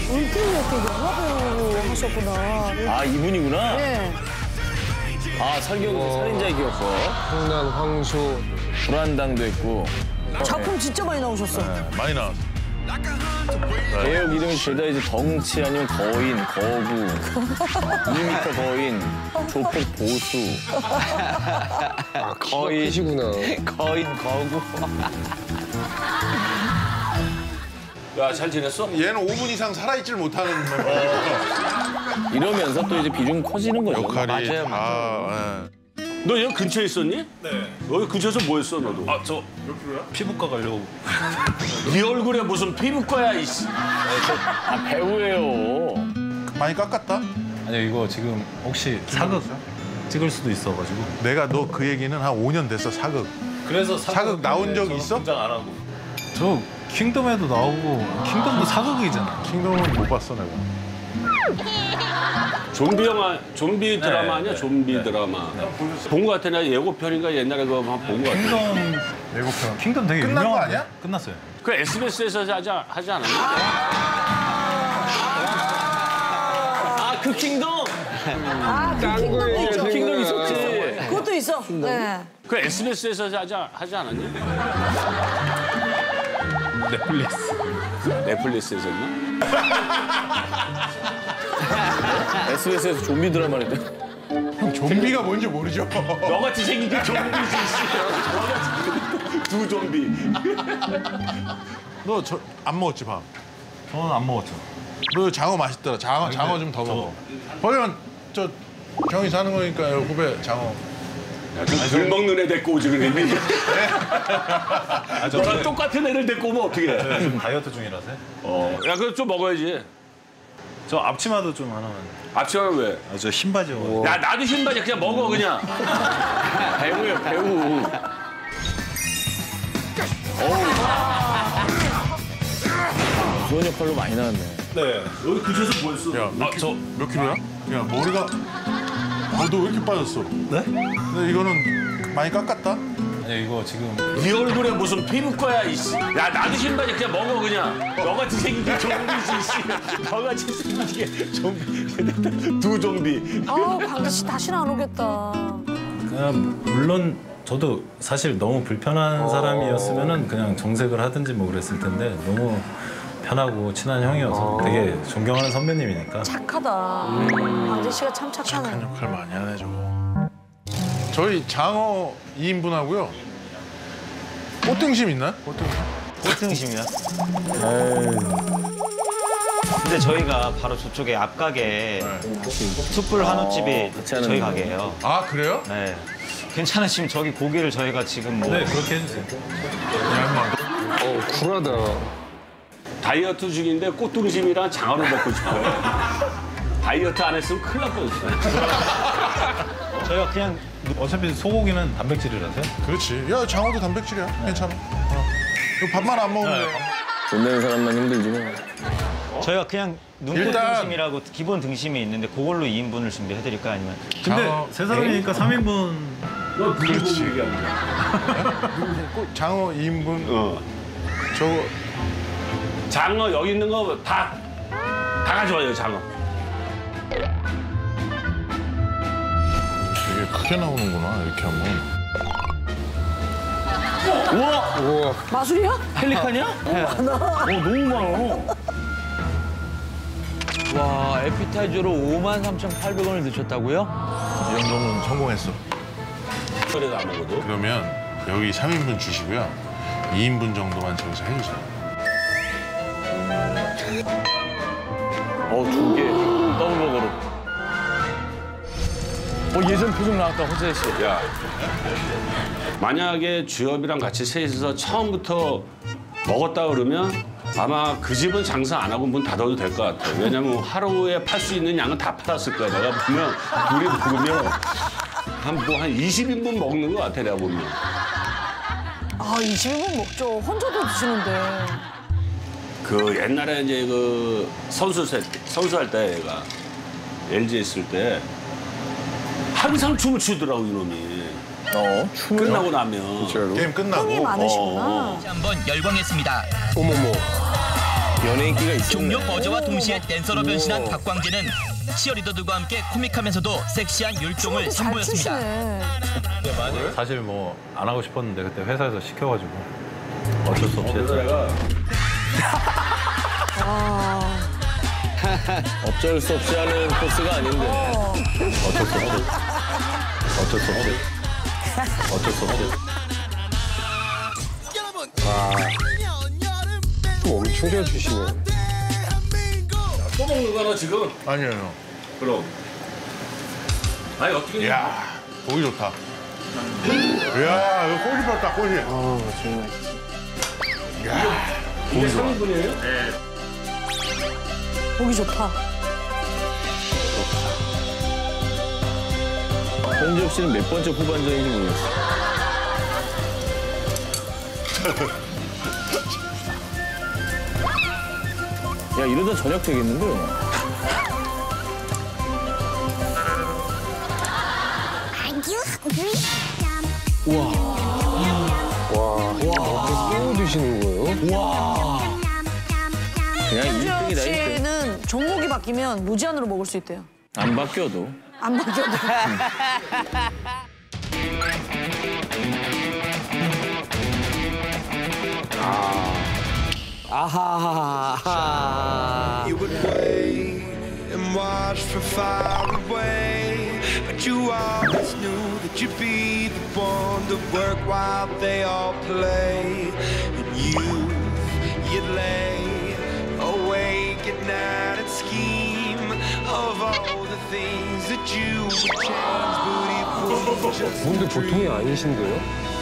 은퇴 이렇게 영화 배우 하셨구나. 아, 이분이구나? 네. 아, 설경 살인자의 기억서. 흥난, 황소. 불안당도 했고. 작품 진짜 많이 나오셨어. 많이 나왔어. 배역 이름이 죄다 이제 덩치 아니면 거인, 거구, 2m 거인, 조폭 보수. 아, 거인. 크시구나. 거인, 거구. 야, 잘 지냈어? 얘는 5분 이상 살아있질 못하는 이러면서 또 이제 비중 커지는 거죠. 역할이 맞아요, 다너 여기 근처에 있었니? 네. 여기 근처에서 뭐 했어, 너도? 아, 저 피부과 가려고. 네 얼굴에 무슨 피부과야, 이씨. 아, 배우예요. 많이 깎았다? 아니요, 이거 지금 혹시 사극 찍을 수도 있어가지고. 내가 너 그 얘기는 한 5년 됐어 사극. 그래서 사극 나온 적 있어? 등장 안 하고. 저 킹덤에도 나오고 킹덤도 사극이잖아. 킹덤은 못 봤어 내가. 좀비 영화, 좀비 드라마 아니야? 네, 좀비 드라마. 본 거 같아. 나 예고편인가 옛날에 그거 한번 본 거 같아. 킹덤 예고편. 킹덤 되게 끝난 거 유명한 아니야? 끝났어요. 그 SBS에서 하지, 하지 않았나? 아, 그 킹덤! 아, 그 있죠. 킹덤 있었지. 그것도 있어. 네. 그 SBS에서 하지, 하지 않았니? 넷플릭스. 넷플릭스에서 했나? SBS에서 좀비 드라마를 했대. 형 좀비가 뭔지 모르죠? 너같이 생긴 게 좀비지, 씨. 두 좀비. 너 저 안 먹었지 밥? 저는 안 먹었죠. 너 장어 맛있더라. 장어 장어 좀 더 먹어. 버리면 저 형이 사는 거니까 후배 장어. 야, 덜 먹는 애 데리고 오지 그랬니? 아, 저 너랑 똑같은 애를 데리고 오면 어떻게 해? 네, 지금 다이어트 중이라서요. 어. 야, 그럼 좀 먹어야지. 저 앞치마도 좀 하나만. 앞치마는 왜? 아, 저 흰 바지요. 야, 나도 신바지 그냥 먹어, 그냥. 배우예요, 배우. 그런 역할로 많이 나왔네. 네. 여기 근처에서 뭐 했어? 야, 몇, 키, 몇 킬로야? 야, 머리가. 아, 너왜 이렇게 빠졌어? 네? 근데 이거는 많이 깎았다? 아니 이거 지금 네 얼굴에 무슨 피부과야, 이씨. 야, 나도 신바지 그냥 먹어, 그냥. 너같이 생긴 게 좀비지, 씨. 너같이 생긴 게 좀비. 두 좀비. 아, 광재 씨 다시는 안 오겠다. 그냥 물론 저도 사실 너무 불편한 사람이었으면 은 그냥 정색을 하든지 뭐 그랬을 텐데 너무 편하고 친한 형이어서 되게 존경하는 선배님이니까 착하다. 광재 씨가 참 착하네. 역할 많이 하네, 저거. 저희 장어 2인분 하고요. 꽃등심 있나? 꽃등심. 꽃등심이야? 근데 저희가 바로 저쪽에 앞 가게 숯불 한우집이 저희 가게예요. 아 그래요? 네. 괜찮으시면 저기 고기를 저희가 지금 뭐 네 그렇게 해주세요. 어, 쿨하다. 다이어트 중인데 꽃등심이랑 장어를 먹고 싶어요. 다이어트 안 했으면 큰일 날 뻔했어. 저희가 그냥 어차피 소고기는 단백질이라서요. 그렇지. 야 장어도 단백질이야. 괜찮아. 어. 밥만 안 먹으면 돼. 돈 내는 사람만 힘들지 뭐. 저희가 그냥 눈꽃 일단- 등심이라고 기본 등심이 있는데 그걸로 2인분을 준비해드릴까 아니면 근데 세 사람이니까 3인분. 그렇지. 꼭 장어 2인분. 어. 저거 장어 여기 있는 거 다 다 가져와요 장어. 되게 크게 나오는구나 이렇게 하면. 우와! 마술이야? 펠리칸이야? 많아. 어, 너무 많아. 와, 에피타이저로 53,800원을 드셨다고요? 이 정도면 성공했어. 그래도 안 먹어도. 그러면 여기 3인분 주시고요. 2인분 정도만 저기서 해주세요. 어, 두 개. 더블 버거로. 어, 예전 표정 나왔다, 호재 씨. 야, 만약에 주엽이랑 같이 셋이서 처음부터 먹었다 그러면 아마 그 집은 장사 안 하고 문 닫아도 될 것 같아. 왜냐면 하루에 팔 수 있는 양은 다 팔았을 거야. 내가 보면 둘이 먹으면 한 뭐 한 20인분 먹는 것 같아. 내가 보면. 아, 20분 먹죠. 혼자도 드시는데. 그 옛날에 이제 그 선수 세- 선수할 때 얘가 LG 있을 때 항상 춤을 추더라고 이놈이. 어, 끝나고 나면 게임 끝나고. 흥이 많으시구나. 어, 한번 열광했습니다. 어머머. 연예인기가 있었네. 종료 버저와 동시에 댄서로 변신한 박광재는 치어리더들과 함께 코믹하면서도 섹시한 율동을 잘 선보였습니다. 추시네. 사실 뭐 안 하고 싶었는데 그때 회사에서 시켜가지고 어쩔 수 없이 했어요. 아, 어쩔 수 없이 하는 코스가 아닌데. 어쩔 수 없이. 어쩔 수 없이. 어쩔 수 없이. 또 엄청 잘 주시네. 또 먹는 거나 지금? 아니에요. 그럼. 아니 어떻게? 야 고기 좋다. 이야 이거 꼬리 봤다 꼬리. 아, 정말. 야 이게 3인분이에요? 네. 보기 좋다. 홍지엽 씨는 몇 번째 후반전인지 모르겠어. 야, 이러다 저녁 되겠는데? 와, 또 드시는 거예요? 와. 그냥 현주엽 1등이다, 1등. 씨는 종목이 바뀌면 무제한으로 먹을 수 있대요. 안 바뀌어도. 안 바뀌어도. 아하하하. You would wait and watch from far away, but you always knew that you'd be the one to work while they all play. And you, you'd lay awake at night and scheme of all the things that you would change, but it was just 근데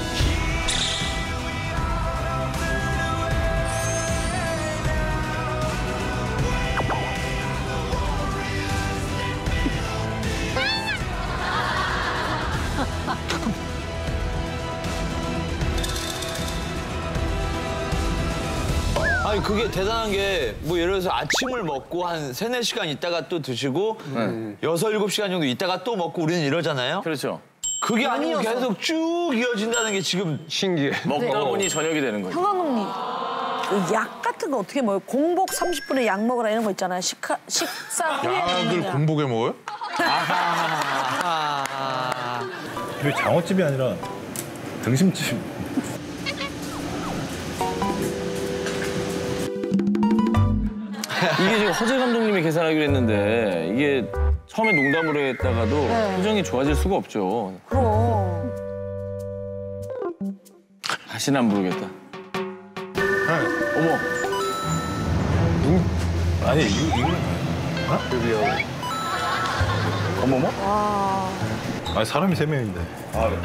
그게 대단한 게 뭐 예를 들어서 아침을 먹고 한 세네 시간 있다가 또 드시고 여섯 일곱 시간 정도 있다가 또 먹고 우리는 이러잖아요. 그렇죠. 그게 아니고 아니어서. 계속 쭉 이어진다는 게 지금 신기해. 먹다 네. 보니 저녁이 되는 거죠. 형광님, 그약 같은 거 어떻게 먹어요? 공복 30분에 약 먹으라 이런 거 있잖아요. 식하, 식사 후에 약을 먹는 약. 공복에 먹어요? 여기 장어집이 아니라 등심집. 이게 지금 허재 감독님이 계산하기로 했는데 이게 처음에 농담으로 했다가도 네. 표정이 좋아질 수가 없죠. 그럼. 다시는 안 부르겠다. 어머. 아니 이거 이거. 어머 머? 와. 아니 사람이 세 명인데. 아.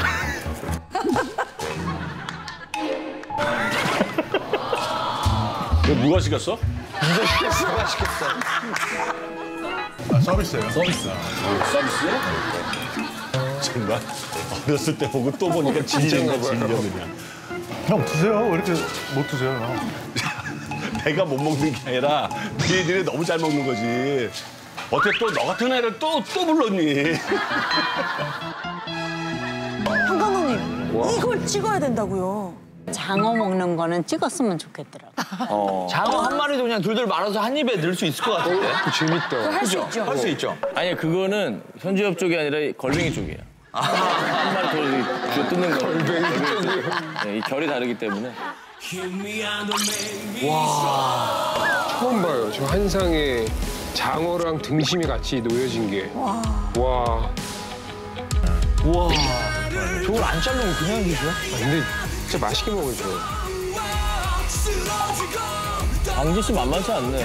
이거 누가 시켰어? 시켰어? 누가 시켰어? 아, 서비스예요? 서비스. 서비스요? 정말 어렸을 때 보고 또 보니까 진짜인가 질려 그냥. 형 드세요. 왜 이렇게 못 드세요, 형? 내가 못 먹는 게 아니라 니들이 너무 잘 먹는 거지. 어떻게 또너 같은 애를 또 또 불렀니? 한 감독님 이걸 찍어야 된다고요. 장어 먹는 거는 찍었으면 좋겠더라고. 장어 한 마리도 그냥 둘둘 말아서 한 입에 넣을 수 있을 것 같은데. 재밌다. 할 수 있죠. 할 수 있죠. 아니 그거는 현지업 쪽이 아니라 걸뱅이 쪽이에요. 한 마리 더 쥐어 뜯는 거. 걸뱅이 쪽이요. 네, 이 결이 다르기 때문에. 처음 봐요. 저 한상에 장어랑 등심이 같이 놓여진 게. 와. 와. 우와. 저걸 안 자르고 그냥 드셔? 아, 근데 진짜 맛있게 먹으죠. 광주 씨 만만치 않네.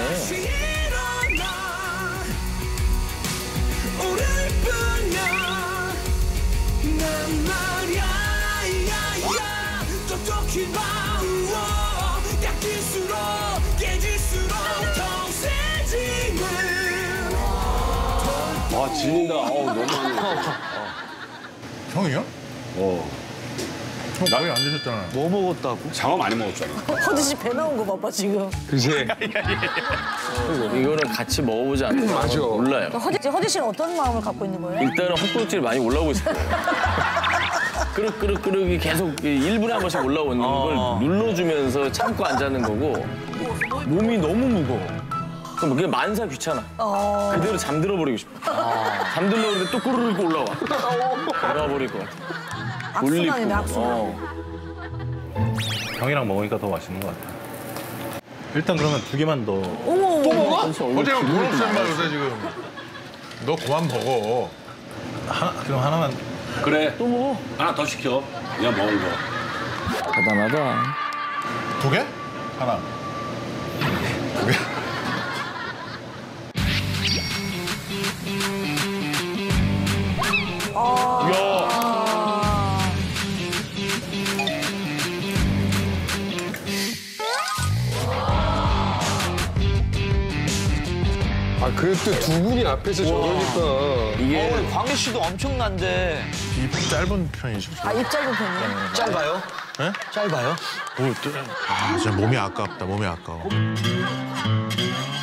아 질린다. 어우 너무. 형이요? 어. 형 거의 안 드셨잖아요. 뭐 먹었다고? 장어 많이 먹었잖아. 허지 씨배 나온 거 봐봐 지금. 그지? 이거는 같이 먹어보지 않으면 맞아. 몰라요. 허지 씨 허지 씨는 어떤 마음을 갖고 있는 거예요? 일단은 헛구역질이 많이 올라오고 있을 거예요. 끄륵끄륵끄륵이 계속 1분에 한 번씩 올라오는 걸 눌러주면서 참고 앉아는 거고 몸이 너무 무거워. 그럼 그게 만사 귀찮아. 어. 그대로 잠들어 버리고 싶어. 잠들려고 그러는데 또 꾸르륵 올라와. 돌아버릴 것 같아. 악순환이네 악순환. 어. 형이랑 먹으니까 더 맛있는 것 같아. 일단 그러면 두 개만 더. 어머. 또 먹어? 어제 형말 요새 지금. 너 그만 먹어. 하나, 그럼 하나만. 그래. 또 먹어. 하나 더 시켜. 그냥 먹은 거. 대단하다. 두 개? 하나. 두 개? 아 그래도 두 분이 앞에서 저러니까. 이게 어, 광희 씨도 엄청난데. 입 짧은 편이시죠? 아입 짧은 편이에요? 짧아요? 네? 짧아요? 오, 또- 아, 진짜 몸이 아깝다. 몸이 아까워.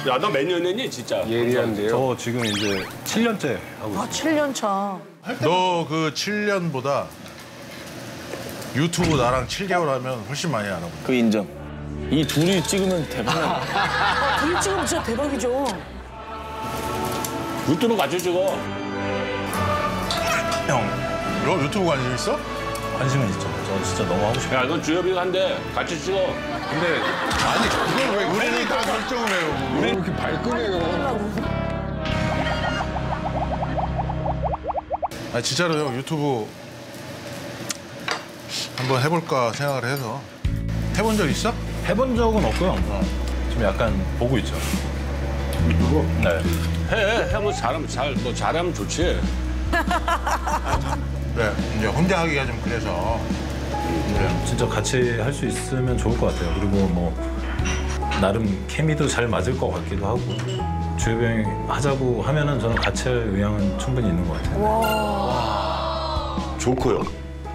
야 너 몇년 했니 진짜? 예리한데요. 저 지금 이제 7년째 하고 아 7년 차. 너 그 7년보다 유튜브 나랑 7개월 하면 훨씬 많이 알아. 그 인정. 이 둘이 찍으면 대박나. 아, 둘 찍으면 진짜 대박이죠. 유튜브 같이 찍어. 형, 너 유튜브 관심 있어? 관심은 있죠. 저 진짜 너무 하고 싶어요. 야, 넌 주엽이가 한대. 같이 찍어. 근데 아니 그걸 왜 우리는 다 결정을 해요. 왜 이렇게 발끈해요? 아 진짜로 형 유튜브 한번 해볼까 생각을 해서 해본 적 있어? 해본 적은 없고요. 좀 약간 보고 있죠. 유튜브? 네. 해. 해 뭐 잘하면 잘, 뭐 잘하면 좋지. 네, 이제 혼자 하기가 좀 그래서 네, 진짜 같이 할 수 있으면 좋을 것 같아요. 그리고 뭐 나름 케미도 잘 맞을 것 같기도 하고 형이 하자고 하면은 저는 같이 할 의향은 충분히 있는 것 같아요. 좋고요.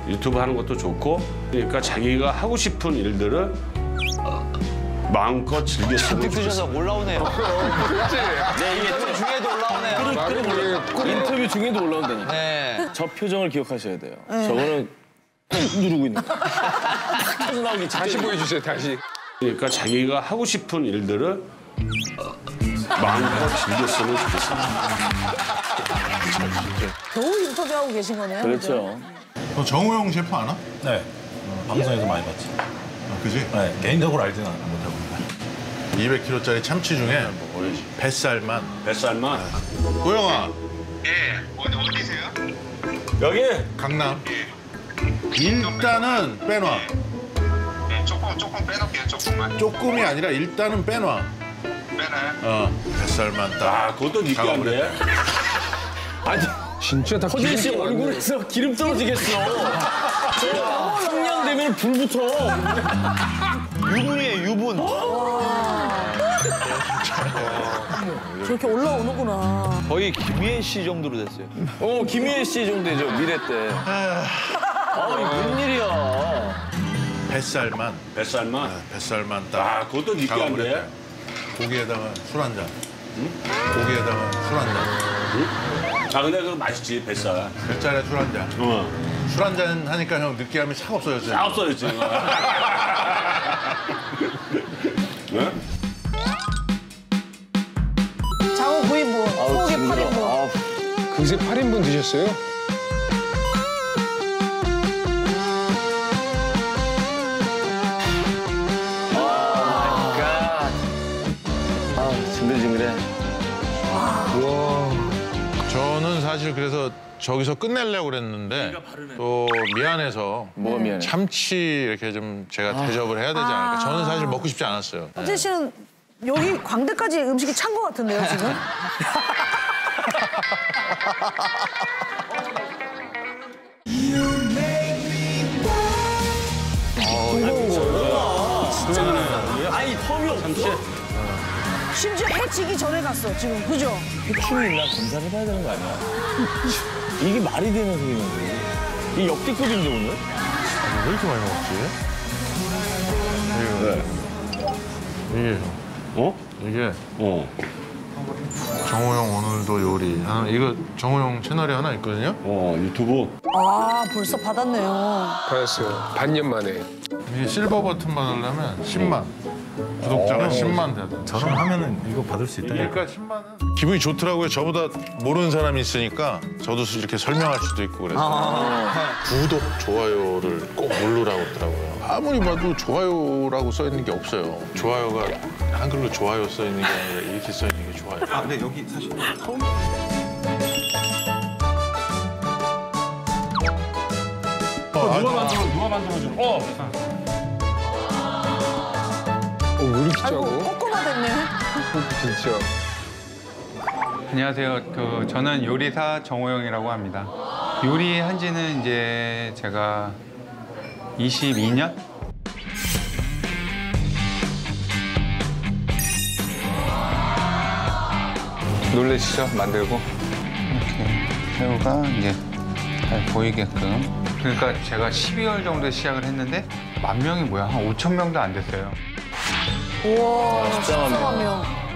유튜브 하는 것도 좋고. 그러니까 자기가 하고 싶은 일들을 마음껏 즐겼으면 잔뜩 드셔서 좋겠어. 올라오네요. 네, 이게 또 중에도 올라오네요. 인터뷰 중에도 올라온다니까. 네. 저 표정을 기억하셔야 돼요. 저거는 꾹 누르고 있는 거. 터져 나오기 다시 보여주세요. 다시. 그러니까 자기가 하고 싶은 일들을 마음껏 즐겼으면 좋겠어. 겨우 인터뷰하고 계신 거네요. 그렇죠. 너 정우 형 셰프 아나? 네. 어, 방송에서 많이 봤지. 아, 그지? 네, 개인적으로 알지는 못하고. 200kg짜리 참치 중에 뱃살만 뱃살만. 고영아 예, 어디 어디세요? 여기 강남 일단은 빼놔 예, 조금 조금 빼놓을게요, 조금만. 조금이 아니라 일단은 빼놔 빼나요? 어 뱃살만 딱 아, 그것도 느끼한데. 아니, 진짜 다 허진 씨 얼굴에서 기름 떨어지겠어. 성냥 되면 불 붙어. 유분이에요, 유분. 저렇게 올라오는구나. 거의 김희애 씨 정도로 됐어요. 어, 김희애 씨 정도 되죠, 미래 때. 아, 이게 웬일이야. 뱃살만. 뱃살만? 뱃살만 딱. 아, 그것도 느끼한데? 고기에다가 술 한 잔. 고기에다가 술 한 잔. 아 근데 그거 맛있지 뱃살. 뱃살에 술 한 잔. 어. 술 한 잔 하니까 형 느끼함이 싹 없어졌어요. 싹 없어졌지. 네? 장어 구이부, 소고기 8인분. 그새 8인분 드셨어요? 아, 징글징글해. 저는 사실 그래서 저기서 끝내려고 그랬는데 또 미안해서 뭐가 미안해? 참치 이렇게 좀 제가 아. 대접을 해야 되지 않을까. 아. 저는 사실 먹고 싶지 않았어요. 현재 씨는 여기 광대까지 음식이 찬 것 같은데요, 지금? 아니, 텀이 없어. 심지어 해지기 전에 갔어, 지금. 그죠? 해충이 있나 검사를 해봐야 되는 거 아니야? 이게 말이 되는 소리는 거지. 이 역대급인데, 오늘? 왜 이렇게 많이 먹지? 이게 이게 어? 이게 어. 정호 형 오늘도 요리 하나 이거 정호 형 채널에 하나 있거든요. 어 유튜브. 아, 벌써 받았네요. 받았어요. 반년 만에. 이게 실버 버튼 받으려면 10만 구독자가 어. 10만 돼야 돼. 저런 하면은 이거 받을 수 있다. 그러니까 10만은 기분이 좋더라고요. 저보다 모르는 사람이 있으니까 저도 이렇게 설명할 수도 있고 그래서 구독, 좋아요를 꼭 누르라고 그러더라고요. 아무리 봐도 좋아요라고 써 있는 게 없어요. 좋아요가 한글로 좋아요 써 있는 게 아니라 이렇게 써 있는 게 좋아요. 아, 근데 여기 사실 어, 누가 만들어 누가 만들어준? 어. 어, 왜 이렇게 짜고? 꼬꼬마 됐네. 진짜. 안녕하세요. 그 저는 요리사 정호영이라고 합니다. 요리한 지는 이제 제가 22년? 놀래시죠? 만들고. 이렇게 새우가 이제 잘 보이게끔. 그러니까 제가 12월 정도에 시작을 했는데 만 명이 뭐야? 한 5천 명도 안 됐어요. 우와, 진짜 명.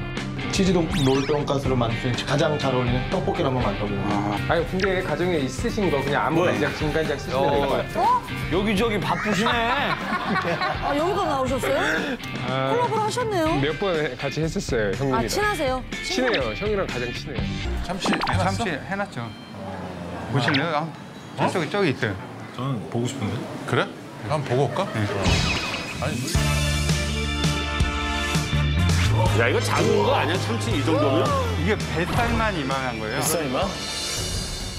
치즈동 롤 돈가스로 만든 가장 잘 어울리는 떡볶이를 한번 만들어보고. 아니 근데 가정에 있으신 거 그냥 아무나 이제 중간장 쓰시면 될 것 같아요. 어? 여기저기 바쁘시네. 아, 여기도 나오셨어요? 콜라보를 하셨네요. 몇 번 같이 했었어요 형님이랑. 아, 친하세요? 친해요. 형이랑 가장 친해요. 참치 참치 해놨죠. 보실래요? 아, 저기 저기 있어요. 저는 보고 싶은데. 그래? 한번 보고 올까? 아니 야 이거 작은 거 아니야 참치 이 정도면? 이게 뱃살만 이만한 거예요. 뱃살만?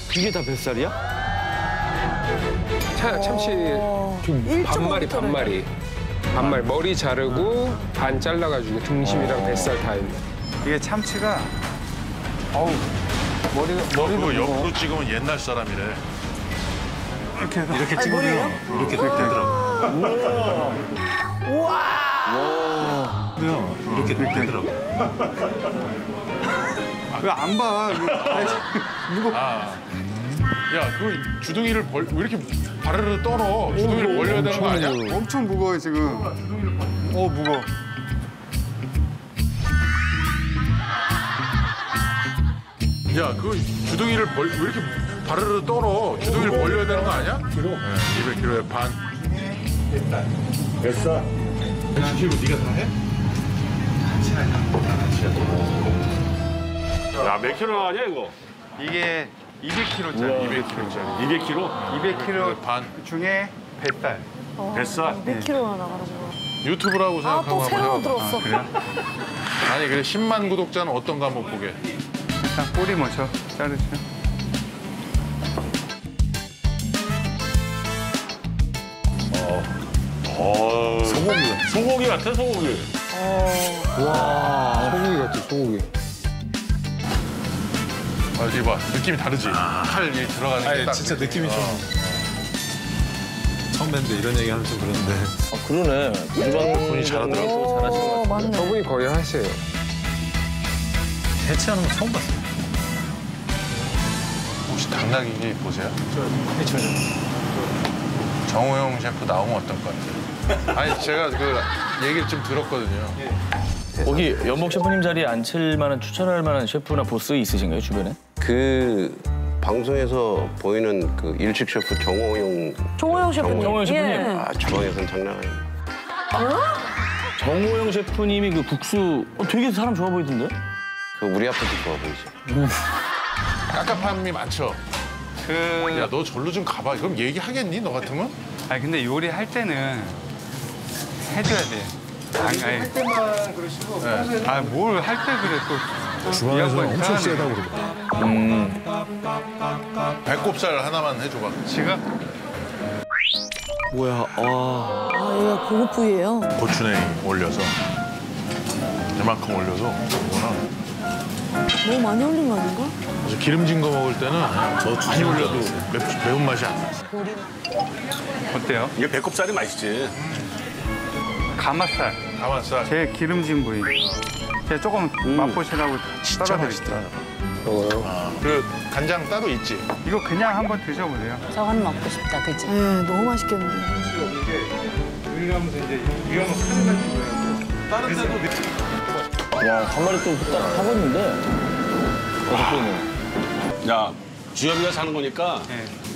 그게 다 뱃살이야? 차, 참치 좀1.5 반마리. 반마리. 반마리 머리 자르고 반 잘라가지고 등심이랑 뱃살 다 있는. 이게 참치가 어우 머리가 머리도 그거 옆으로 찍으면 옛날 사람이래. 이렇게 해서 이렇게 머리예요? 찍으면 이렇게 되더라고. 우와. 그래요. 이렇게 되더라고. 왜안 봐? 누구? 아. 야, 그 주둥이를 벌, 왜 이렇게 바르르 떨어? 주둥이를 벌려야 되는 거 아니야? 엄청 무거워 지금. 어 무거워. 야, 그 주둥이를 벌, 왜 이렇게 바르르 떨어? 주둥이를 벌려야 되는 거 아니야? 키로? 네, 200kg에 반. 뱃살. 100kg 네가 다 해? 야몇 킬로 나가냐 이거? 이게 200kg짜리. 200kg짜리. 200kg? 200kg 반. 중에 뱃살. 뱃살? 100kg나 나가는 거. 유튜브라고 아, 생각하고 또 새로 한번 해봐. 들었어. 아 니, 그래 10만 구독자는 어떤가 한번 보게. 일단 꼬리 먼저 자르시죠. 어. 소고기 같아. 소고기 같아 소고기. 와 소고기 같아 소고기. 아, 이봐 느낌이 다르지? 칼이 들어가는 게 아니, 딱. 진짜 느낌이 좀. 어. 처음 뵀는데 이런 얘기 하면 좀 그런데. 아, 그러네. 일반 분이 잘하더라고. 잘하시는 것 같아. 저분이 거의 하세요. 대체하는 거 처음 봤어요. 혹시 당나귀 보세요? 저 해쳐요. 정우영 셰프 나오면 어떨 것 같아요? 아니 제가 그 얘기를 좀 들었거든요. 거기 연복 셰프님 자리에 앉힐 만한 추천할 만한 셰프나 보스 있으신가요 주변에? 그 방송에서 보이는 그 일식 셰프 정호용 정호영 셰프님. 정호영 셰프님. 예. 아 주방에서는 장난 아니에요. 정호영 셰프님이 그 국수 어, 되게 사람 좋아 보이던데? 그 우리 아빠도 좋아 보이죠. 깝깝함이 많죠. 그... 야 너 절로 좀 가봐. 그럼 얘기하겠니 너 같으면? 아니 근데 요리할 때는 해줘야 돼. 아니, 아니. 할 때만 그러시고 평소에는 아뭘 할 때 그래 또. 주방에서 엄청. 세다고 그러더라고요. 음. 배꼽살 하나만 해줘봐. 지금? 뭐야? 아. 아, 얘가 고급 부위예요. 고추냉이 올려서 이만큼 올려서 그거나 너무 많이 올린 거 아닌가? 그래서 기름진 거 먹을 때는 많이 올려도 매, 매운 맛이 안 나. 어때요? 이게 배꼽살이 맛있지. 가마살. 가마살. 제일 기름진 부위. 제가 조금 맛보시라고 진짜 썰어드릴게요. 아, 그 간장 따로 있지? 이거 그냥 한번 드셔보세요. 저건 먹고 싶다, 그치? 네, 너무 맛있겠는데. 요리하면서 이제 위험을 가져가는 거예요. 다른 데도 야, 한 마리 또딱? 다섯 개는. 야, 주엽이가 사는 거니까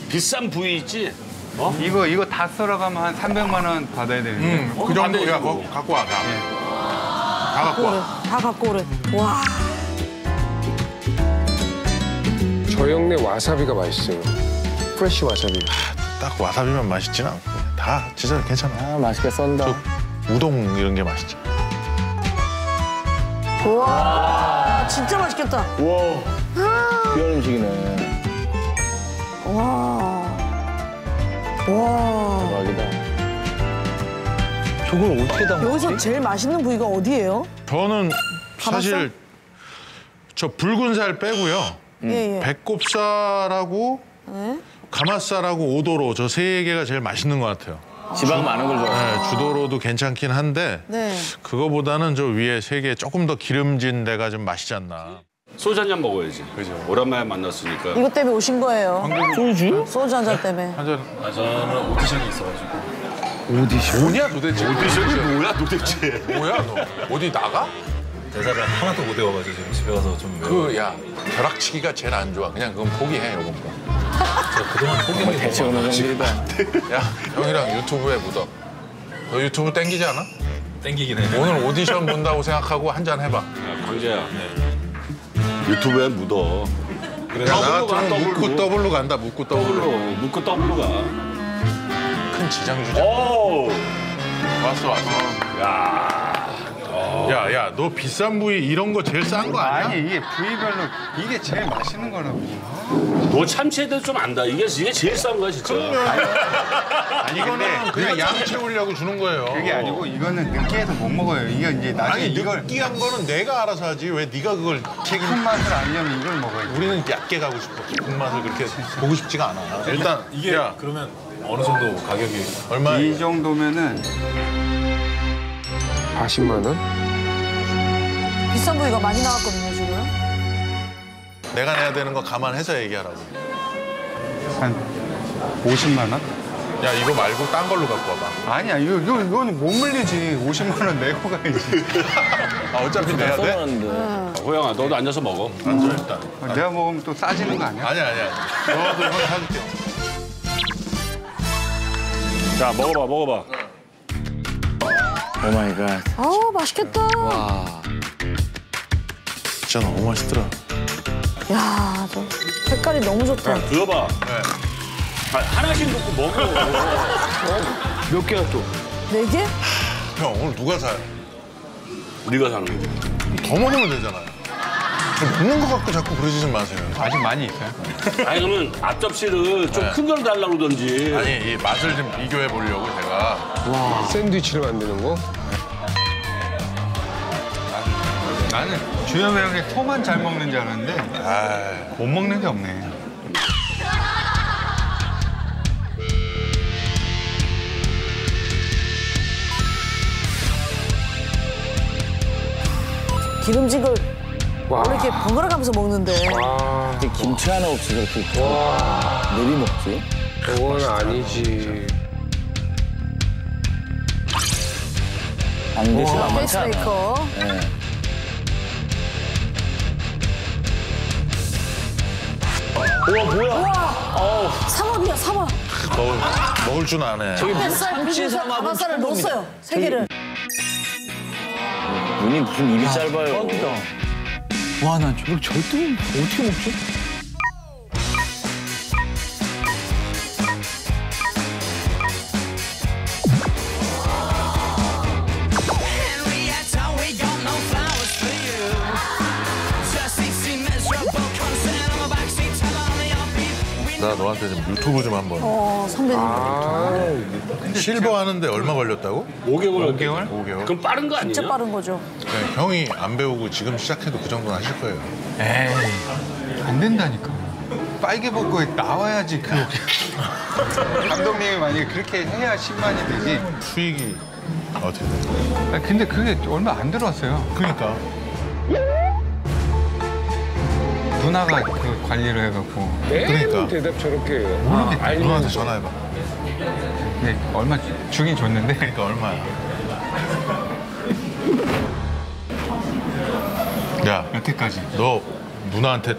비싼 부위 있지? 어? 이거 이거 다 썰어가면 한 300만 원 받아야 되는데. 음, 그 정도 야 거, 갖고 와 나. 다 갖고 오래. 와. 다 갖고 오래. 와. 저 형네 와사비가 맛있어요. 프레쉬 와사비. 딱 와사비만 맛있진 않고 다 진짜 괜찮아. 아, 맛있게 썬다. 우동 이런 게 맛있죠. 와. 진짜 맛있겠다. 와. 귀한 음식이네. 와. 와. 대박이다. 저걸 어떻게 다 여기서 제일 맛있는 부위가 어디예요? 저는 사실 저 붉은 살 빼고요. 예, 예. 배꼽살하고 네? 가마살하고 오도로 저 세 개가 제일 맛있는 것 같아요. 지방 많은 걸 좋아해요. 네, 주도로도 괜찮긴 한데 네. 그거보다는 저 위에 세 개 조금 더 기름진 데가 좀 맛있지 않나. 소주 한 잔 먹어야지. 그죠. 오랜만에 만났으니까. 이것 때문에 오신 거예요. 소주? 소주 한 잔 때문에. 한 잔. 아, 저는 오디션이 있어가지고. 오디션? 뭐냐 도대체? 오디션이 뭐야 도대체? 뭐야 너? 어디 나가? 대사를 하나도 못 외워가지고 지금 집에 가서 좀. 그 야 벼락치기가 제일 안 좋아. 그냥 그건 포기해 요번 거. 제가 그동안 포기한 게 대체. 형들이다. 야 형이랑 유튜브에 묻어. 너 유튜브 땡기지 않아? 땡기긴 해. 오늘 오디션 본다고 생각하고 한 잔 해봐. 야, 광재야. 유튜브에 묻어. 그래 나 더블로 가, 같으면 묻고 더블로. 더블로 간다. 묻고 더블로. 더블로. 묻고 더블로 가. 큰 지장 주자. 오! 왔어 왔어. 야. 야, 야, 너 비싼 부위 이런 거 제일 싼 거 아니야? 아니 이게 부위별로 이게 제일 맛있는 거라고. 너 참치에 대해서 좀 안다. 이게, 이게 제일 싼 거야, 진짜. 아니 이거는 그냥 양 채우려고 주는 거예요. 그게 아니고 이거는 느끼해서 못 먹어요. 이거 이제 나중에 아니 이걸 느끼한 거는 내가 알아서 하지 왜 네가 그걸 책임? 깊은 맛을 알려면 이걸 먹어야지. 우리는 얕게 가고 싶어. 깊은 맛을 그렇게 보고 싶지가 않아. 일단 이게 야 그러면 어느 정도 가격이 얼마? 이 정도면은 40만 원? 비싼 부위가 많이 나왔거든요, 지금. 내가 내야 되는 거 감안해서 얘기하라고. 한 50만 원? 야 이거 말고 딴 걸로 갖고 와봐. 아니야 이거 이거 이거는 못 물리지. 50만 원 내고 가야지. 아 어차피 내야 돼? 써놨는데. 호영아, 너도 앉아서 먹어. 앉아 일단. 어, 내가 먹으면 또 싸지는 거 아니야? 아니야 아니야. 너도 형 사줄게. 자, 먹어봐, 먹어봐. oh my god. 아우, 맛있겠다. 와. 진짜 너무 맛있더라. 야, 저 색깔이 너무 좋다. 들어봐. 아, 하나씩 놓고 먹어. 몇 개야 또? 네 개? 형 오늘 누가 사요? 우리가 사는 거지. 더 먹으면 되잖아요. 좀 먹는 거 갖고 자꾸 그러지 좀 마세요. 아직 많이 있어요. 아니, 그러면 앞접시를 좀 네. 큰걸 달라고 그러던지. 아니 이 맛을 좀 비교해 보려고 제가. 샌드위치를 만드는 거? 나는 주현우 형이 소만 잘 먹는 줄 알았는데 못 먹는 게 없네. 기름진 걸 원래 이렇게 번갈아 가면서 먹는데. 김치 하나 없이 저렇게 내리 먹지? 그건 아니지. 씨 와, 만만치 않아. 페이스메이커. 네. 우와 뭐야? 우와. 삼합이야, 삼합. 먹을, 먹을 줄 아네. 뱃살, 비빔살, 가마살을 넣었어요. 세 개를. 눈이 무슨 입이 짧아요. 와, 난 저걸 절대 어떻게 먹지? 너한테 좀 유튜브 좀 한번. 어, 선배님. 실버 하는데 얼마 걸렸다고? 5개월. 5개월? 5개월. 그럼 빠른 거 아니냐? 진짜 빠른 거죠. 그냥 형이 안 배우고 지금 시작해도 그 정도는 하실 거예요. 에이, 안 된다니까. 빨개 벗고 나와야지 그 감독님이 만약에 그렇게 해야 10만이 되지. 수익이 어떻게 돼? 아, 근데 그게 얼마 안 들어왔어요. 그러니까. 누나가 그 관리를 해갖고. 그러니까. 대답 저렇게 해요. 모르겠다. 아, 누나한테 전화해봐. 네, 얼마 주긴 줬는데. 그러니까 얼마야? 야, 여태까지. 너 누나한테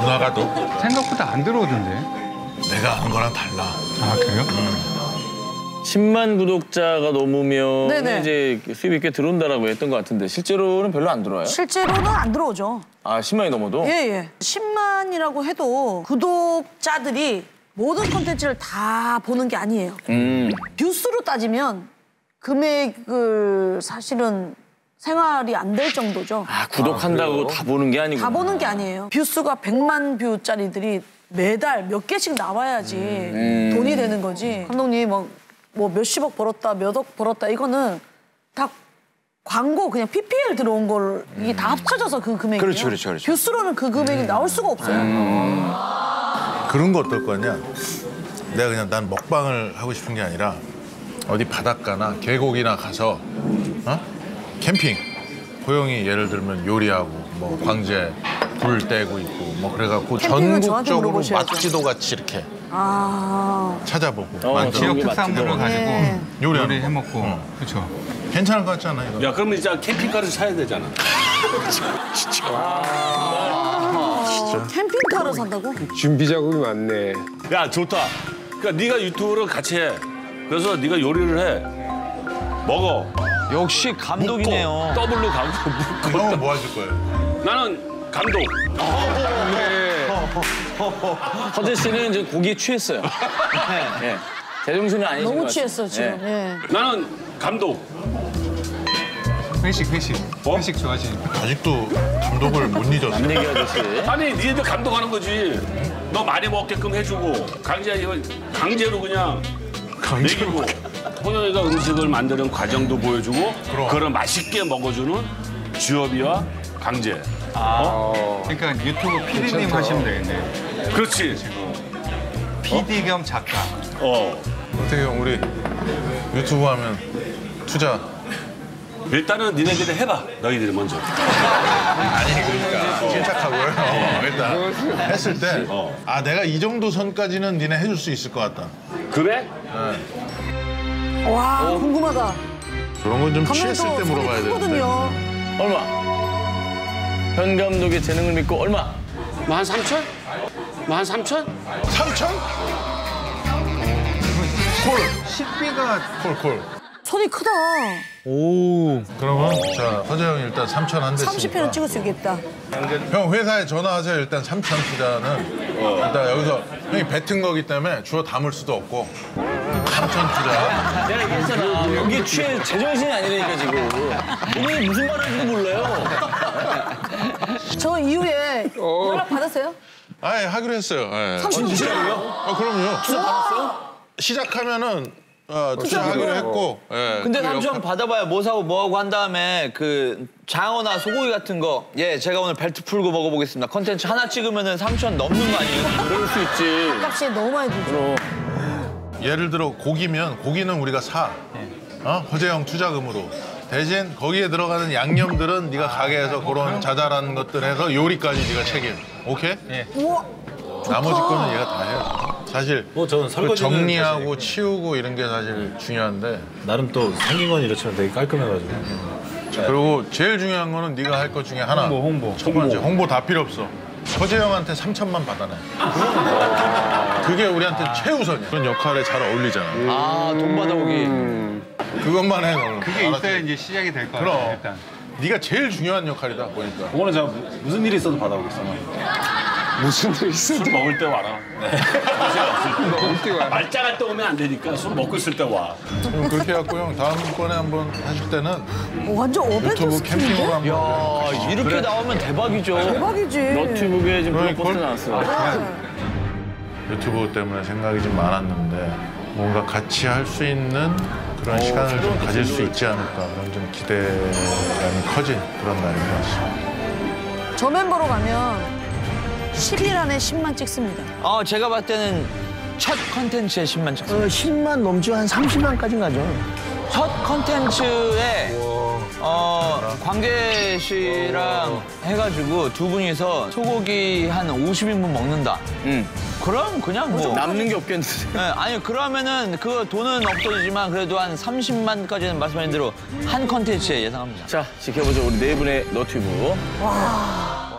누나가 너 생각보다 안 들어오던데. 내가 아는 거랑 달라. 아, 그래요? 10만 구독자가 넘으면 네네. 이제 수입이 꽤 들어온다라고 했던 것 같은데 실제로는 별로 안 들어와요? 실제로는 안 들어오죠. 아 10만이 넘어도? 예, 예. 10만이라고 해도 구독자들이 모든 콘텐츠를 다 보는 게 아니에요. 음. view수로 따지면 금액을 사실은 생활이 안 될 정도죠. 아 구독한다고 다 보는 게 아니고. 다 보는 게 아니에요. view수가 100만 view짜리들이 매달 몇 개씩 나와야지 음. 돈이 되는 거지. 감독님 뭐, 뭐 몇십억 벌었다, 몇억 벌었다 이거는 다 광고 그냥 PPL 들어온 걸 이게 다 합쳐져서 그 금액이에요. 그렇죠, 그렇죠, 그렇죠. view수로는 그 금액이 나올 수가 없어요. 그런 거 어떨 거냐? 내가 그냥 난 먹방을 하고 싶은 게 아니라 어디 바닷가나 계곡이나 가서 어? 캠핑. 호영이 예를 들면 요리하고 뭐 광재 불 떼고 있고 뭐 그래갖고 캠핑은 저한테 전국적으로 물어보셔야죠. 맛지도 같이 이렇게 아. 찾아보고 어, 만들어. 지역 특산물을 가지고 네. 요리하는 요리 해 먹고. 그렇죠. 괜찮을 것 같지 않아 이거? 야, 그러면 이제 캠핑카를 사야 되잖아. 아, 캠핑카를 산다고? 준비 작업이 많네. 야, 좋다. 그러니까 네가 유튜브를 같이 해. 그래서 네가 요리를 해. 먹어. 역시 감독이네요. 더블로 가고 묻고. 형은 뭐 하실 거예요? 나는 감독. 허재 씨는 이제 고기에 취했어요. 네. 네. 제정신은 아니신 것 너무 같아요. 취했어 지금. 네. 예. 나는 감독. 회식, 회식. 회식 좋아하시니까. 아직도 감독을 못 잊었어. 남 얘기 아저씨. 아니, 니네들 감독하는 거지. 너 많이 먹게끔 해주고 강제 이거 강제로 그냥 먹이고 호영이가 음식을 만드는 과정도 보여주고 그럼. 그걸 맛있게 먹어주는 주엽이와 강제. 그러니까 유튜브 PD님 하시면 되겠네. 그렇지. PD 겸 작가. 어. 어떻게 형 우리 유튜브 하면 투자 일단은 니네들이 해봐. 너희들이 먼저. 아니 그러니까 침착하고요. 일단 했을 때 아 내가 이 정도 선까지는 니네 해줄 수 있을 것 같다. 그래? 와 궁금하다. 그런 건 좀 취했을 때또 물어봐야 되는데. 얼마? 현 감독의 재능을 믿고 얼마? 뭐한 3천? 뭐한 3천? 3천? 콜. 식비가 콜 콜. 손이 크다. 오. 그러면 자 허재 형 일단 3천 한 대씩. 30회는 찍을 수 있겠다. 형 회사에 전화하세요. 일단 3천 투자는 일단 여기서 형이 뱉은 거기 때문에 주워 담을 수도 없고 3천 투자. 내가 얘기했잖아. 여기 취해 제정신이 아니라니까 지금. 본인이 무슨 말 하는지도 몰라요. 저 이후에 연락 받았어요? 아예 하기로 했어요. 예. 30천 진짜로요? 아 그럼요. 투자 받았어요? 시작하면은 어, 투자하기로 했고. 예. 근데 그 삼촌 옆에- 받아봐야 뭐 사고 뭐 하고 한 다음에 그 장어나 소고기 같은 거 예 제가 오늘 벨트 풀고 먹어보겠습니다 컨텐츠 하나 찍으면은 삼촌 넘는 거 아니에요? 그럴 수 있지 값이 너무 많이 들죠. 예를 들어 고기면 고기는 우리가 사. 어? 허재 형 투자금으로. 대신 거기에 들어가는 양념들은 네가 가게에서 그런 자잘한 것들 해서 요리까지 네가 책임. 오케이? 우와. 나머지 거는 얘가 다 해요. 사실 뭐 저는 그 설거지는 정리하고 치우고 이런 게 사실 중요한데 나름 또 생긴 건 이렇지만 되게 깔끔해가지고. 그리고 제일 중요한 거는 네가 할 것 중에 하나. 홍보, 홍보. 첫 번째 홍보 다 필요 없어. 서재형한테 3천만 받아내. 그게 우리한테 최우선이야. 그런 역할에 잘 어울리잖아. 아, 돈 받아오기. 그것만 해 너는. 그게 알았지? 있어야 이제 시작이 될 거야. 그럼. 일단. 네가 제일 중요한 역할이다 보니까. 그거는 제가 무- 무슨 일이 있어도 받아오겠어. 무슨 일 있어? 술 먹을 때 와라. 먹을 때 와라. 말짱할 때 오면 안 되니까 술 먹고 있을 때 와. 그럼 그렇게 해갖고 형 다음번에 한번 하실 때는 어, 완전 어벤져스 캠핑으로 팀인데? 한번. 야, 이렇게 그래. 나오면 대박이죠. 대박이지. 너튜브에 지금 그러니까 블록버스 나왔어. 유튜브 때문에 생각이 좀 많았는데 뭔가 같이 할 수 있는 그런 시간을 좀 가질 수 있지 않을까 그런 좀 기대감이 커진 그런 날인 것 같습니다. 저 멤버로 가면 10일 안에 10만 찍습니다. 어, 제가 봤을 때는 첫 컨텐츠에 10만 찍 어, 10만 넘죠. 한 30만까지 가죠. 첫 컨텐츠에 어, 광계 씨랑 해가지고 두 분이서 소고기 한 50인분 먹는다. 그럼 그냥 뭐 남는 게 없겠는데. 네, 아니 그러면은 그 돈은 없어지지만 그래도 한 30만까지는 말씀하신 대로 한 컨텐츠에 예상합니다. 자 지켜보죠 우리 네 분의 너튜브. 와.